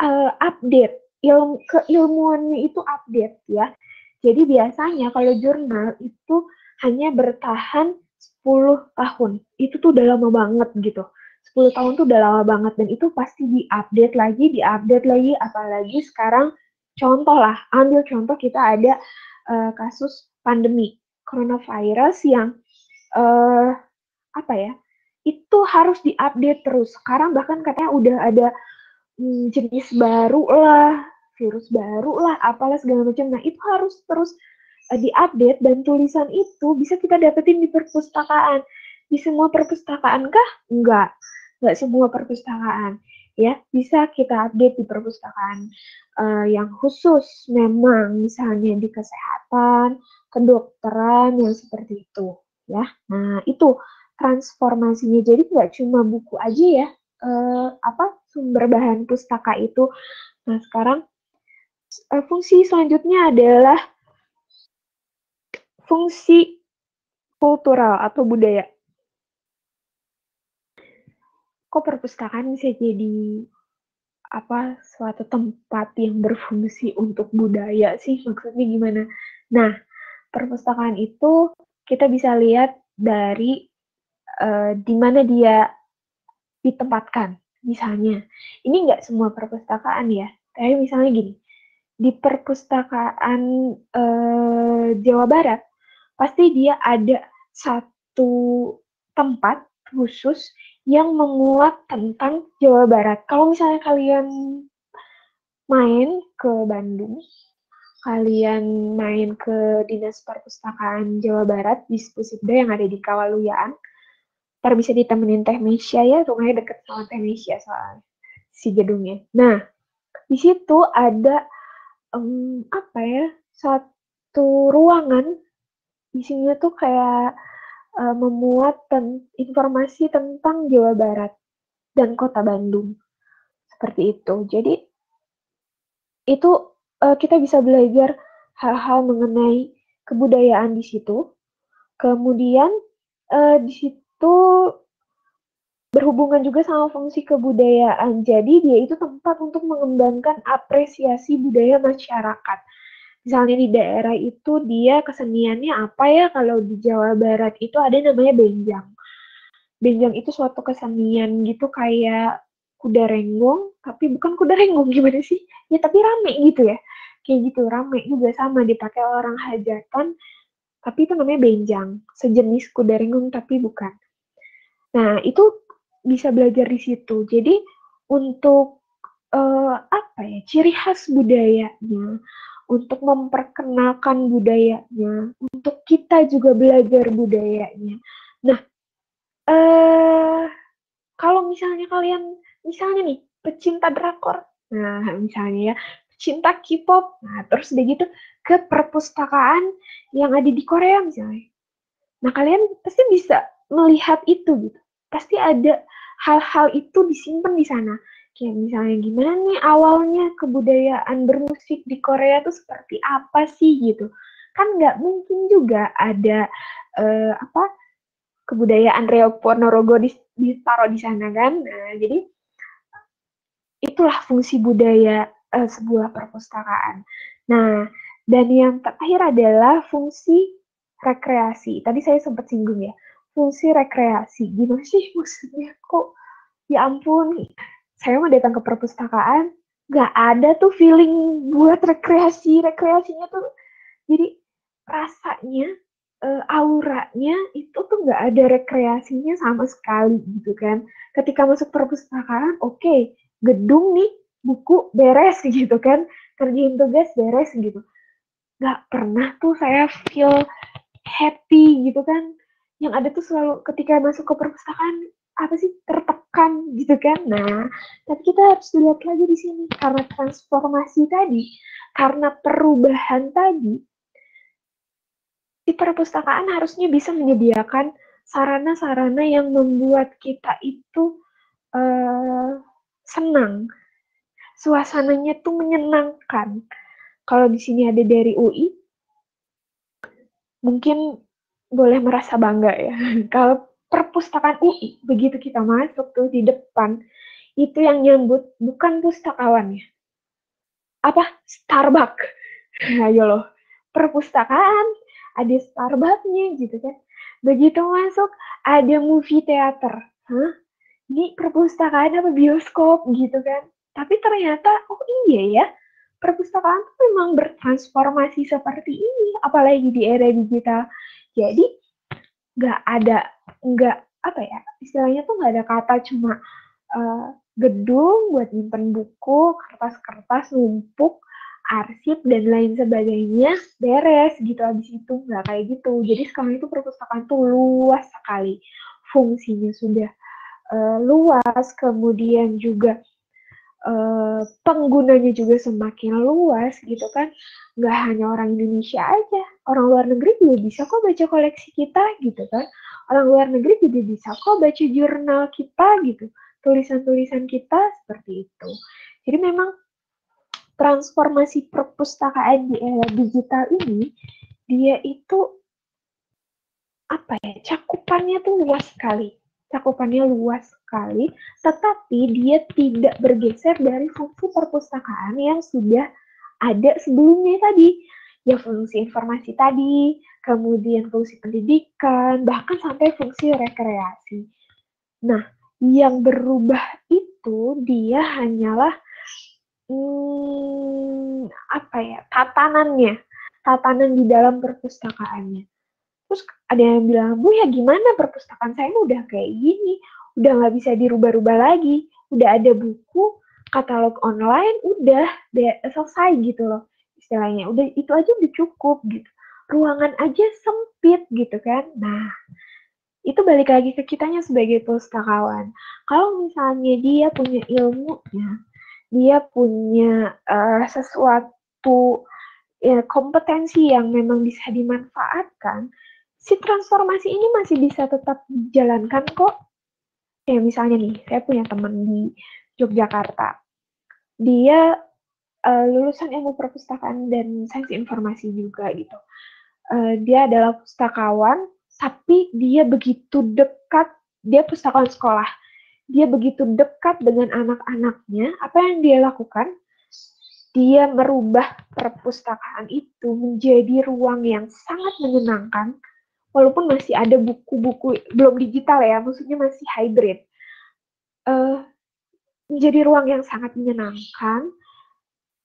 uh, update ilmu keilmuannya itu update ya. Jadi biasanya kalau jurnal itu hanya bertahan 10 tahun. Itu tuh udah lama banget gitu. 10 tahun tuh udah lama banget dan itu pasti diupdate lagi, diupdate lagi apalagi sekarang contoh lah, ambil contoh kita ada uh, kasus pandemi coronavirus yang uh, apa ya? Itu harus diupdate terus. Sekarang bahkan katanya udah ada hmm, jenis baru lah, virus baru lah, apalah segala macam. Nah, itu harus terus uh, diupdate dan tulisan itu bisa kita dapetin di perpustakaan. Di semua perpustakaan kah? Enggak. Enggak semua perpustakaan. Ya, bisa kita update di perpustakaan uh, yang khusus memang misalnya di kesehatan, kedokteran yang seperti itu, ya. Nah, itu transformasinya. Jadi nggak cuma buku aja ya, uh, apa sumber bahan pustaka itu. Nah, sekarang uh, fungsi selanjutnya adalah fungsi kultural atau budaya. Kok perpustakaan bisa jadi apa suatu tempat yang berfungsi untuk budaya sih maksudnya gimana? Nah, perpustakaan itu kita bisa lihat dari uh, di mana dia ditempatkan. Misalnya, ini nggak semua perpustakaan ya, tapi misalnya gini, di perpustakaan eh, Jawa Barat, pasti dia ada satu tempat khusus yang menguat tentang Jawa Barat. Kalau misalnya kalian main ke Bandung, kalian main ke Dinas Perpustakaan Jawa Barat di Spusibda yang ada di Kawaluyaan, ntar bisa ditemenin Teh Mesya ya, rumahnya deket sama Teh Mesya soal si gedungnya. Nah, di situ ada um, apa ya satu ruangan isinya tuh kayak uh, memuat ten informasi tentang Jawa Barat dan Kota Bandung seperti itu. Jadi itu uh, kita bisa belajar hal-hal mengenai kebudayaan di situ. Kemudian uh, di situ itu berhubungan juga sama fungsi kebudayaan. Jadi dia itu tempat untuk mengembangkan apresiasi budaya masyarakat. Misalnya di daerah itu dia keseniannya apa ya? Kalau di Jawa Barat itu ada namanya benjang. Benjang itu suatu kesenian gitu kayak kuda renggong, tapi bukan kuda renggong *laughs* gimana sih? Ya tapi rame gitu ya. Kayak gitu rame juga sama dipakai orang hajatan tapi itu namanya benjang, sejenis kuda rengung tapi bukan. Nah, itu bisa belajar di situ. Jadi untuk uh, apa ya ciri khas budayanya, untuk memperkenalkan budayanya, untuk kita juga belajar budayanya. Nah, uh, kalau misalnya kalian, misalnya nih pecinta drakor, nah misalnya ya pecinta K-pop, nah terus udah gitu ke perpustakaan yang ada di Korea misalnya. Nah kalian pasti bisa melihat itu gitu. Pasti ada hal-hal itu disimpan di sana. Kayak misalnya gimana nih awalnya kebudayaan bermusik di Korea tuh seperti apa sih gitu. Kan nggak mungkin juga ada uh, apa kebudayaan Reo Ponorogo ditaruh di sana kan. Nah, jadi itulah fungsi budaya uh, sebuah perpustakaan. Nah, dan yang terakhir adalah fungsi rekreasi. Tadi saya sempat singgung ya fungsi rekreasi. Gimana sih *laughs* maksudnya? Kok ya ampun, saya mau datang ke perpustakaan, nggak ada tuh feeling buat rekreasi. Rekreasinya tuh jadi rasanya, uh, auranya itu tuh nggak ada rekreasinya sama sekali gitu kan. Ketika masuk perpustakaan, oke, okay, gedung nih, buku beres *laughs* gitu kan, kerjain tugas beres gitu. Nggak pernah tuh saya feel happy gitu kan yang ada tuh selalu ketika masuk ke perpustakaan apa sih tertekan gitu kan? Nah tapi kita harus lihat lagi di sini karena transformasi tadi karena perubahan tadi di perpustakaan harusnya bisa menyediakan sarana-sarana yang membuat kita itu uh, senang. Suasananya tuh menyenangkan. Kalau di sini ada dari UI mungkin boleh merasa bangga ya. *laughs* Kalau perpustakaan UI, begitu kita masuk tuh di depan, itu yang nyambut bukan pustakawannya. Apa? Starbucks. *laughs* Ayo loh, perpustakaan ada Starbucksnya gitu kan. Begitu masuk ada movie theater. Hah? Ini perpustakaan apa bioskop gitu kan. Tapi ternyata, oh iya ya, perpustakaan tuh memang bertransformasi seperti ini, apalagi di era digital. Jadi nggak ada nggak apa ya istilahnya tuh nggak ada kata cuma uh, gedung buat nyimpen buku, kertas-kertas numpuk, arsip dan lain sebagainya beres gitu abis itu nggak kayak gitu. Jadi sekarang itu perpustakaan tuh luas sekali fungsinya sudah uh, luas, kemudian juga uh, penggunanya juga semakin luas gitu kan. Nggak hanya orang Indonesia aja orang luar negeri juga bisa kok baca koleksi kita gitu kan. Orang luar negeri juga bisa kok baca jurnal kita gitu tulisan-tulisan kita seperti itu. Jadi memang transformasi perpustakaan di era digital ini dia itu apa ya cakupannya tuh luas sekali. Cakupannya luas sekali, tetapi dia tidak bergeser dari fungsi perpustakaan yang sudah ada sebelumnya tadi. Ya fungsi informasi tadi, kemudian fungsi pendidikan, bahkan sampai fungsi rekreasi. Nah, yang berubah itu dia hanyalah hmm, apa ya tatanannya, tatanan di dalam perpustakaannya. Terus ada yang bilang, Bu ya gimana perpustakaan saya udah kayak gini, udah nggak bisa dirubah-rubah lagi, udah ada buku, katalog online, udah selesai gitu loh istilahnya. Udah itu aja udah cukup gitu. Ruangan aja sempit gitu kan. Nah, itu balik lagi ke kitanya sebagai pustakawan. Kalau misalnya dia punya ilmunya, dia punya uh, sesuatu ya, kompetensi yang memang bisa dimanfaatkan, si transformasi ini masih bisa tetap dijalankan kok. Kayak misalnya nih, saya punya teman di Yogyakarta. Dia uh, lulusan ilmu perpustakaan dan sains informasi juga gitu. Uh, dia adalah pustakawan, tapi dia begitu dekat, dia pustakawan sekolah. Dia begitu dekat dengan anak-anaknya. Apa yang dia lakukan? Dia merubah perpustakaan itu menjadi ruang yang sangat menyenangkan, walaupun masih ada buku-buku belum digital ya, maksudnya masih hybrid, uh, menjadi ruang yang sangat menyenangkan,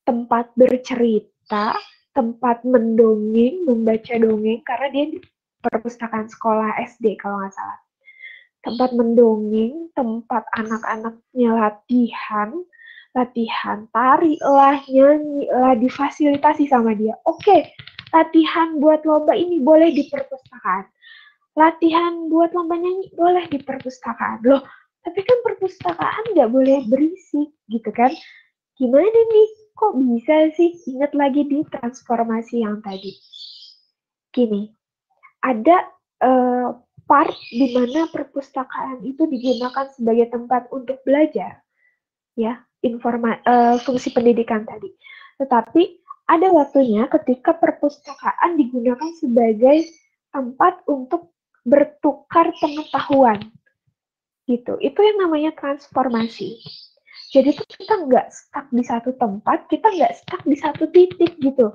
tempat bercerita, tempat mendongeng, membaca dongeng, karena dia di perpustakaan sekolah SD kalau nggak salah. Tempat mendongeng, tempat anak-anaknya latihan, latihan tari lah, nyanyi lah, difasilitasi sama dia. Oke, latihan buat lomba ini boleh di perpustakaan. Latihan buat lomba nyanyi boleh di perpustakaan. Loh, tapi kan perpustakaan nggak boleh berisik gitu kan. Gimana nih? Kok bisa sih? Ingat lagi di transformasi yang tadi. Gini, ada uh, part di mana perpustakaan itu digunakan sebagai tempat untuk belajar, ya, informa uh, fungsi pendidikan tadi. Tetapi ada waktunya ketika perpustakaan digunakan sebagai tempat untuk bertukar pengetahuan, gitu. Itu yang namanya transformasi. Jadi tuh kita nggak stuck di satu tempat, kita nggak stuck di satu titik gitu.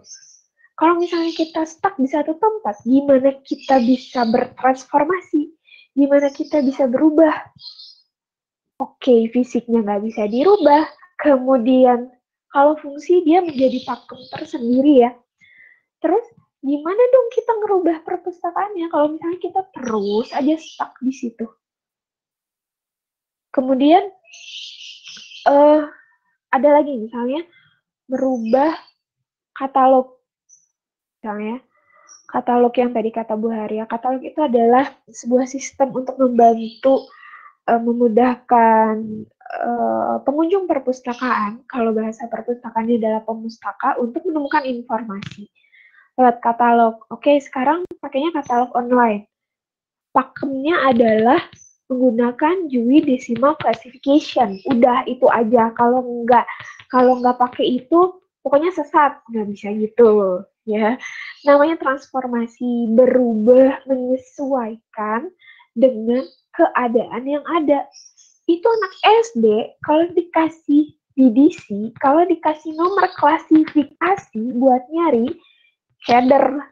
Kalau misalnya kita stuck di satu tempat, gimana kita bisa bertransformasi? Gimana kita bisa berubah? Oke, fisiknya nggak bisa dirubah. Kemudian, kalau fungsi dia menjadi pakem tersendiri ya. Terus, gimana dong kita ngerubah perpustakaannya kalau misalnya kita terus aja stuck di situ? Kemudian, uh, ada lagi misalnya merubah katalog misalnya katalog yang tadi kata Bu Haria katalog itu adalah sebuah sistem untuk membantu uh, memudahkan uh, pengunjung perpustakaan kalau bahasa perpustakaannya adalah pemustaka untuk menemukan informasi lewat katalog oke sekarang pakainya katalog online pakemnya adalah menggunakan Dewey Decimal Classification. Udah itu aja. Kalau nggak kalau nggak pakai itu, pokoknya sesat. Nggak bisa gitu, ya. Namanya transformasi berubah, menyesuaikan dengan keadaan yang ada. Itu anak SD kalau dikasih DDC, kalau dikasih nomor klasifikasi buat nyari, header,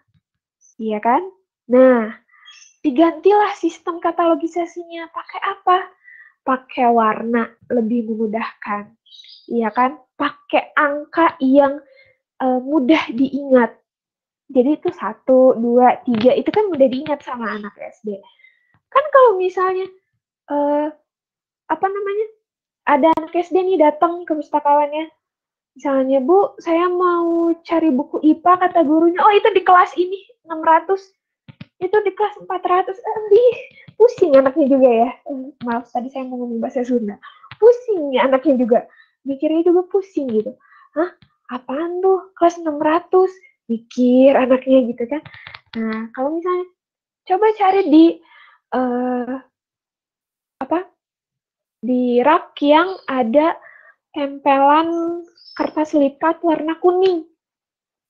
iya kan? Nah, digantilah sistem katalogisasinya pakai apa? Pakai warna lebih memudahkan. Iya kan? Pakai angka yang uh, mudah diingat. Jadi itu satu dua tiga itu kan mudah diingat sama anak SD kan kalau misalnya uh, apa namanya ada anak SD nih datang ke pustakawannya. Misalnya bu saya mau cari buku IPA kata gurunya. Oh itu di kelas ini 600 itu di kelas 400 eh, pusing anaknya juga ya. Eh, maaf tadi saya mau ngomong bahasa Sunda. Pusing ya anaknya juga. Mikirnya juga pusing gitu. Hah? Apaan tuh? Kelas 600 mikir anaknya gitu kan. Nah kalau misalnya coba cari di uh, apa? Di rak yang ada tempelan kertas lipat warna kuning.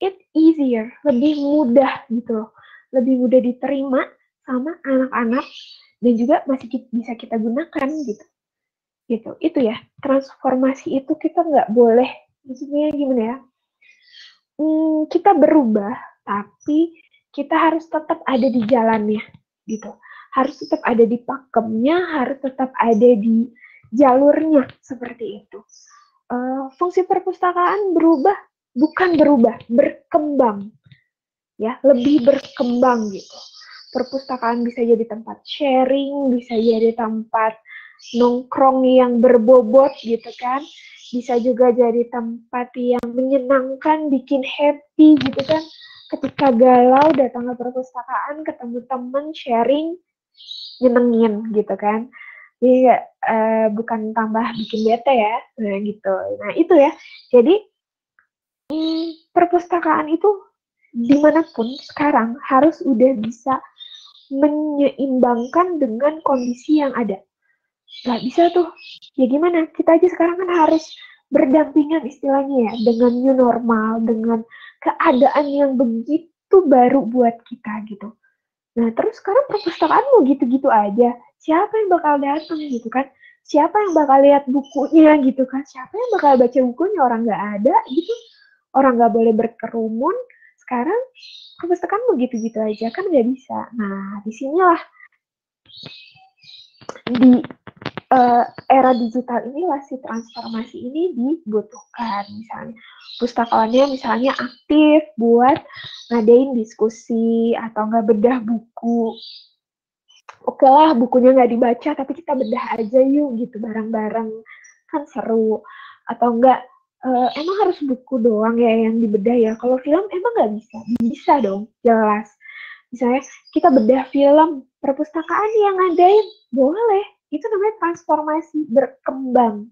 It easier lebih mudah gitu loh. Lebih mudah diterima sama anak-anak dan juga masih bisa kita gunakan gitu. Gitu itu ya. Transformasi itu kita nggak boleh maksudnya gimana ya? Hmm, kita berubah tapi kita harus tetap ada di jalannya gitu harus tetap ada di pakemnya harus tetap ada di jalurnya seperti itu. Uh, fungsi perpustakaan berubah bukan berubah berkembang. Ya lebih berkembang gitu. Perpustakaan bisa jadi tempat sharing bisa jadi tempat nongkrong yang berbobot gitu kan. Bisa juga jadi tempat yang menyenangkan bikin happy gitu kan. Ketika galau datang ke perpustakaan ketemu temen sharing nyenengin gitu kan jadi uh, bukan tambah bikin bete ya nah gitu nah itu ya jadi hmm, perpustakaan itu di mana pun sekarang harus udah bisa menyeimbangkan dengan kondisi yang ada. Gak bisa tuh. Ya gimana? Kita aja sekarang kan harus berdampingan istilahnya ya dengan new normal, dengan keadaan yang begitu baru buat kita gitu. Nah terus sekarang perpustakaan mau gitu-gitu aja. Siapa yang bakal datang gitu kan? Siapa yang bakal lihat bukunya gitu kan? Siapa yang bakal baca bukunya? Orang nggak ada gitu. Orang nggak boleh berkerumun sekarang perpustakaan mau gitu-gitu aja kan nggak bisa. Nah, di sinilah di uh, era digital inilah si transformasi ini dibutuhkan. Misalnya pustakawannya misalnya aktif buat ngadain diskusi atau nggak bedah buku. Oke lah bukunya nggak dibaca tapi kita bedah aja yuk gitu bareng-bareng kan seru. Atau enggak uh, emang harus buku doang ya yang dibedah ya. Kalau film emang nggak bisa, bisa dong jelas. Misalnya kita bedah film perpustakaan yang ngadain boleh itu namanya transformasi berkembang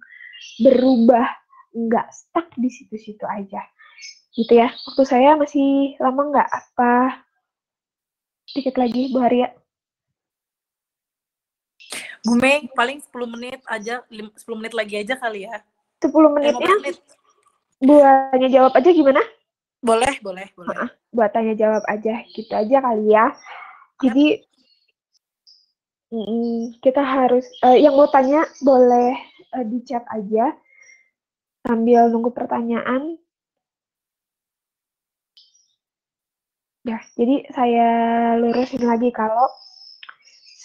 berubah nggak stuck di situ-situ aja. Gitu ya. Waktu saya masih lama nggak apa sedikit lagi Bu Haria Bu Mei paling 10 menit aja 10 menit lagi aja kali ya. 10 menitnya? menit. buat tanya jawab aja gimana? Boleh boleh boleh. Buat tanya jawab aja gitu aja kali ya. Jadi kita harus uh, yang mau tanya boleh uh, di chat aja. Sambil nunggu pertanyaan. Ya, jadi saya lurusin lagi kalau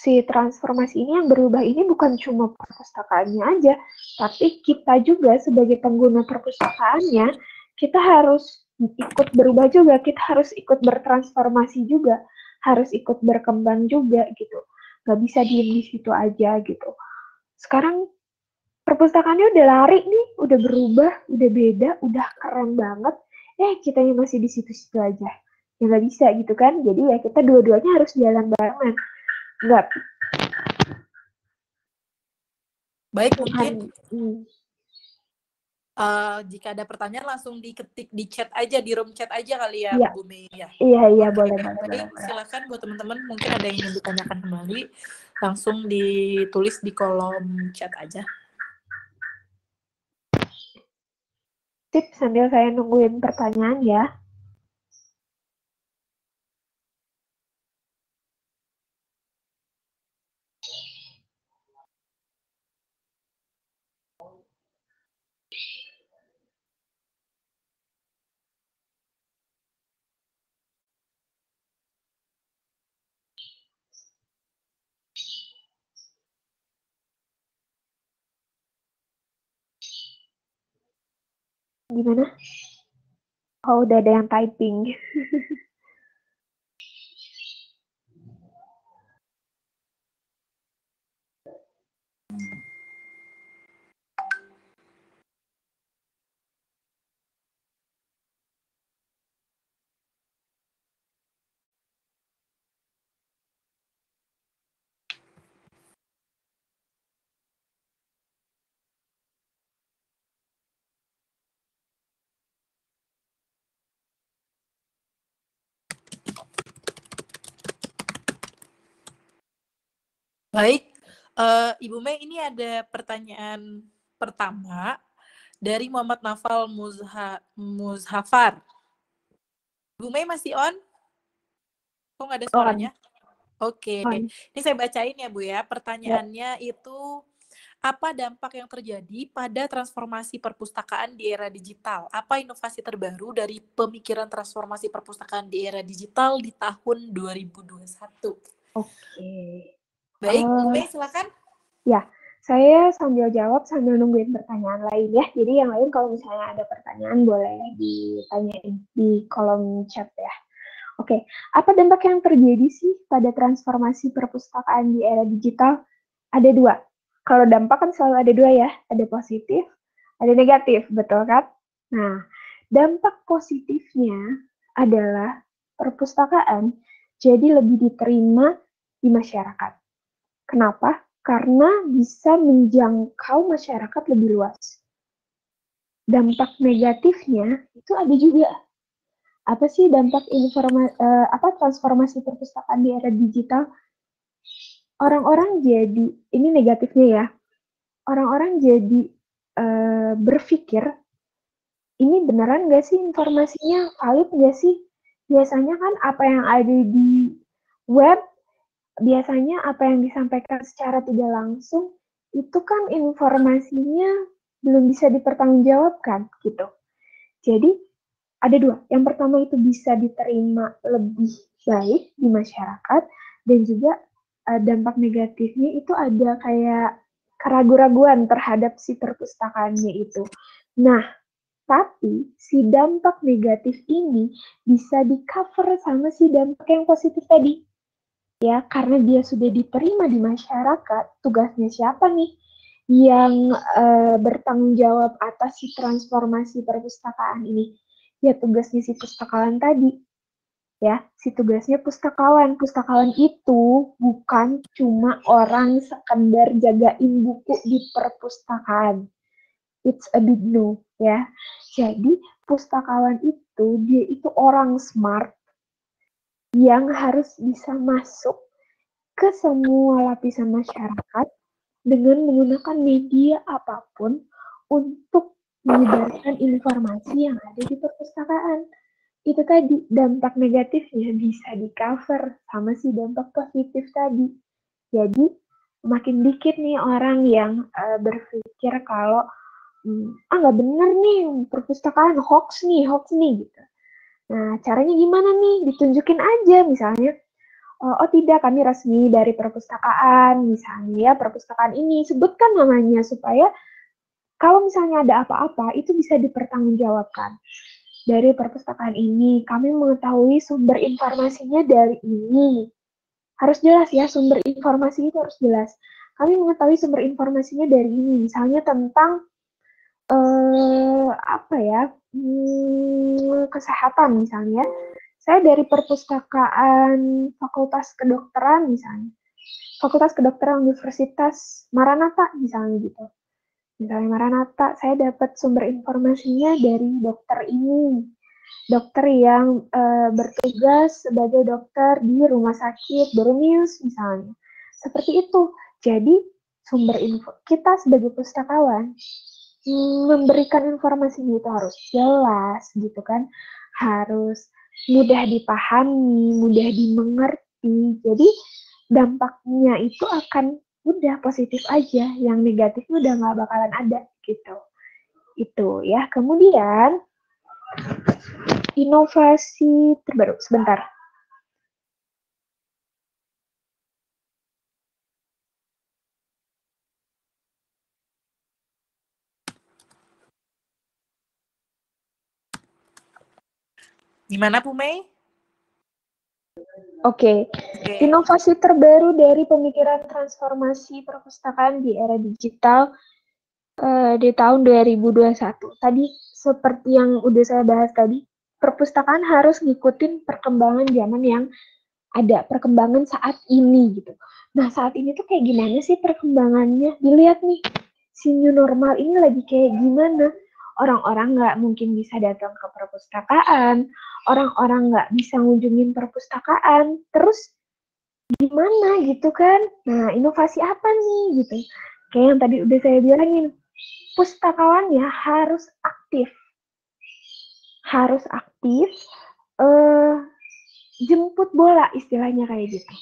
si transformasi ini yang berubah ini bukan cuma perpustakaannya aja, tapi kita juga sebagai pengguna perpustakaannya, kita harus ikut berubah juga, kita harus ikut bertransformasi juga, harus ikut berkembang juga gitu nggak bisa diem di situ aja gitu. Sekarang perpustakaannya udah lari nih, udah berubah, udah beda, udah keren banget. Eh, kitanya masih di situ-situ aja. Ya nggak bisa gitu kan. Jadi ya kita dua-duanya harus jalan barengan. Nggak. Baik, mungkin hmm uh, jika ada pertanyaan langsung diketik di chat aja di room chat aja kali ya, ya. Bu Mei ya. Iya iya boleh boleh. Silakan buat teman-teman mungkin ada yang ingin ditanyakan kembali langsung ditulis di kolom chat aja. Tip sambil saya nungguin pertanyaan ya. Gimana? Oh, udah ada yang typing. *laughs* Baik, uh, Ibu Mei ini ada pertanyaan pertama dari Muhammad Nafal Muzha, Muzhafar. Ibu Mei masih on? Kok nggak ada suaranya? Oke, okay. ini saya bacain ya Bu ya. Pertanyaannya ya. itu apa dampak yang terjadi pada transformasi perpustakaan di era digital? Apa inovasi terbaru dari pemikiran transformasi perpustakaan di era digital di tahun 2021? Oke. Okay. Baik, uh, Mei silakan. Ya, saya sambil jawab sambil nungguin pertanyaan lain ya. Jadi yang lain kalau misalnya ada pertanyaan boleh ditanyain di kolom chat ya. Oke, apa dampak yang terjadi sih pada transformasi perpustakaan di era digital? Ada dua. Kalau dampak kan selalu ada dua ya, ada positif, ada negatif, betul kan? Nah, dampak positifnya adalah perpustakaan jadi lebih diterima di masyarakat. Kenapa? Karena bisa menjangkau masyarakat lebih luas. Dampak negatifnya itu ada juga. Apa sih dampak informasi uh, eh, apa transformasi perpustakaan di era digital? Orang-orang jadi ini negatifnya ya. Orang-orang jadi uh, berpikir ini beneran gak sih informasinya valid gak sih? Biasanya kan apa yang ada di web biasanya apa yang disampaikan secara tidak langsung itu kan informasinya belum bisa dipertanggungjawabkan gitu. Jadi ada dua. Yang pertama itu bisa diterima lebih baik di masyarakat dan juga uh, dampak negatifnya itu ada kayak keraguan-raguan terhadap si perpustakaannya itu. Nah, tapi si dampak negatif ini bisa di cover sama si dampak yang positif tadi. Ya, karena dia sudah diterima di masyarakat, tugasnya siapa nih yang uh, bertanggung jawab atas si transformasi perpustakaan ini? Ya tugasnya si pustakawan tadi. Ya si tugasnya pustakawan. Pustakawan itu bukan cuma orang sekedar jagain buku di perpustakaan. It's a big no ya. Jadi pustakawan itu dia itu orang smart yang harus bisa masuk ke semua lapisan masyarakat dengan menggunakan media apa pun untuk menyebarkan informasi yang ada di perpustakaan itu tadi dampak negatifnya bisa di cover sama si dampak positif tadi. Jadi makin dikit nih orang yang uh, berpikir kalau hmm, ah nggak bener nih perpustakaan hoax nih hoax nih gitu. Nah caranya gimana nih? Ditunjukin aja misalnya. Oh, oh tidak, kami resmi dari perpustakaan, misalnya ya perpustakaan ini sebutkan namanya supaya kalau misalnya ada apa-apa itu bisa dipertanggungjawabkan dari perpustakaan ini. Kami mengetahui sumber informasinya dari ini. Harus jelas ya, sumber informasi itu harus jelas. Kami mengetahui sumber informasinya dari ini, misalnya tentang eh, apa ya, hmm, kesehatan misalnya. Saya dari perpustakaan Fakultas Kedokteran misalnya. Fakultas Kedokteran Universitas Maranatha misalnya gitu misalnya Maranata, saya dapat sumber informasinya dari dokter ini, dokter yang uh, bertugas sebagai dokter di rumah sakit Borneus misalnya. Seperti itu. Jadi sumber info kita sebagai pustakawan memberikan informasi itu harus jelas gitu kan, harus mudah dipahami, mudah dimengerti. Jadi dampaknya itu akan udah positif aja, yang negatif udah nggak bakalan ada gitu. Itu ya. Kemudian inovasi terbaru sebentar. Gimana Bu Mei? Oke, okay. inovasi terbaru dari pemikiran transformasi perpustakaan di era digital uh, di tahun 2021. Tadi seperti yang udah saya bahas tadi, perpustakaan harus ngikutin perkembangan zaman yang ada, perkembangan saat ini gitu. Nah, saat ini tuh kayak gimana sih perkembangannya? Dilihat nih, si new normal ini lagi kayak gimana? Orang-orang nggak mungkin bisa datang ke perpustakaan, orang-orang nggak bisa ngunjungin perpustakaan, terus gimana gitu kan? Nah, inovasi apa nih gitu? Kayak yang tadi udah saya bilangin, pustakawannya harus aktif, harus aktif, uh, jemput bola istilahnya kayak gitu.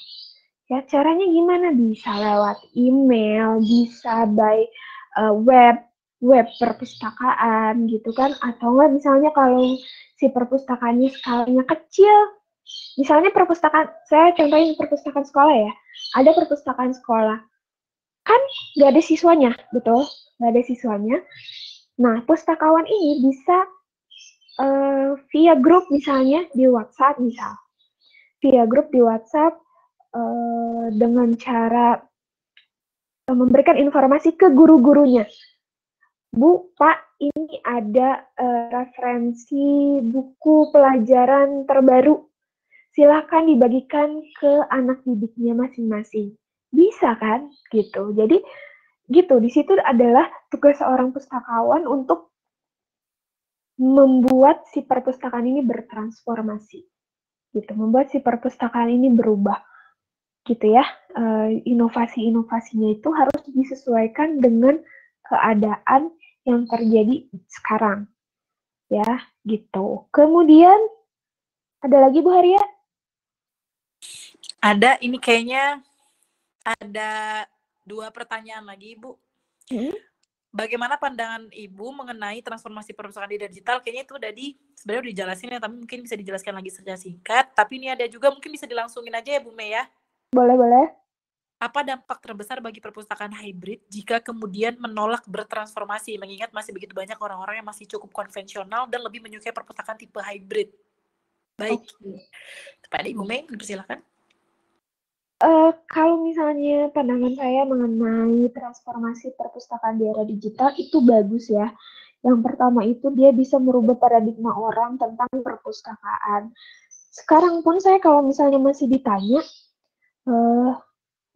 Ya caranya gimana? Bisa lewat email, bisa by uh, web, web perpustakaan gitu kan? Atau enggak misalnya kalau si perpustakaannya skalanya kecil. Misalnya perpustakaan, saya contohin perpustakaan sekolah ya. Ada perpustakaan sekolah. Kan nggak ada siswanya, betul? Nggak ada siswanya. Nah, pustakawan ini bisa uh, via grup misalnya di WhatsApp misal. Via grup di WhatsApp uh, dengan cara uh, memberikan informasi ke guru-gurunya. Bu, Pak, ini ada uh, referensi buku pelajaran terbaru. Silahkan dibagikan ke anak didiknya masing-masing. Bisa kan? Gitu. Jadi gitu, di situ adalah tugas seorang pustakawan untuk membuat si perpustakaan ini bertransformasi. Gitu, membuat si perpustakaan ini berubah. Gitu ya. Uh, inovasi-inovasinya itu harus disesuaikan dengan keadaan yang terjadi sekarang. Ya, gitu. Kemudian ada lagi Bu Haria? Ada, ini kayaknya ada dua pertanyaan lagi Ibu. Hmm? Bagaimana pandangan Ibu mengenai transformasi perpustakaan di digital? Kayaknya itu udah di sebenarnya udah dijelasin ya, tapi mungkin bisa dijelaskan lagi secara singkat. Tapi ini ada juga mungkin bisa dilangsungin aja ya Bu Mei ya. Boleh, boleh. Apa dampak terbesar bagi perpustakaan hybrid jika kemudian menolak bertransformasi mengingat masih begitu banyak orang-orang yang masih cukup konvensional dan lebih menyukai perpustakaan tipe hybrid. Baik. Okay. Kepada Ibu Mei, dipersilakan. Uh, kalau misalnya pandangan saya mengenai transformasi perpustakaan di era digital itu bagus ya. Yang pertama itu dia bisa merubah paradigma orang tentang perpustakaan. Sekarang pun saya kalau misalnya masih ditanya, uh,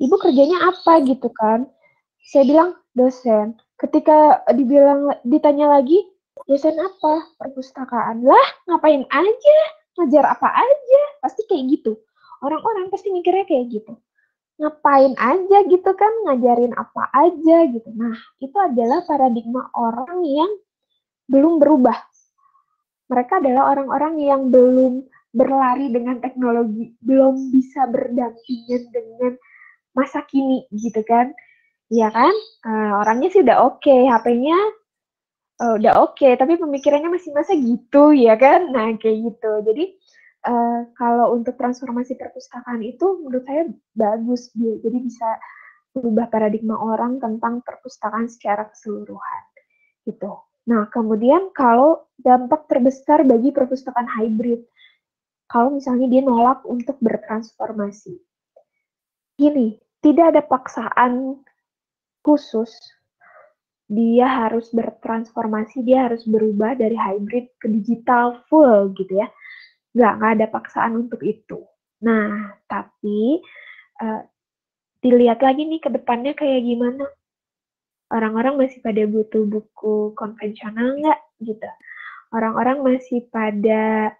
ibu kerjanya apa gitu kan? Saya bilang dosen. Ketika dibilang ditanya lagi dosen apa? Perpustakaan. Lah ngapain aja? Ngajar apa aja? Pasti kayak gitu. Orang-orang pasti mikirnya kayak gitu. Ngapain aja gitu kan? Ngajarin apa aja? gitu. Nah itu adalah paradigma orang yang belum berubah. Mereka adalah orang-orang yang belum berlari dengan teknologi belum bisa berdampingan dengan masa kini gitu kan? Iya kan? Uh, orangnya sih udah oke okay, HP-nya uh, udah oke okay, tapi pemikirannya masih masa gitu ya kan? Nah kayak gitu. Jadi uh, kalau untuk transformasi perpustakaan itu menurut saya bagus jadi bisa berubah paradigma orang tentang perpustakaan secara keseluruhan gitu. Nah kemudian kalau dampak terbesar bagi perpustakaan hybrid kalau misalnya dia nolak untuk bertransformasi. Gini, tidak ada paksaan khusus. Dia harus bertransformasi, dia harus berubah dari hybrid ke digital full gitu ya. Nggak, nggak ada paksaan untuk itu. Nah, tapi uh, dilihat lagi nih ke depannya kayak gimana. Orang-orang masih pada butuh buku konvensional nggak gitu. Orang-orang masih pada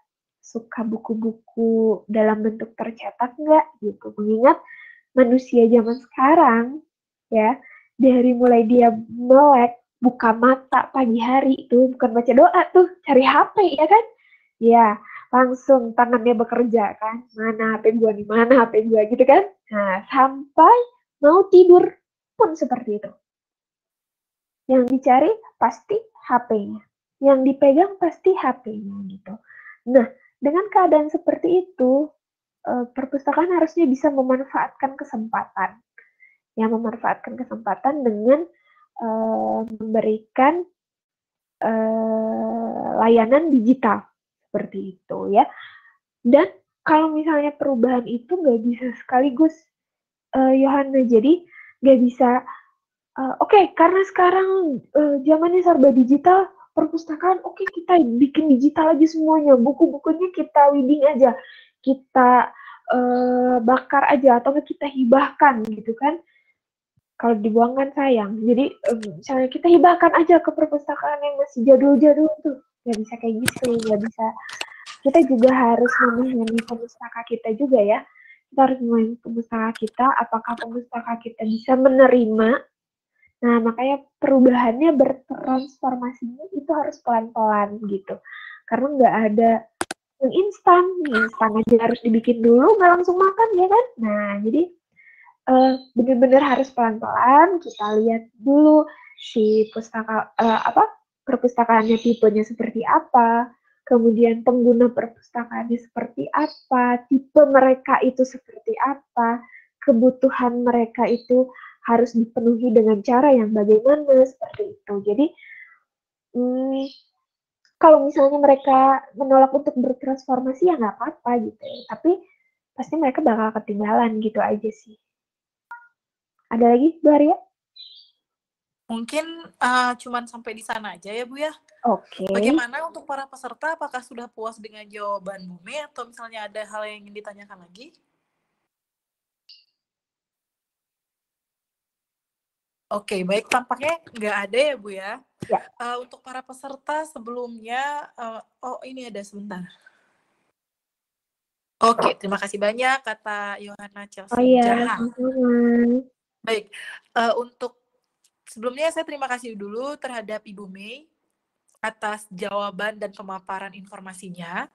suka buku-buku dalam bentuk tercetak nggak gitu. Mengingat manusia zaman sekarang ya dari mulai dia melek buka mata pagi hari itu bukan baca doa tuh cari HP ya kan? Ya langsung tangannya bekerja kan mana HP gua nih mana HP gua gitu kan? Nah sampai mau tidur pun seperti itu. Yang dicari pasti HP-nya yang dipegang pasti HP-nya gitu. Nah dengan keadaan seperti itu uh, perpustakaan harusnya bisa memanfaatkan kesempatan. Yang memanfaatkan kesempatan dengan uh, memberikan uh, layanan digital seperti itu ya. Dan kalau misalnya perubahan itu nggak bisa sekaligus, uh, jadi nggak bisa. Uh, Oke, okay, karena sekarang uh, zamannya serba digital, perpustakaan oke okay, kita bikin digital aja semuanya, buku-bukunya kita wedding aja kita uh, bakar aja atau kita hibahkan gitu kan. Kalau dibuang kan sayang. Jadi um, misalnya kita hibahkan aja ke perpustakaan yang masih jadul-jadul tuh. Nggak bisa kayak gitu nggak bisa. Kita juga harus memahami pustaka kita juga ya. Kita harus memahami pustaka kita apakah pustaka kita bisa menerima. Nah makanya perubahannya bertransformasinya itu harus pelan-pelan gitu. Karena nggak ada yang instan nih instan aja harus dibikin dulu nggak langsung makan ya kan? Nah jadi uh, bener-bener harus pelan-pelan kita lihat dulu si pustaka uh, apa perpustakaannya tipenya seperti apa kemudian pengguna perpustakaannya seperti apa tipe mereka itu seperti apa kebutuhan mereka itu harus dipenuhi dengan cara yang bagaimana seperti itu. Jadi hmm, kalau misalnya mereka menolak untuk bertransformasi ya nggak apa-apa gitu. Tapi pasti mereka bakal ketinggalan gitu aja sih. Ada lagi, Bu Arya? Mungkin uh, cuman sampai di sana aja ya Bu ya. Oke. Okay. Bagaimana untuk para peserta? Apakah sudah puas dengan jawaban Bu Mei atau misalnya ada hal yang ingin ditanyakan lagi? Oke, baik. Tampaknya nggak ada ya, Bu ya. ya. Uh, untuk para peserta sebelumnya, uh, oh ini ada sebentar. Oke, terima kasih banyak kata Yohana Chelsea. Oh iya, Baik, uh, untuk sebelumnya saya terima kasih dulu terhadap Ibu Mei atas jawaban dan pemaparan informasinya.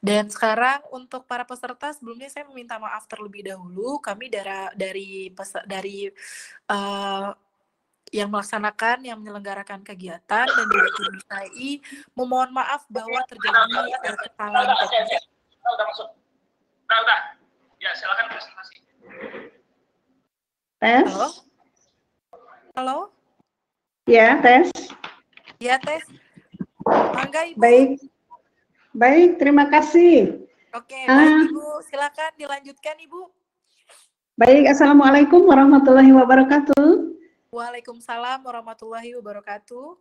Dan sekarang untuk para peserta sebelumnya saya meminta maaf terlebih dahulu kami dari dari dari uh, yang melaksanakan, yang menyelenggarakan kegiatan dan dari tim KI memohon maaf bahwa terjadi kesalahan teknis. Udah masuk. Udah, udah. Ya, silakan presentasi. Tes. Halo? Halo? Ya, tes. Ya, tes. Mangga, Ibu. Baik. Baik, terima kasih. Oke, Ah. Ibu. Silakan dilanjutkan, Ibu. Baik, Assalamualaikum warahmatullahi wabarakatuh. Waalaikumsalam warahmatullahi wabarakatuh.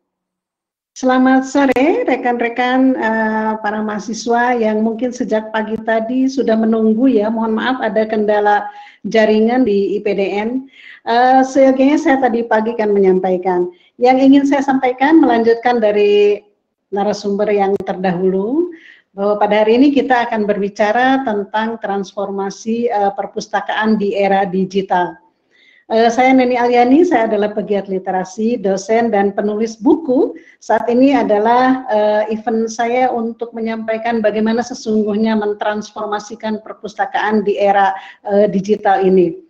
Selamat sore rekan-rekan eh, para mahasiswa yang mungkin sejak pagi tadi sudah menunggu ya. Mohon maaf ada kendala jaringan di IPDN. Eh, Seyogianya saya tadi pagi kan menyampaikan. Yang ingin saya sampaikan melanjutkan dari narasumber yang terdahulu bahwa pada hari ini kita akan berbicara tentang transformasi eh, perpustakaan di era digital. Eh, saya Neni Alyani, saya adalah pegiat literasi, dosen, dan penulis buku. Saat ini adalah eh, event saya untuk menyampaikan bagaimana sesungguhnya mentransformasikan perpustakaan di era eh, digital ini.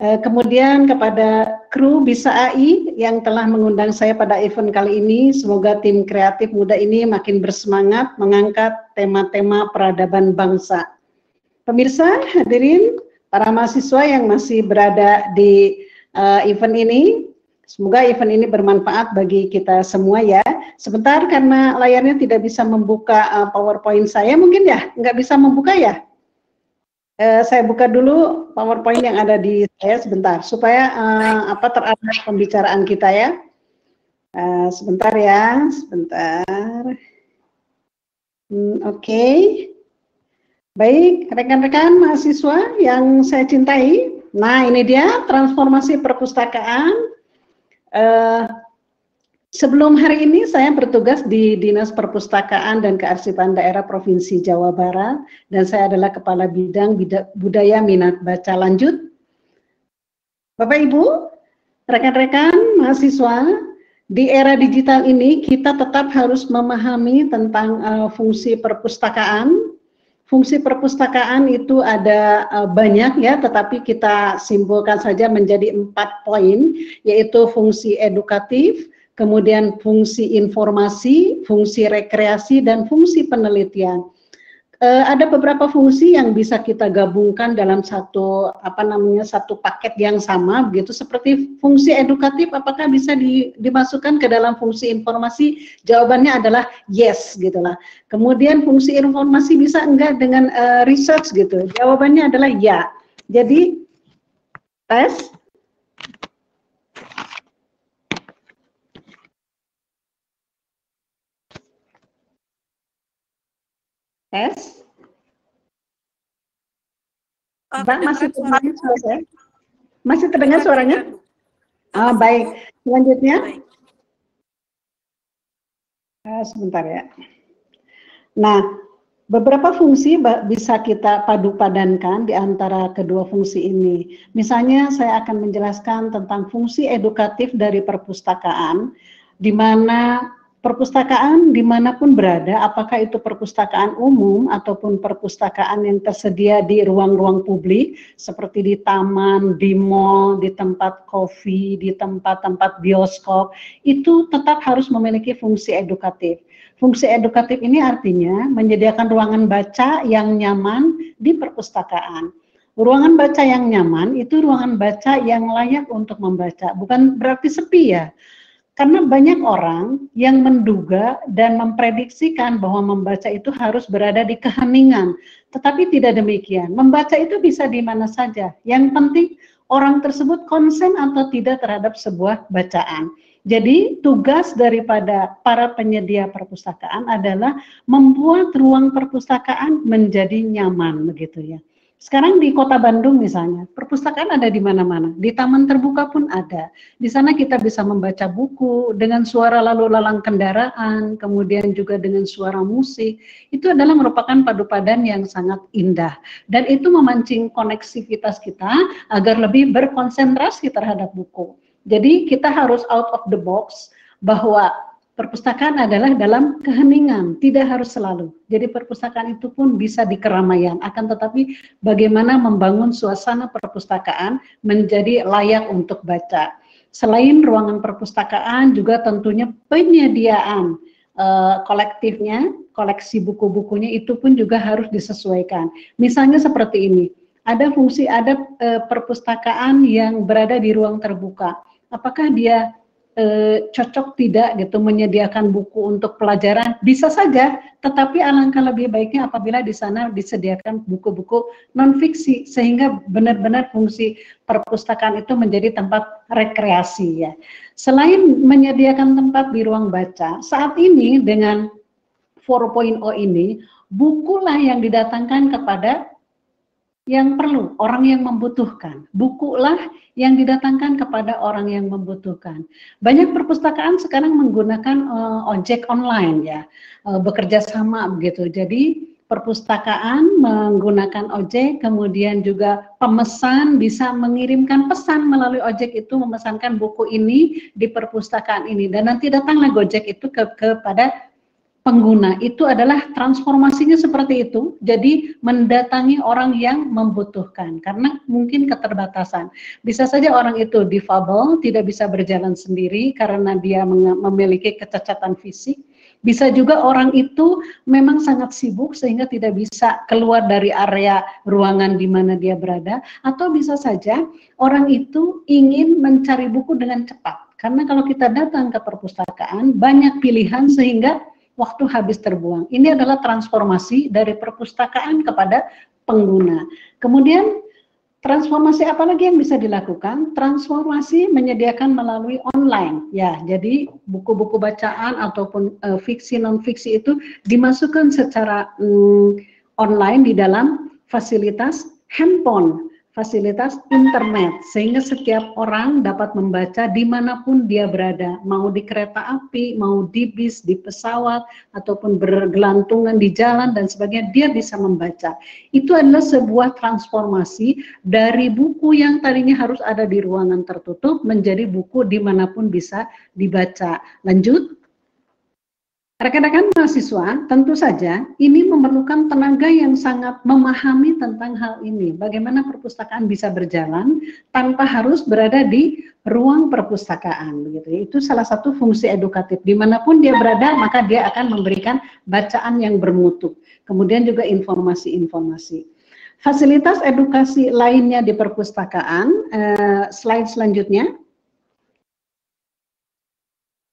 Eh, kemudian kepada kru Bisa AI yang telah mengundang saya pada event kali ini, semoga tim kreatif muda ini makin bersemangat mengangkat tema-tema peradaban bangsa. Pemirsa, hadirin, para mahasiswa yang masih berada di uh, event ini. Semoga event ini bermanfaat bagi kita semua ya. Sebentar karena layarnya tidak bisa membuka uh, PowerPoint saya, mungkin ya nggak bisa membuka ya. Uh, saya buka dulu PowerPoint yang ada di saya sebentar supaya uh, apa terarah pembicaraan kita ya. Uh, sebentar ya, sebentar. Hmm, Oke. Okay. Baik, rekan-rekan mahasiswa yang saya cintai. Nah, ini dia transformasi perpustakaan. Eh, sebelum hari ini saya bertugas di Dinas Perpustakaan dan Kearsipan Daerah Provinsi Jawa Barat dan saya adalah Kepala Bidang Budaya Minat Baca Lanjut. Bapak Ibu, rekan-rekan mahasiswa, di era digital ini kita tetap harus memahami tentang uh, fungsi perpustakaan Fungsi perpustakaan itu ada uh, banyak ya, tetapi kita simpulkan saja menjadi empat poin, yaitu fungsi edukatif, kemudian fungsi informasi, fungsi rekreasi, dan fungsi penelitian. Uh, ada beberapa fungsi yang bisa kita gabungkan dalam satu apa namanya satu paket yang sama begitu. Seperti fungsi edukatif apakah bisa di, dimasukkan ke dalam fungsi informasi? Jawabannya adalah yes gitulah. Kemudian fungsi informasi bisa enggak dengan uh, research gitu? Jawabannya adalah ya. Jadi tes Tes. Ah, Mbak masih terdengar suara saya? Masih terdengar suaranya? Ah, baik. Selanjutnya. Baik. Ah, sebentar ya. Nah, beberapa fungsi bisa kita padu-padankan di antara kedua fungsi ini. Misalnya saya akan menjelaskan tentang fungsi edukatif dari perpustakaan, di mana perpustakaan di mana pun berada, apakah itu perpustakaan umum ataupun perpustakaan yang tersedia di ruang-ruang publik, seperti di taman, di mall, di tempat kopi, di tempat-tempat bioskop, itu tetap harus memiliki fungsi edukatif. Fungsi edukatif ini artinya menyediakan ruangan baca yang nyaman di perpustakaan. Ruangan baca yang nyaman itu ruangan baca yang layak untuk membaca, bukan berarti sepi ya. Karena banyak orang yang menduga dan memprediksikan bahwa membaca itu harus berada di keheningan, tetapi tidak demikian. Membaca itu bisa di mana saja. Yang penting orang tersebut konsen atau tidak terhadap sebuah bacaan. Jadi tugas daripada para penyedia perpustakaan adalah membuat ruang perpustakaan menjadi nyaman begitu ya. Sekarang di Kota Bandung misalnya, perpustakaan ada di mana-mana. Di taman terbuka pun ada. Di sana kita bisa membaca buku dengan suara lalu lalang kendaraan, kemudian juga dengan suara musik. Itu adalah merupakan padu padan yang sangat indah. Dan itu memancing koneksivitas kita agar lebih berkonsentrasi terhadap buku. Jadi kita harus out of the box bahwa perpustakaan adalah dalam keheningan, tidak harus selalu. Jadi perpustakaan itu pun bisa di keramaian, akan tetapi bagaimana membangun suasana perpustakaan menjadi layak untuk baca. Selain ruangan perpustakaan juga tentunya penyediaan uh, kolektifnya, koleksi buku-bukunya itu pun juga harus disesuaikan. Misalnya seperti ini, ada fungsi ada e, perpustakaan yang berada di ruang terbuka. Apakah dia e, cocok tidak gitu menyediakan buku untuk pelajaran? Bisa saja, tetapi alangkah lebih baiknya apabila di sana disediakan buku-buku non fiksi sehingga benar-benar fungsi perpustakaan itu menjadi tempat rekreasi ya. Selain menyediakan tempat di ruang baca, saat ini dengan 4.0 ini bukulah yang didatangkan kepada yang perlu, orang yang membutuhkan. Bukulah yang didatangkan kepada orang yang membutuhkan. Banyak perpustakaan sekarang menggunakan uh, ojek online ya, uh, bekerja sama begitu. Jadi perpustakaan menggunakan ojek, kemudian juga pemesan bisa mengirimkan pesan melalui ojek itu memesankan buku ini di perpustakaan ini dan nanti datanglah Gojek itu ke kepada pengguna itu adalah transformasinya seperti itu. Jadi mendatangi orang yang membutuhkan karena mungkin keterbatasan. Bisa saja orang itu difabel, tidak bisa berjalan sendiri karena dia memiliki kecacatan fisik. Bisa juga orang itu memang sangat sibuk sehingga tidak bisa keluar dari area ruangan di mana dia berada atau bisa saja orang itu ingin mencari buku dengan cepat. Karena kalau kita datang ke perpustakaan banyak pilihan sehingga waktu habis terbuang. Ini adalah transformasi dari perpustakaan kepada pengguna. Kemudian transformasi apa lagi yang bisa dilakukan? Transformasi menyediakan melalui online. Ya, jadi buku-buku bacaan ataupun uh, fiksi non fiksi itu dimasukkan secara um, online di dalam fasilitas handphone fasilitas internet sehingga setiap orang dapat membaca di mana pun dia berada. Mau di kereta api mau di bis di pesawat ataupun bergelantungan di jalan dan sebagainya dia bisa membaca. Itu adalah sebuah transformasi dari buku yang tadinya harus ada di ruangan tertutup menjadi buku di mana pun bisa dibaca. Lanjut Rekan-rekan mahasiswa, tentu saja ini memerlukan tenaga yang sangat memahami tentang hal ini. Bagaimana perpustakaan bisa berjalan tanpa harus berada di ruang perpustakaan. Begitu. Itu salah satu fungsi edukatif. Di mana pun dia berada, maka dia akan memberikan bacaan yang bermutu. Kemudian juga informasi-informasi. Fasilitas edukasi lainnya di perpustakaan, eh, slide selanjutnya.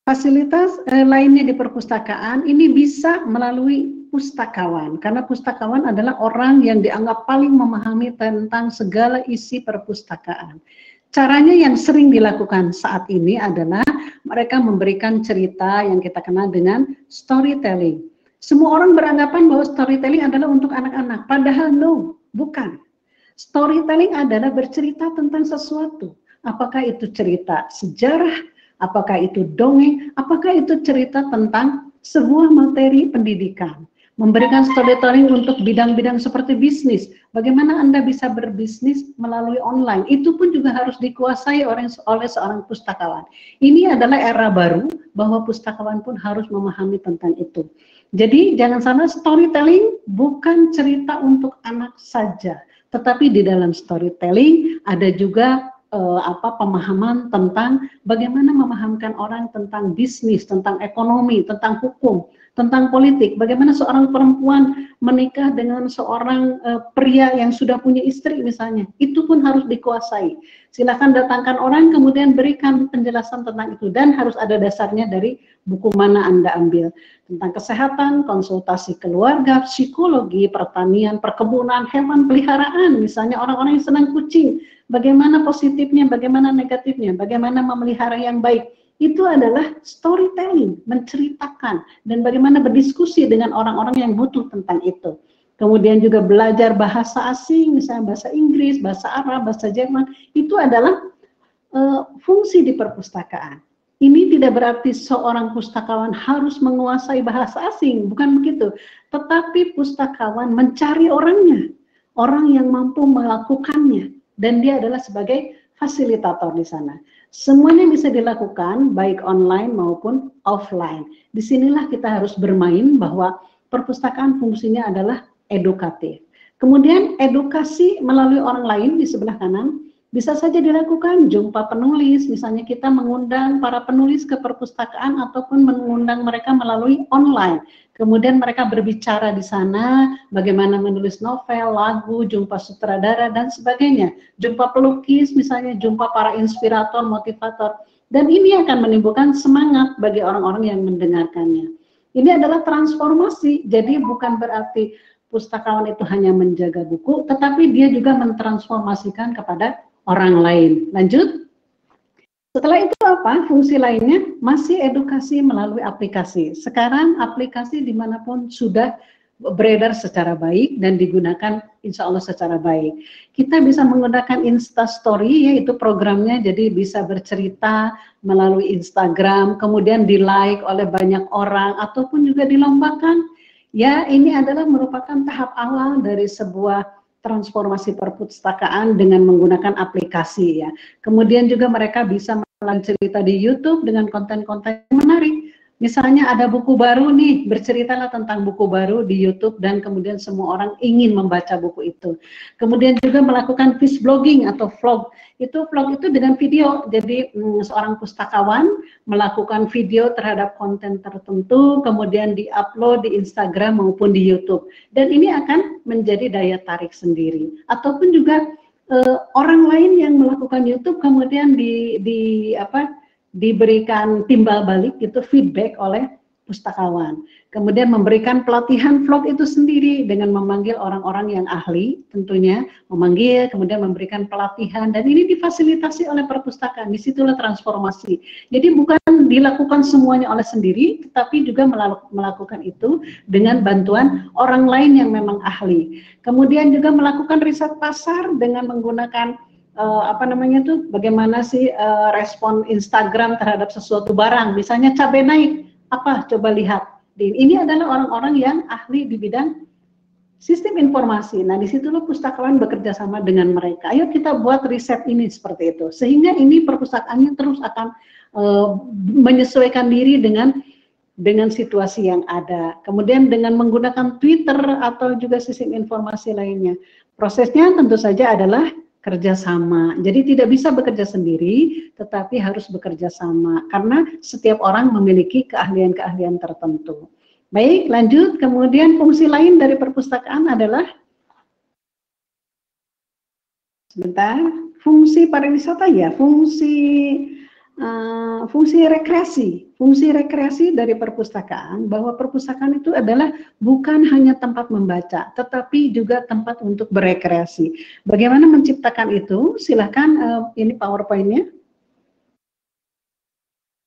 Fasilitas eh, lainnya di perpustakaan ini bisa melalui pustakawan karena pustakawan adalah orang yang dianggap paling memahami tentang segala isi perpustakaan. Caranya yang sering dilakukan saat ini adalah mereka memberikan cerita yang kita kenal dengan storytelling. Semua orang beranggapan bahwa storytelling adalah untuk anak-anak, padahal no, bukan. Storytelling adalah bercerita tentang sesuatu. Apakah itu cerita sejarah, apakah itu dongeng, apakah itu cerita tentang sebuah materi pendidikan. Memberikan storytelling untuk bidang-bidang seperti bisnis. Bagaimana Anda bisa berbisnis melalui online. Itu pun juga harus dikuasai oleh, oleh seorang pustakawan. Ini adalah era baru bahwa pustakawan pun harus memahami tentang itu. Jadi jangan salah storytelling bukan cerita untuk anak saja. Tetapi di dalam storytelling ada juga uh, apa pemahaman tentang bagaimana memahamkan orang tentang bisnis, tentang ekonomi, tentang hukum, tentang politik. Bagaimana seorang perempuan menikah dengan seorang uh, pria yang sudah punya istri misalnya. Itu pun harus dikuasai. Silakan datangkan orang kemudian berikan penjelasan tentang itu dan harus ada dasarnya dari buku mana Anda ambil. Tentang kesehatan, konsultasi keluarga, psikologi, pertanian, perkebunan, hewan peliharaan, misalnya orang-orang yang senang kucing, bagaimana positifnya, bagaimana negatifnya, bagaimana memelihara yang baik. Itu adalah storytelling, menceritakan dan bagaimana berdiskusi dengan orang-orang yang butuh tentang itu. Kemudian juga belajar bahasa asing, misalnya bahasa Inggris, bahasa Arab, bahasa Jerman, itu adalah uh, fungsi di perpustakaan. Ini tidak berarti seorang pustakawan harus menguasai bahasa asing, bukan begitu. Tetapi pustakawan mencari orangnya, orang yang mampu melakukannya dan dia adalah sebagai fasilitator di sana. Semuanya bisa dilakukan baik online maupun offline. Di sinilah kita harus bermain bahwa perpustakaan fungsinya adalah edukatif. Kemudian edukasi melalui orang lain di sebelah kanan Bisa saja dilakukan jumpa penulis, misalnya kita mengundang para penulis ke perpustakaan ataupun mengundang mereka melalui online. Kemudian mereka berbicara di sana bagaimana menulis novel, lagu, jumpa sutradara dan sebagainya. Jumpa pelukis, misalnya jumpa para inspirator, motivator. Dan ini akan menimbulkan semangat bagi orang-orang yang mendengarkannya. Ini adalah transformasi, jadi bukan berarti pustakawan itu hanya menjaga buku, tetapi dia juga mentransformasikan kepada orang lain. Lanjut. Setelah itu apa? Fungsi lainnya masih edukasi melalui aplikasi. Sekarang aplikasi di mana pun sudah beredar secara baik dan digunakan insya Allah secara baik. Kita bisa menggunakan Insta Story yaitu programnya jadi bisa bercerita melalui Instagram, kemudian di like oleh banyak orang ataupun juga dilombakan. Ya ini adalah merupakan tahap awal dari sebuah transformasi perpustakaan dengan menggunakan aplikasi ya. Kemudian juga mereka bisa melanjutkan cerita di YouTube dengan konten-konten menarik Misalnya ada buku baru nih, berceritalah tentang buku baru di YouTube dan kemudian semua orang ingin membaca buku itu. Kemudian juga melakukan fish blogging atau vlog. Itu vlog itu dengan video. Jadi hmm, seorang pustakawan melakukan video terhadap konten tertentu, kemudian diupload di Instagram maupun di YouTube. Dan ini akan menjadi daya tarik sendiri. Ataupun juga eh, orang lain yang melakukan YouTube kemudian di di apa diberikan timbal balik itu feedback oleh pustakawan. Kemudian memberikan pelatihan vlog itu sendiri dengan memanggil orang-orang yang ahli tentunya, memanggil kemudian memberikan pelatihan dan ini difasilitasi oleh perpustakaan. Di situlah transformasi. Jadi bukan dilakukan semuanya oleh sendiri, tetapi juga melakukan itu dengan bantuan orang lain yang memang ahli. Kemudian juga melakukan riset pasar dengan menggunakan uh, apa namanya tuh bagaimana sih uh, respon Instagram terhadap sesuatu barang misalnya cabai naik apa coba lihat ini adalah orang-orang yang ahli di bidang sistem informasi. Nah, di situlah pustakawan bekerja sama dengan mereka. Ayo kita buat riset ini seperti itu. Sehingga ini perpustakaannya terus akan uh, menyesuaikan diri dengan dengan situasi yang ada. Kemudian dengan menggunakan Twitter atau juga sistem informasi lainnya. Prosesnya tentu saja adalah kerjasama. Jadi tidak bisa bekerja sendiri, tetapi harus bekerja sama karena setiap orang memiliki keahlian-keahlian tertentu. Baik, lanjut. Kemudian fungsi lain dari perpustakaan adalah sebentar, fungsi pariwisata ya, fungsi uh, fungsi rekreasi. Fungsi rekreasi dari perpustakaan bahwa perpustakaan itu adalah bukan hanya tempat membaca, tetapi juga tempat untuk berekreasi. Bagaimana menciptakan itu? Silahkan uh, ini PowerPoint-nya.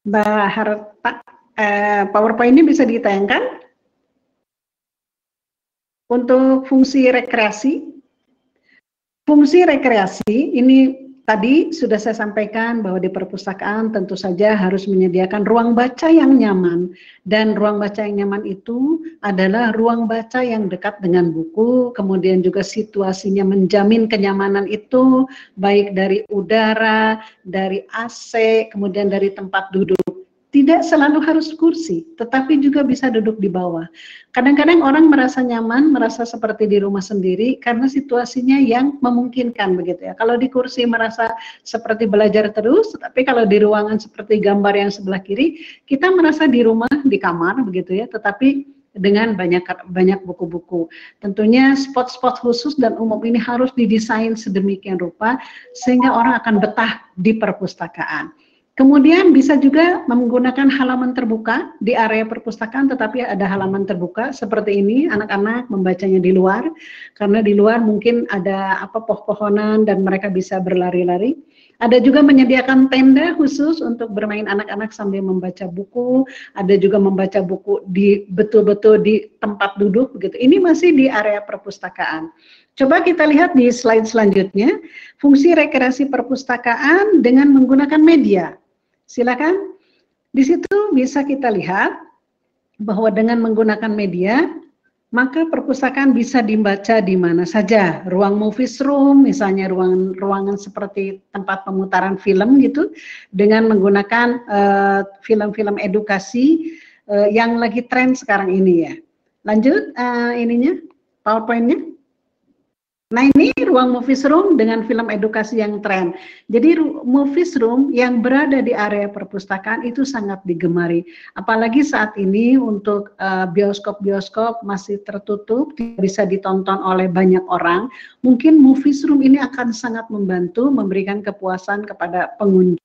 Mbak Harta, uh, PowerPoint-nya bisa ditayangkan? Untuk fungsi rekreasi, fungsi rekreasi ini Tadi sudah saya sampaikan bahwa di perpustakaan tentu saja harus menyediakan ruang baca yang nyaman. Dan ruang baca yang nyaman itu adalah ruang baca yang dekat dengan buku, kemudian juga situasinya menjamin kenyamanan itu baik dari udara, dari AC, kemudian dari tempat duduk tidak selalu harus kursi, tetapi juga bisa duduk di bawah. Kadang-kadang orang merasa nyaman, merasa seperti di rumah sendiri karena situasinya yang memungkinkan begitu ya. Kalau di kursi merasa seperti belajar terus, tapi kalau di ruangan seperti gambar yang sebelah kiri, kita merasa di rumah, di kamar begitu ya, tetapi dengan banyak banyak buku-buku. Tentunya spot-spot khusus dan umum ini harus didesain sedemikian rupa sehingga orang akan betah di perpustakaan. Kemudian bisa juga menggunakan halaman terbuka di area perpustakaan, tetapi ada halaman terbuka seperti ini, anak-anak membacanya di luar, karena di luar mungkin ada apa pohon-pohonan dan mereka bisa berlari-lari. Ada juga menyediakan tenda khusus untuk bermain anak-anak sambil membaca buku. Ada juga membaca buku di betul-betul di tempat duduk begitu. Ini masih di area perpustakaan. Coba kita lihat di slide selanjutnya, fungsi rekreasi perpustakaan dengan menggunakan media. Silakan. Di situ bisa kita lihat bahwa dengan menggunakan media, maka perpustakaan bisa dibaca di mana saja. Ruang movies room, misalnya ruangan ruangan seperti tempat pemutaran film gitu, dengan menggunakan eh, film-film uh, edukasi uh, yang lagi tren sekarang ini ya. Lanjut uh, ininya, powerpointnya. Nah ini ruang movies room dengan film edukasi yang tren. Jadi movies room yang berada di area perpustakaan itu sangat digemari. Apalagi saat ini untuk eh, bioskop-bioskop masih tertutup, tidak bisa ditonton oleh banyak orang. Mungkin movies room ini akan sangat membantu memberikan kepuasan kepada pengunjung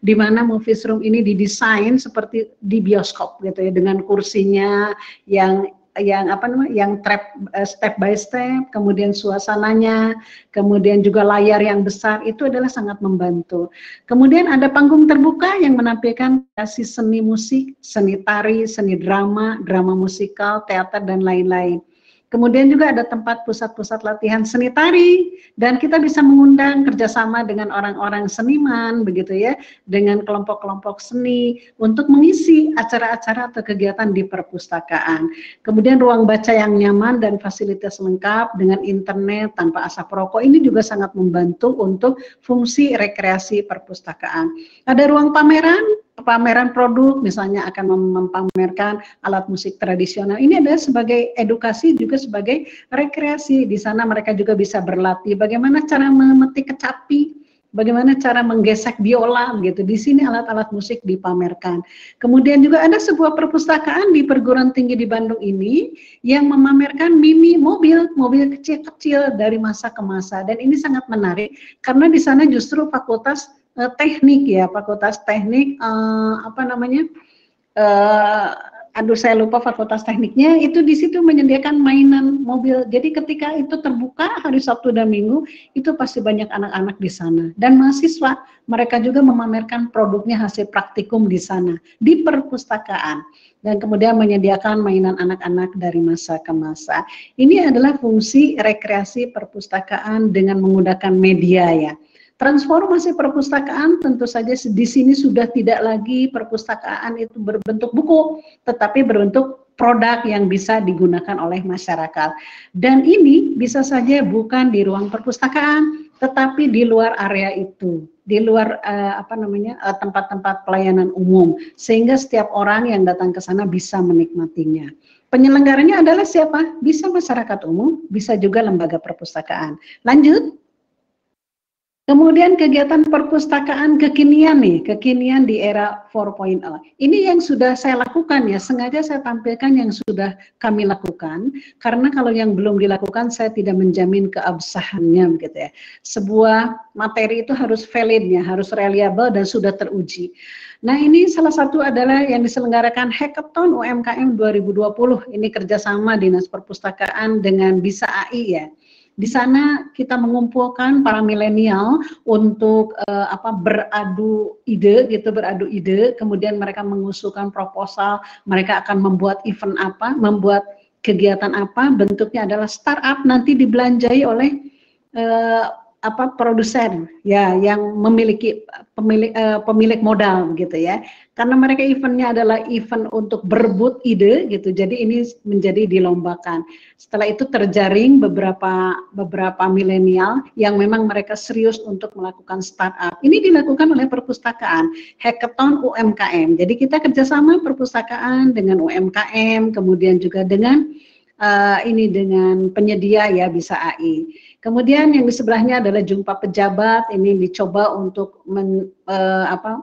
di mana movies room ini didesain seperti di bioskop gitu ya dengan kursinya yang yang apa namanya yang trap uh, step by step kemudian suasananya kemudian juga layar yang besar itu adalah sangat membantu. Kemudian ada panggung terbuka yang menampilkan kasih seni musik seni tari seni drama drama musikal teater dan lain-lain Kemudian juga ada tempat pusat-pusat latihan seni tari dan kita bisa mengundang kerjasama dengan orang-orang seniman begitu ya, dengan kelompok-kelompok seni untuk mengisi acara-acara atau kegiatan di perpustakaan. Kemudian ruang baca yang nyaman dan fasilitas lengkap dengan internet tanpa asap rokok ini juga sangat membantu untuk fungsi rekreasi perpustakaan. Ada ruang pameran pameran produk misalnya akan memamerkan alat musik tradisional. Ini adalah sebagai edukasi juga sebagai rekreasi. Di sana mereka juga bisa berlatih bagaimana cara memetik kecapi, bagaimana cara menggesek biola gitu. Di sini alat-alat musik dipamerkan. Kemudian juga ada sebuah perpustakaan di perguruan tinggi di Bandung ini yang memamerkan mini mobil, mobil kecil-kecil dari masa ke masa dan ini sangat menarik karena di sana justru fakultas uh, teknik ya, fakultas teknik uh, apa namanya? Uh, aduh saya lupa fakultas tekniknya itu di situ menyediakan mainan mobil. Jadi ketika itu terbuka hari Sabtu dan Minggu itu pasti banyak anak-anak di sana dan mahasiswa mereka juga memamerkan produknya hasil praktikum di sana di perpustakaan dan kemudian menyediakan mainan anak-anak dari masa ke masa. Ini adalah fungsi rekreasi perpustakaan dengan menggunakan media ya. Transformasi perpustakaan tentu saja di sini sudah tidak lagi perpustakaan itu berbentuk buku, tetapi berbentuk produk yang bisa digunakan oleh masyarakat. Dan ini bisa saja bukan di ruang perpustakaan, tetapi di luar area itu, di luar uh, apa namanya eh, tempat-tempat pelayanan umum, sehingga setiap orang yang datang ke sana bisa menikmatinya. Penyelenggaranya adalah siapa? Bisa masyarakat umum, bisa juga lembaga perpustakaan. Lanjut. Kemudian kegiatan perpustakaan kekinian nih, kekinian di era 4.0. Ini yang sudah saya lakukan ya, sengaja saya tampilkan yang sudah kami lakukan, karena kalau yang belum dilakukan saya tidak menjamin keabsahannya gitu ya. Sebuah materi itu harus valid ya, harus reliable dan sudah teruji. Nah ini salah satu adalah yang diselenggarakan Hackathon UMKM 2020. Ini kerjasama Dinas Perpustakaan dengan Bisa AI ya. Di sana kita mengumpulkan para milenial untuk uh, apa beradu ide gitu, beradu ide, kemudian mereka mengusulkan proposal, mereka akan membuat event apa, membuat kegiatan apa, bentuknya adalah startup nanti dibelanjai oleh uh, apa produsen ya yang memiliki pemilik uh, pemilik modal gitu ya. Karena mereka eventnya adalah event untuk berebut ide gitu. Jadi ini menjadi dilombakan. Setelah itu terjaring beberapa beberapa milenial yang memang mereka serius untuk melakukan startup. Ini dilakukan oleh perpustakaan hackathon UMKM jadi kita kerjasama perpustakaan dengan UMKM kemudian juga dengan uh, ini dengan penyedia ya bisa AI Kemudian yang di sebelahnya adalah jumpa pejabat. Ini dicoba untuk men, uh, apa,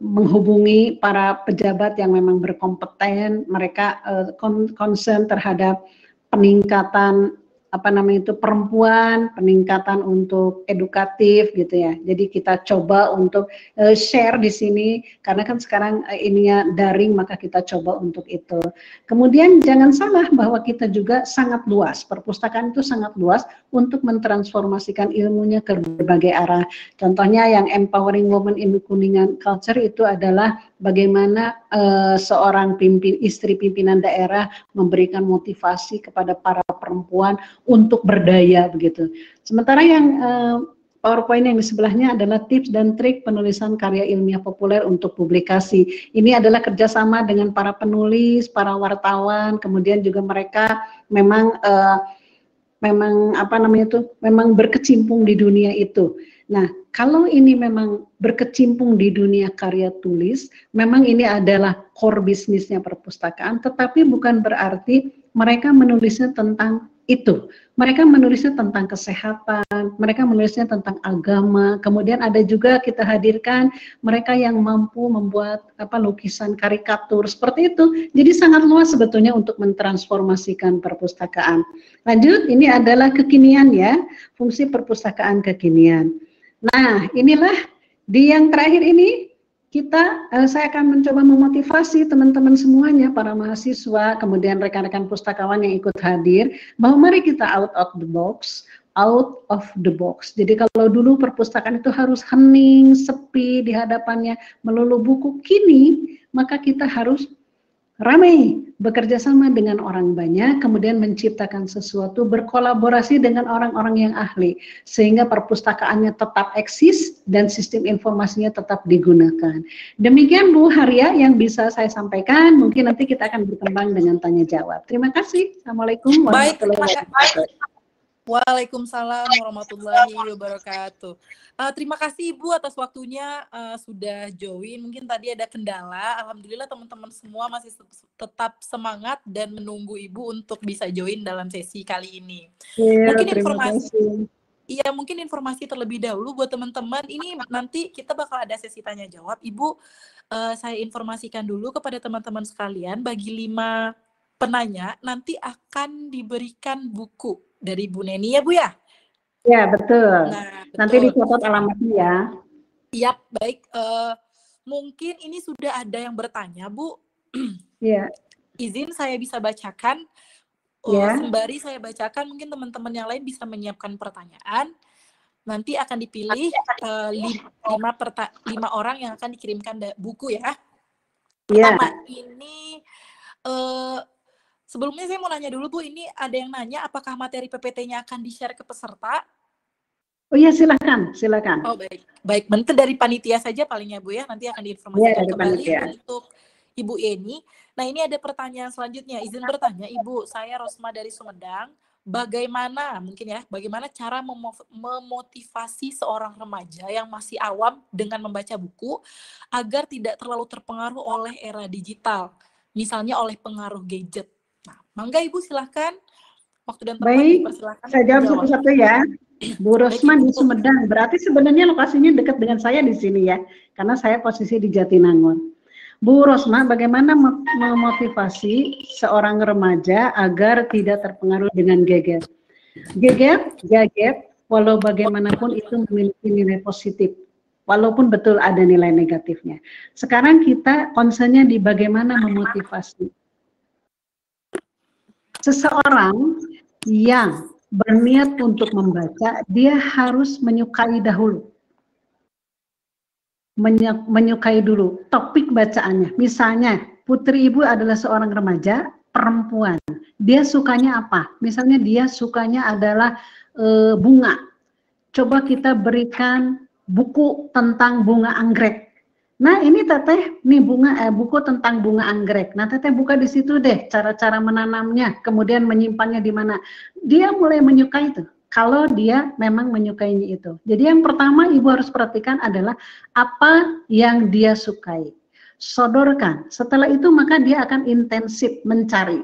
menghubungi para pejabat yang memang berkompeten. Mereka uh, concern terhadap peningkatan apa namanya itu perempuan, peningkatan untuk edukatif gitu ya. Jadi kita coba untuk uh, share di sini karena kan sekarang uh, ininya daring maka kita coba untuk itu. Kemudian jangan salah bahwa kita juga sangat luas. Perpustakaan itu sangat luas untuk mentransformasikan ilmunya ke berbagai arah. Contohnya yang empowering women in kuningan culture itu adalah bagaimana uh, seorang pimpin istri pimpinan daerah memberikan motivasi kepada para perempuan untuk berdaya begitu. Sementara yang uh, PowerPoint yang di sebelahnya adalah tips dan trik penulisan karya ilmiah populer untuk publikasi. Ini adalah kerjasama dengan para penulis, para wartawan, kemudian juga mereka memang uh, memang apa namanya itu memang berkecimpung di dunia itu. Nah, kalau ini memang berkecimpung di dunia karya tulis, memang ini adalah core bisnisnya perpustakaan, tetapi bukan berarti mereka menulisnya tentang itu. Mereka menulisnya tentang kesehatan, mereka menulisnya tentang agama. Kemudian ada juga kita hadirkan mereka yang mampu membuat apa lukisan karikatur seperti itu. Jadi sangat luas sebetulnya untuk mentransformasikan perpustakaan. Lanjut, ini adalah kekinian ya, fungsi perpustakaan kekinian. Nah, inilah di yang terakhir ini kita uh, saya akan mencoba memotivasi teman-teman semuanya para mahasiswa kemudian rekan-rekan pustakawan yang ikut hadir bahwa mari kita out of the box out of the box. Jadi kalau dulu perpustakaan itu harus hening, sepi di hadapannya melulu buku, kini maka kita harus ramai, bekerja sama dengan orang banyak, kemudian menciptakan sesuatu, berkolaborasi dengan orang-orang yang ahli, sehingga perpustakaannya tetap eksis dan sistem informasinya tetap digunakan. Demikian Bu Haria yang bisa saya sampaikan, mungkin nanti kita akan berkembang dengan tanya jawab. Terima kasih. Assalamualaikum warahmatullahi wabarakatuh. Waalaikumsalam warahmatullahi wabarakatuh. Uh, terima kasih Ibu atas waktunya uh, sudah join. Mungkin tadi ada kendala. Alhamdulillah teman-teman semua masih tetap semangat dan menunggu Ibu untuk bisa join dalam sesi kali ini. Ya, mungkin informasi Iya, mungkin informasi terlebih dahulu buat teman-teman. Ini nanti kita bakal ada sesi tanya jawab. Ibu, uh, saya informasikan dulu kepada teman-teman sekalian bagi lima penanya nanti akan diberikan buku dari Bu Neni ya Bu ya? Ya betul. Nah, betul. Nanti dicatat alamatnya ya. Iya baik. Uh, mungkin ini sudah ada yang bertanya Bu. Iya. *clears throat* Izin saya bisa bacakan. Oh, ya. Sembari saya bacakan, mungkin teman-teman yang lain bisa menyiapkan pertanyaan. Nanti akan dipilih uh, lima, perta lima orang yang akan dikirimkan buku ya. Iya. Pertama ini uh, Sebelumnya saya mau nanya dulu Bu, ini ada yang nanya apakah materi PPT-nya akan di-share ke peserta? Oh iya silakan, silakan. Oh baik, baik. Menteri dari panitia saja palingnya Bu ya, nanti akan diinformasikan ya, kembali panitia. untuk Ibu Eni. Nah ini ada pertanyaan selanjutnya, izin bertanya Ibu, saya Rosma dari Sumedang. Bagaimana mungkin ya, bagaimana cara memotivasi seorang remaja yang masih awam dengan membaca buku agar tidak terlalu terpengaruh oleh era digital, misalnya oleh pengaruh gadget Mangga Ibu silahkan. Waktu dan tempat Baik, saya jawab satu-satu ya. Bu Rosman di Sumedang, berarti sebenarnya lokasinya dekat dengan saya di sini ya, karena saya posisi di Jatinangor. Bu Rosma, bagaimana memotivasi seorang remaja agar tidak terpengaruh dengan gadget? Gadget, gadget, walau bagaimanapun itu memiliki nilai positif, walaupun betul ada nilai negatifnya. Sekarang kita concernnya di bagaimana memotivasi seseorang yang berniat untuk membaca, dia harus menyukai dahulu. Menyukai dulu topik bacaannya. Misalnya, putri ibu adalah seorang remaja, perempuan. Dia sukanya apa? Misalnya dia sukanya adalah e, bunga. Coba kita berikan buku tentang bunga anggrek Nah ini teteh, nih bunga eh, buku tentang bunga anggrek. Nah teteh buka di situ deh cara-cara menanamnya, kemudian menyimpannya di mana. Dia mulai menyukai itu. Kalau dia memang menyukainya itu. Jadi yang pertama ibu harus perhatikan adalah apa yang dia sukai. Sodorkan. Setelah itu maka dia akan intensif mencari.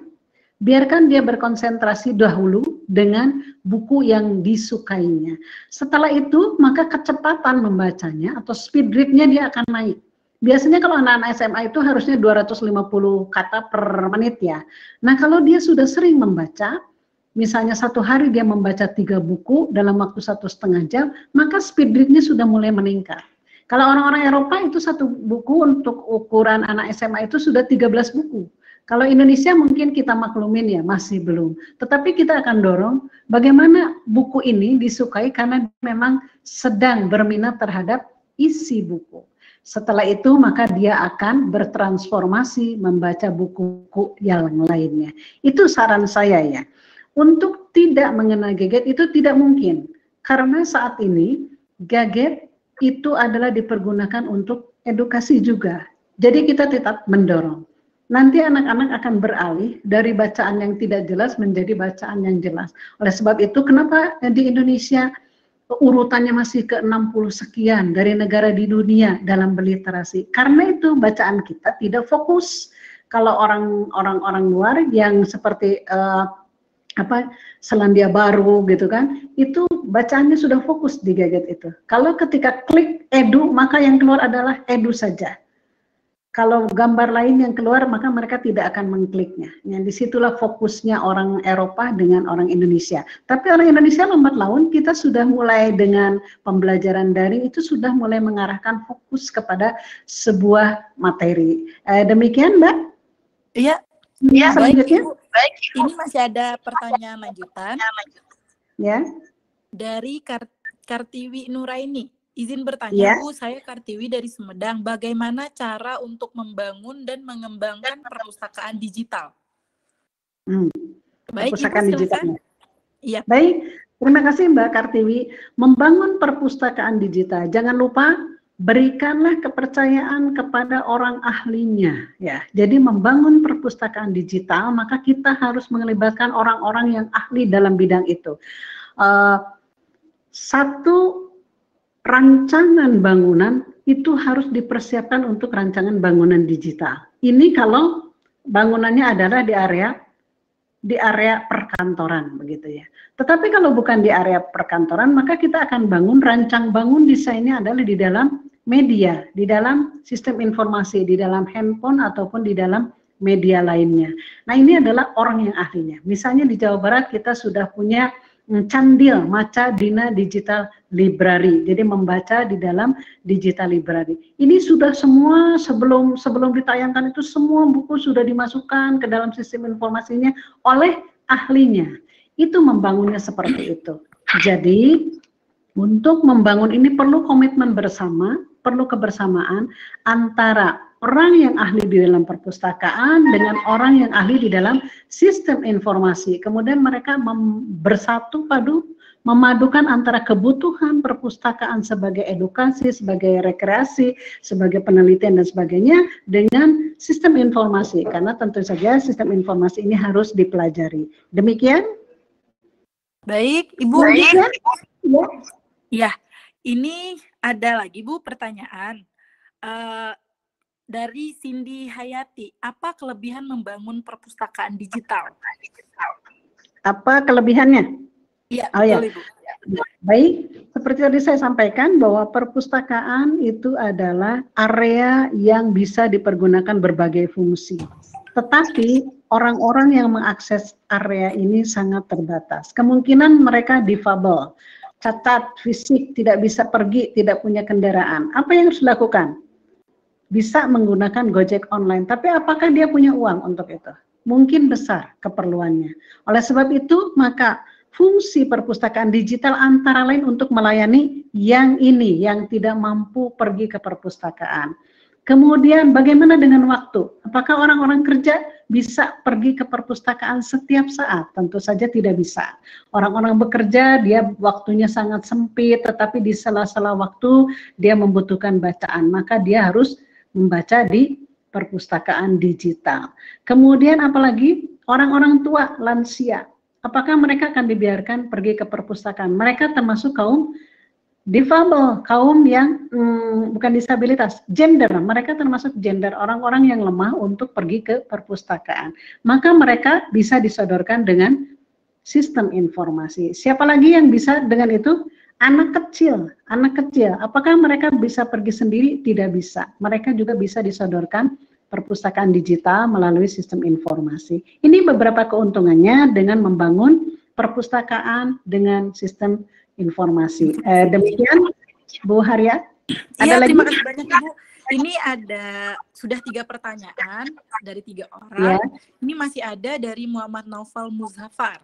Biarkan dia berkonsentrasi dahulu dengan buku yang disukainya. Setelah itu, maka kecepatan membacanya atau speed rate-nya dia akan naik. Biasanya kalau anak-anak SMA itu harusnya 250 kata per menit ya. Nah kalau dia sudah sering membaca, misalnya satu hari dia membaca tiga buku dalam waktu satu setengah jam, maka speed rate-nya sudah mulai meningkat. Kalau orang-orang Eropa itu satu buku untuk ukuran anak SMA itu sudah 13 buku. Kalau Indonesia mungkin kita maklumin ya, masih belum. Tetapi kita akan dorong bagaimana buku ini disukai karena memang sedang berminat terhadap isi buku. Setelah itu maka dia akan bertransformasi membaca buku-buku yang lainnya. Itu saran saya ya. Untuk tidak mengenal gadget itu tidak mungkin. Karena saat ini gadget itu adalah dipergunakan untuk edukasi juga. Jadi kita tetap mendorong nanti anak-anak akan beralih dari bacaan yang tidak jelas menjadi bacaan yang jelas. Oleh sebab itu, kenapa di Indonesia urutannya masih ke 60 sekian dari negara di dunia dalam berliterasi? Karena itu bacaan kita tidak fokus. Kalau orang-orang orang luar yang seperti uh, apa Selandia Baru gitu kan itu bacaannya sudah fokus di gadget itu kalau ketika klik edu maka yang keluar adalah edu saja kalau gambar lain yang keluar maka mereka tidak akan mengkliknya. Yang di situlah fokusnya orang Eropa dengan orang Indonesia. Tapi orang Indonesia lambat laun kita sudah mulai dengan pembelajaran daring itu sudah mulai mengarahkan fokus kepada sebuah materi. Eh, demikian Mbak? Iya. Ya, selanjutnya. Baik, baik. Ini masih ada pertanyaan lanjutan. Ya. Dari Kart Kartiwi Nuraini. Izin bertanya, Ya. Bu, saya Kartiwi dari Sumedang. Bagaimana cara untuk membangun dan mengembangkan perpustakaan digital? Hmm. Baik, Perpustakaan silakan. digitalnya. Iya. Baik, terima kasih Mbak Kartiwi. Membangun perpustakaan digital, jangan lupa berikanlah kepercayaan kepada orang ahlinya ya. Jadi membangun perpustakaan digital maka kita harus melibatkan orang-orang yang ahli dalam bidang itu. Eh, satu rancangan bangunan itu harus dipersiapkan untuk rancangan bangunan digital. Ini kalau bangunannya adalah di area di area perkantoran begitu ya. Tetapi kalau bukan di area perkantoran, maka kita akan bangun rancang bangun desainnya adalah di dalam media, di dalam sistem informasi, di dalam handphone ataupun di dalam media lainnya. Nah ini adalah orang yang ahlinya. Misalnya di Jawa Barat kita sudah punya Candil Maca Dina Digital Library. Jadi membaca di dalam digital library. Ini sudah semua sebelum sebelum ditayangkan itu semua buku sudah dimasukkan ke dalam sistem informasinya oleh ahlinya. Itu membangunnya seperti itu. Jadi untuk membangun ini perlu komitmen bersama, perlu kebersamaan antara orang yang ahli di dalam perpustakaan dengan orang yang ahli di dalam sistem informasi. Kemudian mereka bersatu padu memadukan antara kebutuhan perpustakaan sebagai edukasi, sebagai rekreasi, sebagai penelitian dan sebagainya dengan sistem informasi karena tentu saja sistem informasi ini harus dipelajari. Demikian? Baik, Ibu. Demikian? Ya. Ya, ini ada lagi Bu pertanyaan. Eh, dari Cindy Hayati, apa kelebihan membangun perpustakaan digital? Apa kelebihannya? Iya, Oh, ya. Ibu. Baik, seperti tadi saya sampaikan bahwa perpustakaan itu adalah area yang bisa dipergunakan berbagai fungsi. Tetapi orang-orang yang mengakses area ini sangat terbatas. Kemungkinan mereka difabel, cacat fisik, tidak bisa pergi, tidak punya kendaraan. Apa yang harus dilakukan? Bisa menggunakan Gojek online, tapi apakah dia punya uang untuk itu? Mungkin besar keperluannya. Oleh sebab itu, maka fungsi perpustakaan digital antara lain untuk melayani yang ini, yang tidak mampu pergi ke perpustakaan. Kemudian bagaimana dengan waktu? Apakah orang-orang kerja bisa pergi ke perpustakaan setiap saat? Tentu saja tidak bisa. Orang-orang bekerja, dia waktunya sangat sempit, tetapi di sela-sela waktu dia membutuhkan bacaan, maka dia harus membaca di perpustakaan digital. Kemudian apalagi orang-orang tua, lansia, apakah mereka akan dibiarkan pergi ke perpustakaan? Mereka termasuk kaum difabel, kaum yang hmm, bukan disabilitas, gender, mereka termasuk gender orang-orang yang lemah untuk pergi ke perpustakaan. Maka mereka bisa disodorkan dengan sistem informasi. Siapa lagi yang bisa dengan itu? Anak kecil, anak kecil. Apakah mereka bisa pergi sendiri? Tidak bisa. Mereka juga bisa disodorkan perpustakaan digital melalui sistem informasi. Ini beberapa keuntungannya dengan membangun perpustakaan dengan sistem informasi. Eh, demikian, Bu Haria. Ada Iya, lagi? terima kasih banyak Ibu. Ini ada sudah tiga pertanyaan dari tiga orang. Ya. Ini masih ada dari Muhammad Naufal Muzafar.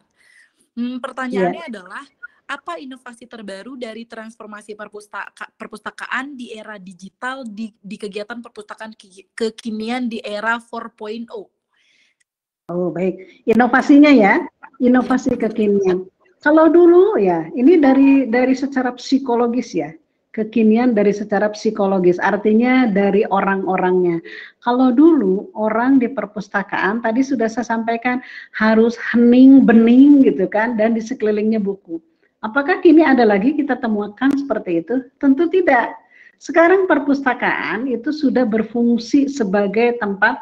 Hmm, pertanyaannya adalah apa inovasi terbaru dari transformasi perpustaka, perpustakaan di era digital di, di kegiatan perpustakaan ki- kekinian di era 4.0? Oh, baik. Inovasinya ya, inovasi kekinian. Kalau dulu ya, ini dari dari secara psikologis ya, kekinian dari secara psikologis, artinya dari orang-orangnya. Kalau dulu orang di perpustakaan tadi sudah saya sampaikan harus hening bening gitu kan dan di sekelilingnya buku. Apakah kini ada lagi kita temukan seperti itu? Tentu tidak. Sekarang perpustakaan itu sudah berfungsi sebagai tempat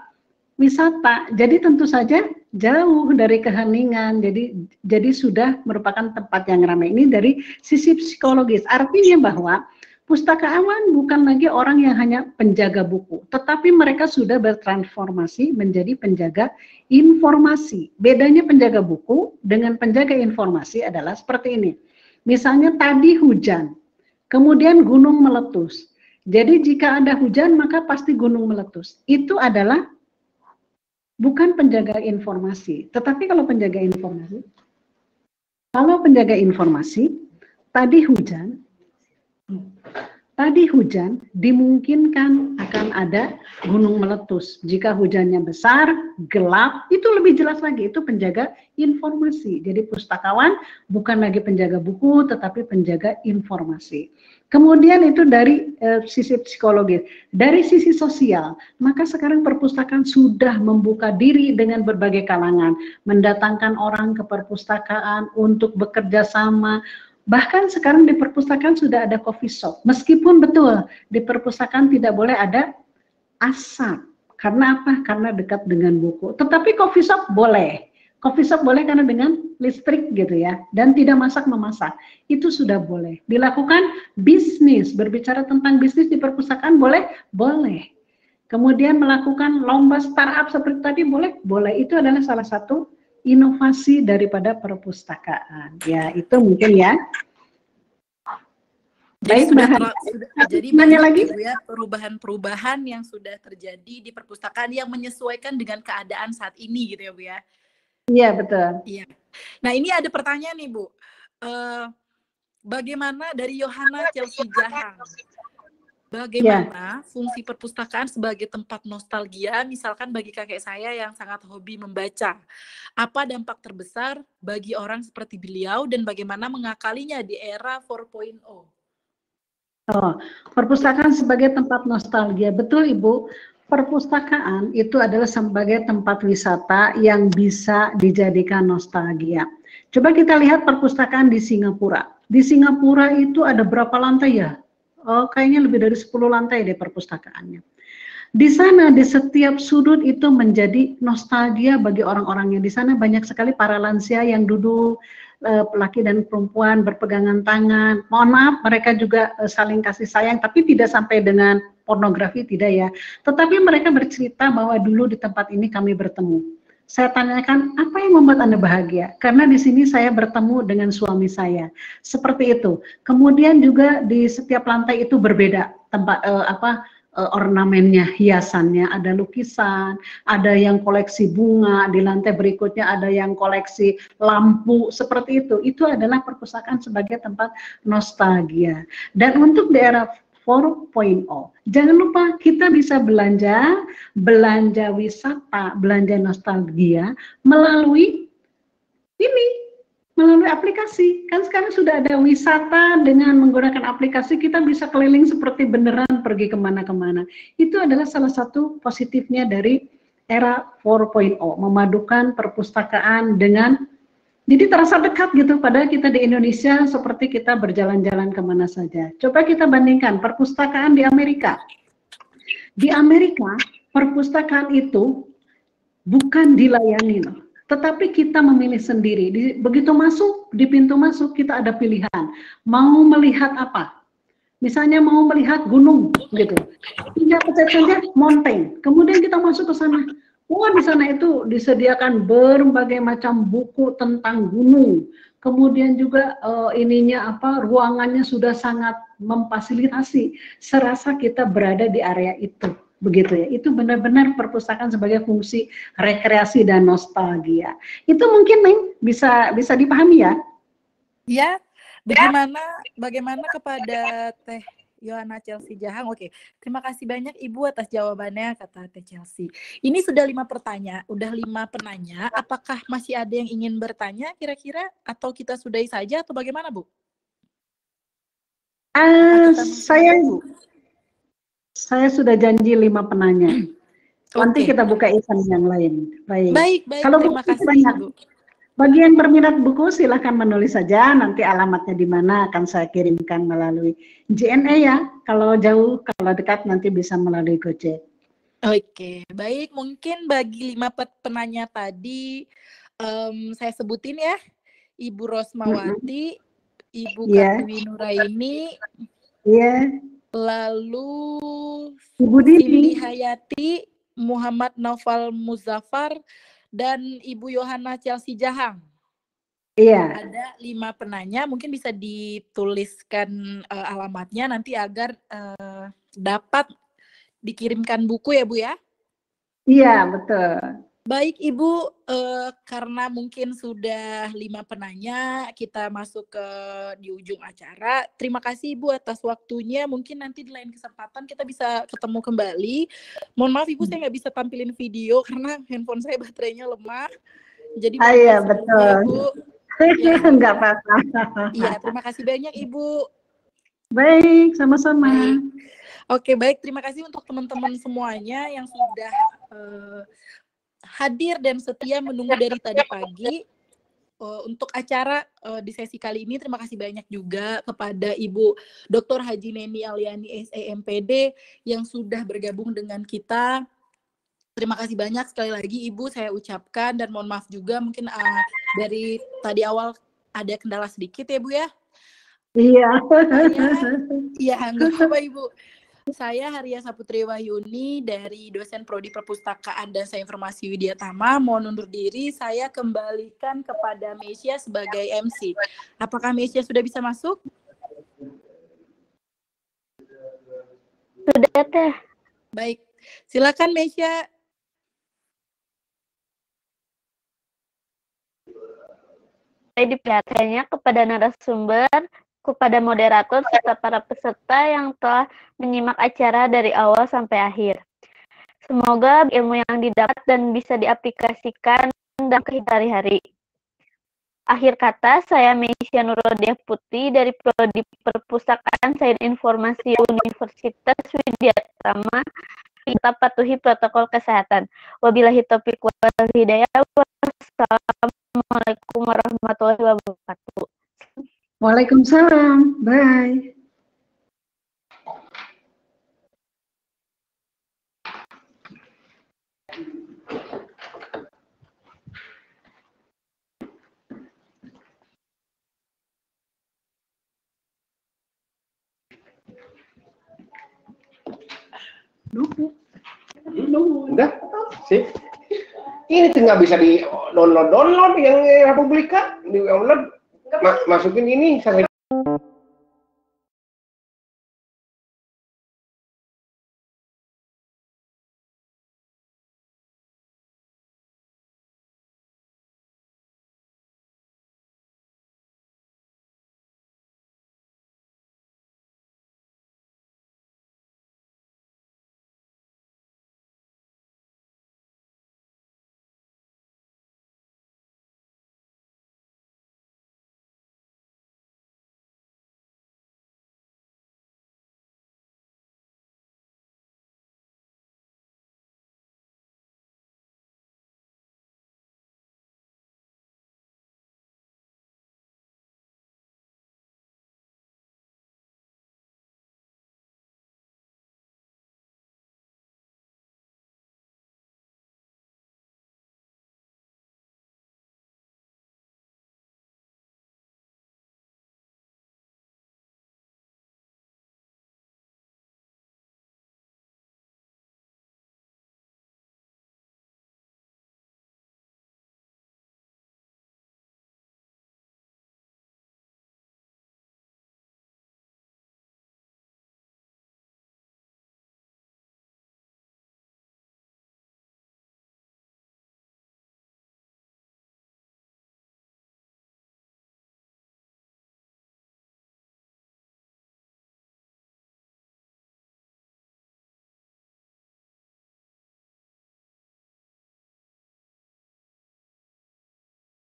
wisata. Jadi tentu saja jauh dari keheningan. Jadi jadi sudah merupakan tempat yang ramai. Ini dari sisi psikologis. Artinya bahwa pustakawan bukan lagi orang yang hanya penjaga buku, tetapi mereka sudah bertransformasi menjadi penjaga informasi. Bedanya penjaga buku dengan penjaga informasi adalah seperti ini. Misalnya tadi hujan, kemudian gunung meletus. Jadi jika ada hujan maka pasti gunung meletus. Itu adalah bukan penjaga informasi. Tetapi kalau penjaga informasi, kalau penjaga informasi, tadi hujan, tadi hujan dimungkinkan akan ada gunung meletus. Jika hujannya besar, gelap, itu lebih jelas lagi, itu penjaga informasi. Jadi pustakawan bukan lagi penjaga buku, tetapi penjaga informasi. Kemudian itu dari uh, sisi psikologis, dari sisi sosial, maka sekarang perpustakaan sudah membuka diri dengan berbagai kalangan, mendatangkan orang ke perpustakaan untuk bekerja sama, Bahkan sekarang di perpustakaan sudah ada coffee shop. Meskipun betul di perpustakaan tidak boleh ada asap. Karena apa? Karena dekat dengan buku. Tetapi coffee shop boleh. Coffee shop boleh karena dengan listrik gitu ya. Dan tidak masak memasak. Itu sudah boleh. Dilakukan bisnis. Berbicara tentang bisnis di perpustakaan boleh? Boleh. Kemudian melakukan lomba startup seperti tadi boleh? Boleh. Itu adalah salah satu inovasi daripada perpustakaan. Ya, itu mungkin ya. Baik, sudah, sudah jadi banyak lagi ya perubahan-perubahan yang sudah terjadi di perpustakaan yang menyesuaikan dengan keadaan saat ini gitu ya Bu ya. Iya betul. Iya. Nah ini ada pertanyaan nih Bu. Uh, bagaimana dari Yohana Chelsea Jahang? Bagaimana yeah. fungsi perpustakaan sebagai tempat nostalgia, misalkan bagi kakek saya yang sangat hobi membaca? Apa dampak terbesar bagi orang seperti beliau dan bagaimana mengakalinya di era 4.0? Oh, perpustakaan sebagai tempat nostalgia. Betul Ibu, perpustakaan itu adalah sebagai tempat wisata yang bisa dijadikan nostalgia. Coba kita lihat perpustakaan di Singapura. Di Singapura itu ada berapa lantai ya? Oh, kayaknya lebih dari 10 lantai deh perpustakaannya. Di sana di setiap sudut itu menjadi nostalgia bagi orang-orangnya. Di sana banyak sekali para lansia yang duduk eh, laki dan perempuan berpegangan tangan. Mohon maaf mereka juga eh, saling kasih sayang tapi tidak sampai dengan pornografi tidak ya. Tetapi mereka bercerita bahwa dulu di tempat ini kami bertemu saya tanyakan apa yang membuat Anda bahagia? Karena di sini saya bertemu dengan suami saya. Seperti itu. Kemudian juga di setiap lantai itu berbeda tempat eh, apa eh, ornamennya, hiasannya, ada lukisan, ada yang koleksi bunga, di lantai berikutnya ada yang koleksi lampu, seperti itu. Itu adalah perpustakaan sebagai tempat nostalgia. Dan untuk daerah 4.0. Jangan lupa kita bisa belanja, belanja wisata, belanja nostalgia melalui ini, melalui aplikasi. Kan sekarang sudah ada wisata dengan menggunakan aplikasi, kita bisa keliling seperti beneran pergi ke mana-kemana. Itu adalah salah satu positifnya dari era 4.0, memadukan perpustakaan dengan jadi terasa dekat gitu, padahal kita di Indonesia seperti kita berjalan-jalan ke mana saja. Coba kita bandingkan perpustakaan di Amerika. Di Amerika, perpustakaan itu bukan dilayani tetapi kita memilih sendiri. Di, begitu masuk, di pintu masuk kita ada pilihan. Mau melihat apa? Misalnya mau melihat gunung gitu. Tinggal pencet saja mountain. Kemudian kita masuk ke sana Wah, di sana itu disediakan berbagai macam buku tentang gunung. Kemudian juga uh, ininya apa ruangannya sudah sangat memfasilitasi serasa kita berada di area itu. Begitu ya. Itu benar-benar perpustakaan sebagai fungsi rekreasi dan nostalgia. Itu mungkin Neng bisa bisa dipahami ya? Ya. Bagaimana bagaimana kepada Teh Yohana Chelsea Jahang. Oke, terima kasih banyak Ibu atas jawabannya kata Teh Chelsea. Ini sudah lima pertanyaan, udah lima penanya. Apakah masih ada yang ingin bertanya kira-kira atau kita sudahi saja atau bagaimana Bu? Uh, saya Bu? saya sudah janji lima penanya. Nanti kita buka event yang lain. Baik. Baik, baik. Kalau terima kasih banyak. Bu. Bagi yang berminat buku silahkan menulis saja nanti alamatnya di mana akan saya kirimkan melalui JNE ya. Kalau jauh, kalau dekat nanti bisa melalui Gojek. Oke, baik. Mungkin bagi lima penanya tadi, um, saya sebutin ya, Ibu Rosmawati, Ibu yeah. Kartini Nuraini, yeah. lalu Ibu Dini Hayati, Muhammad Naufal Muzaffar, dan Ibu Yohana Chelsea Jahang. Iya. Ada lima penanya, mungkin bisa dituliskan uh, alamatnya nanti agar uh, dapat dikirimkan buku ya Bu ya? Iya, betul. Baik Ibu, eh, karena mungkin sudah lima penanya, kita masuk ke di ujung acara. Terima kasih Ibu atas waktunya. Mungkin nanti di lain kesempatan kita bisa ketemu kembali. Mohon maaf Ibu, saya nggak bisa tampilin video karena handphone saya baterainya lemah. Jadi ah, iya, betul. Ibu. *laughs* Ya, nggak apa-apa. Iya, terima kasih banyak Ibu. Baik, sama-sama. Oke, baik. Terima kasih untuk teman-teman semuanya yang sudah uh, hadir dan setia menunggu dari tadi pagi. Uh, untuk acara uh, di sesi kali ini, terima kasih banyak juga kepada Ibu Dr. Haji Neni Aliani SEMPD yang sudah bergabung dengan kita. Terima kasih banyak sekali lagi Ibu saya ucapkan dan mohon maaf juga mungkin uh, dari tadi awal ada kendala sedikit ya Bu ya. Iya. Iya, nggak *laughs* apa Ibu. Saya Haria Saputri Wahyuni dari dosen Prodi Perpustakaan dan Saya Informasi Widya Tama. Mohon undur diri, saya kembalikan kepada Mesia sebagai MC. Apakah Mesia sudah bisa masuk? Sudah, Teh. Baik, silakan Mesia. Saya diperhatikannya kepada narasumber kepada moderator serta para peserta yang telah menyimak acara dari awal sampai akhir. Semoga ilmu yang didapat dan bisa diaplikasikan dalam kehidupan sehari-hari. Akhir kata, saya Meisya Nurodiah Putih dari Prodi Perpustakaan Sains Informasi Universitas Widyatama kita patuhi protokol kesehatan. Wabillahi taufiq wal hidayah. Wassalamualaikum warahmatullahi wabarakatuh. Waalaikumsalam. Bye. Udah, sih. Ini tinggal bisa di download download yang Republika di download Ma masukin ini sampai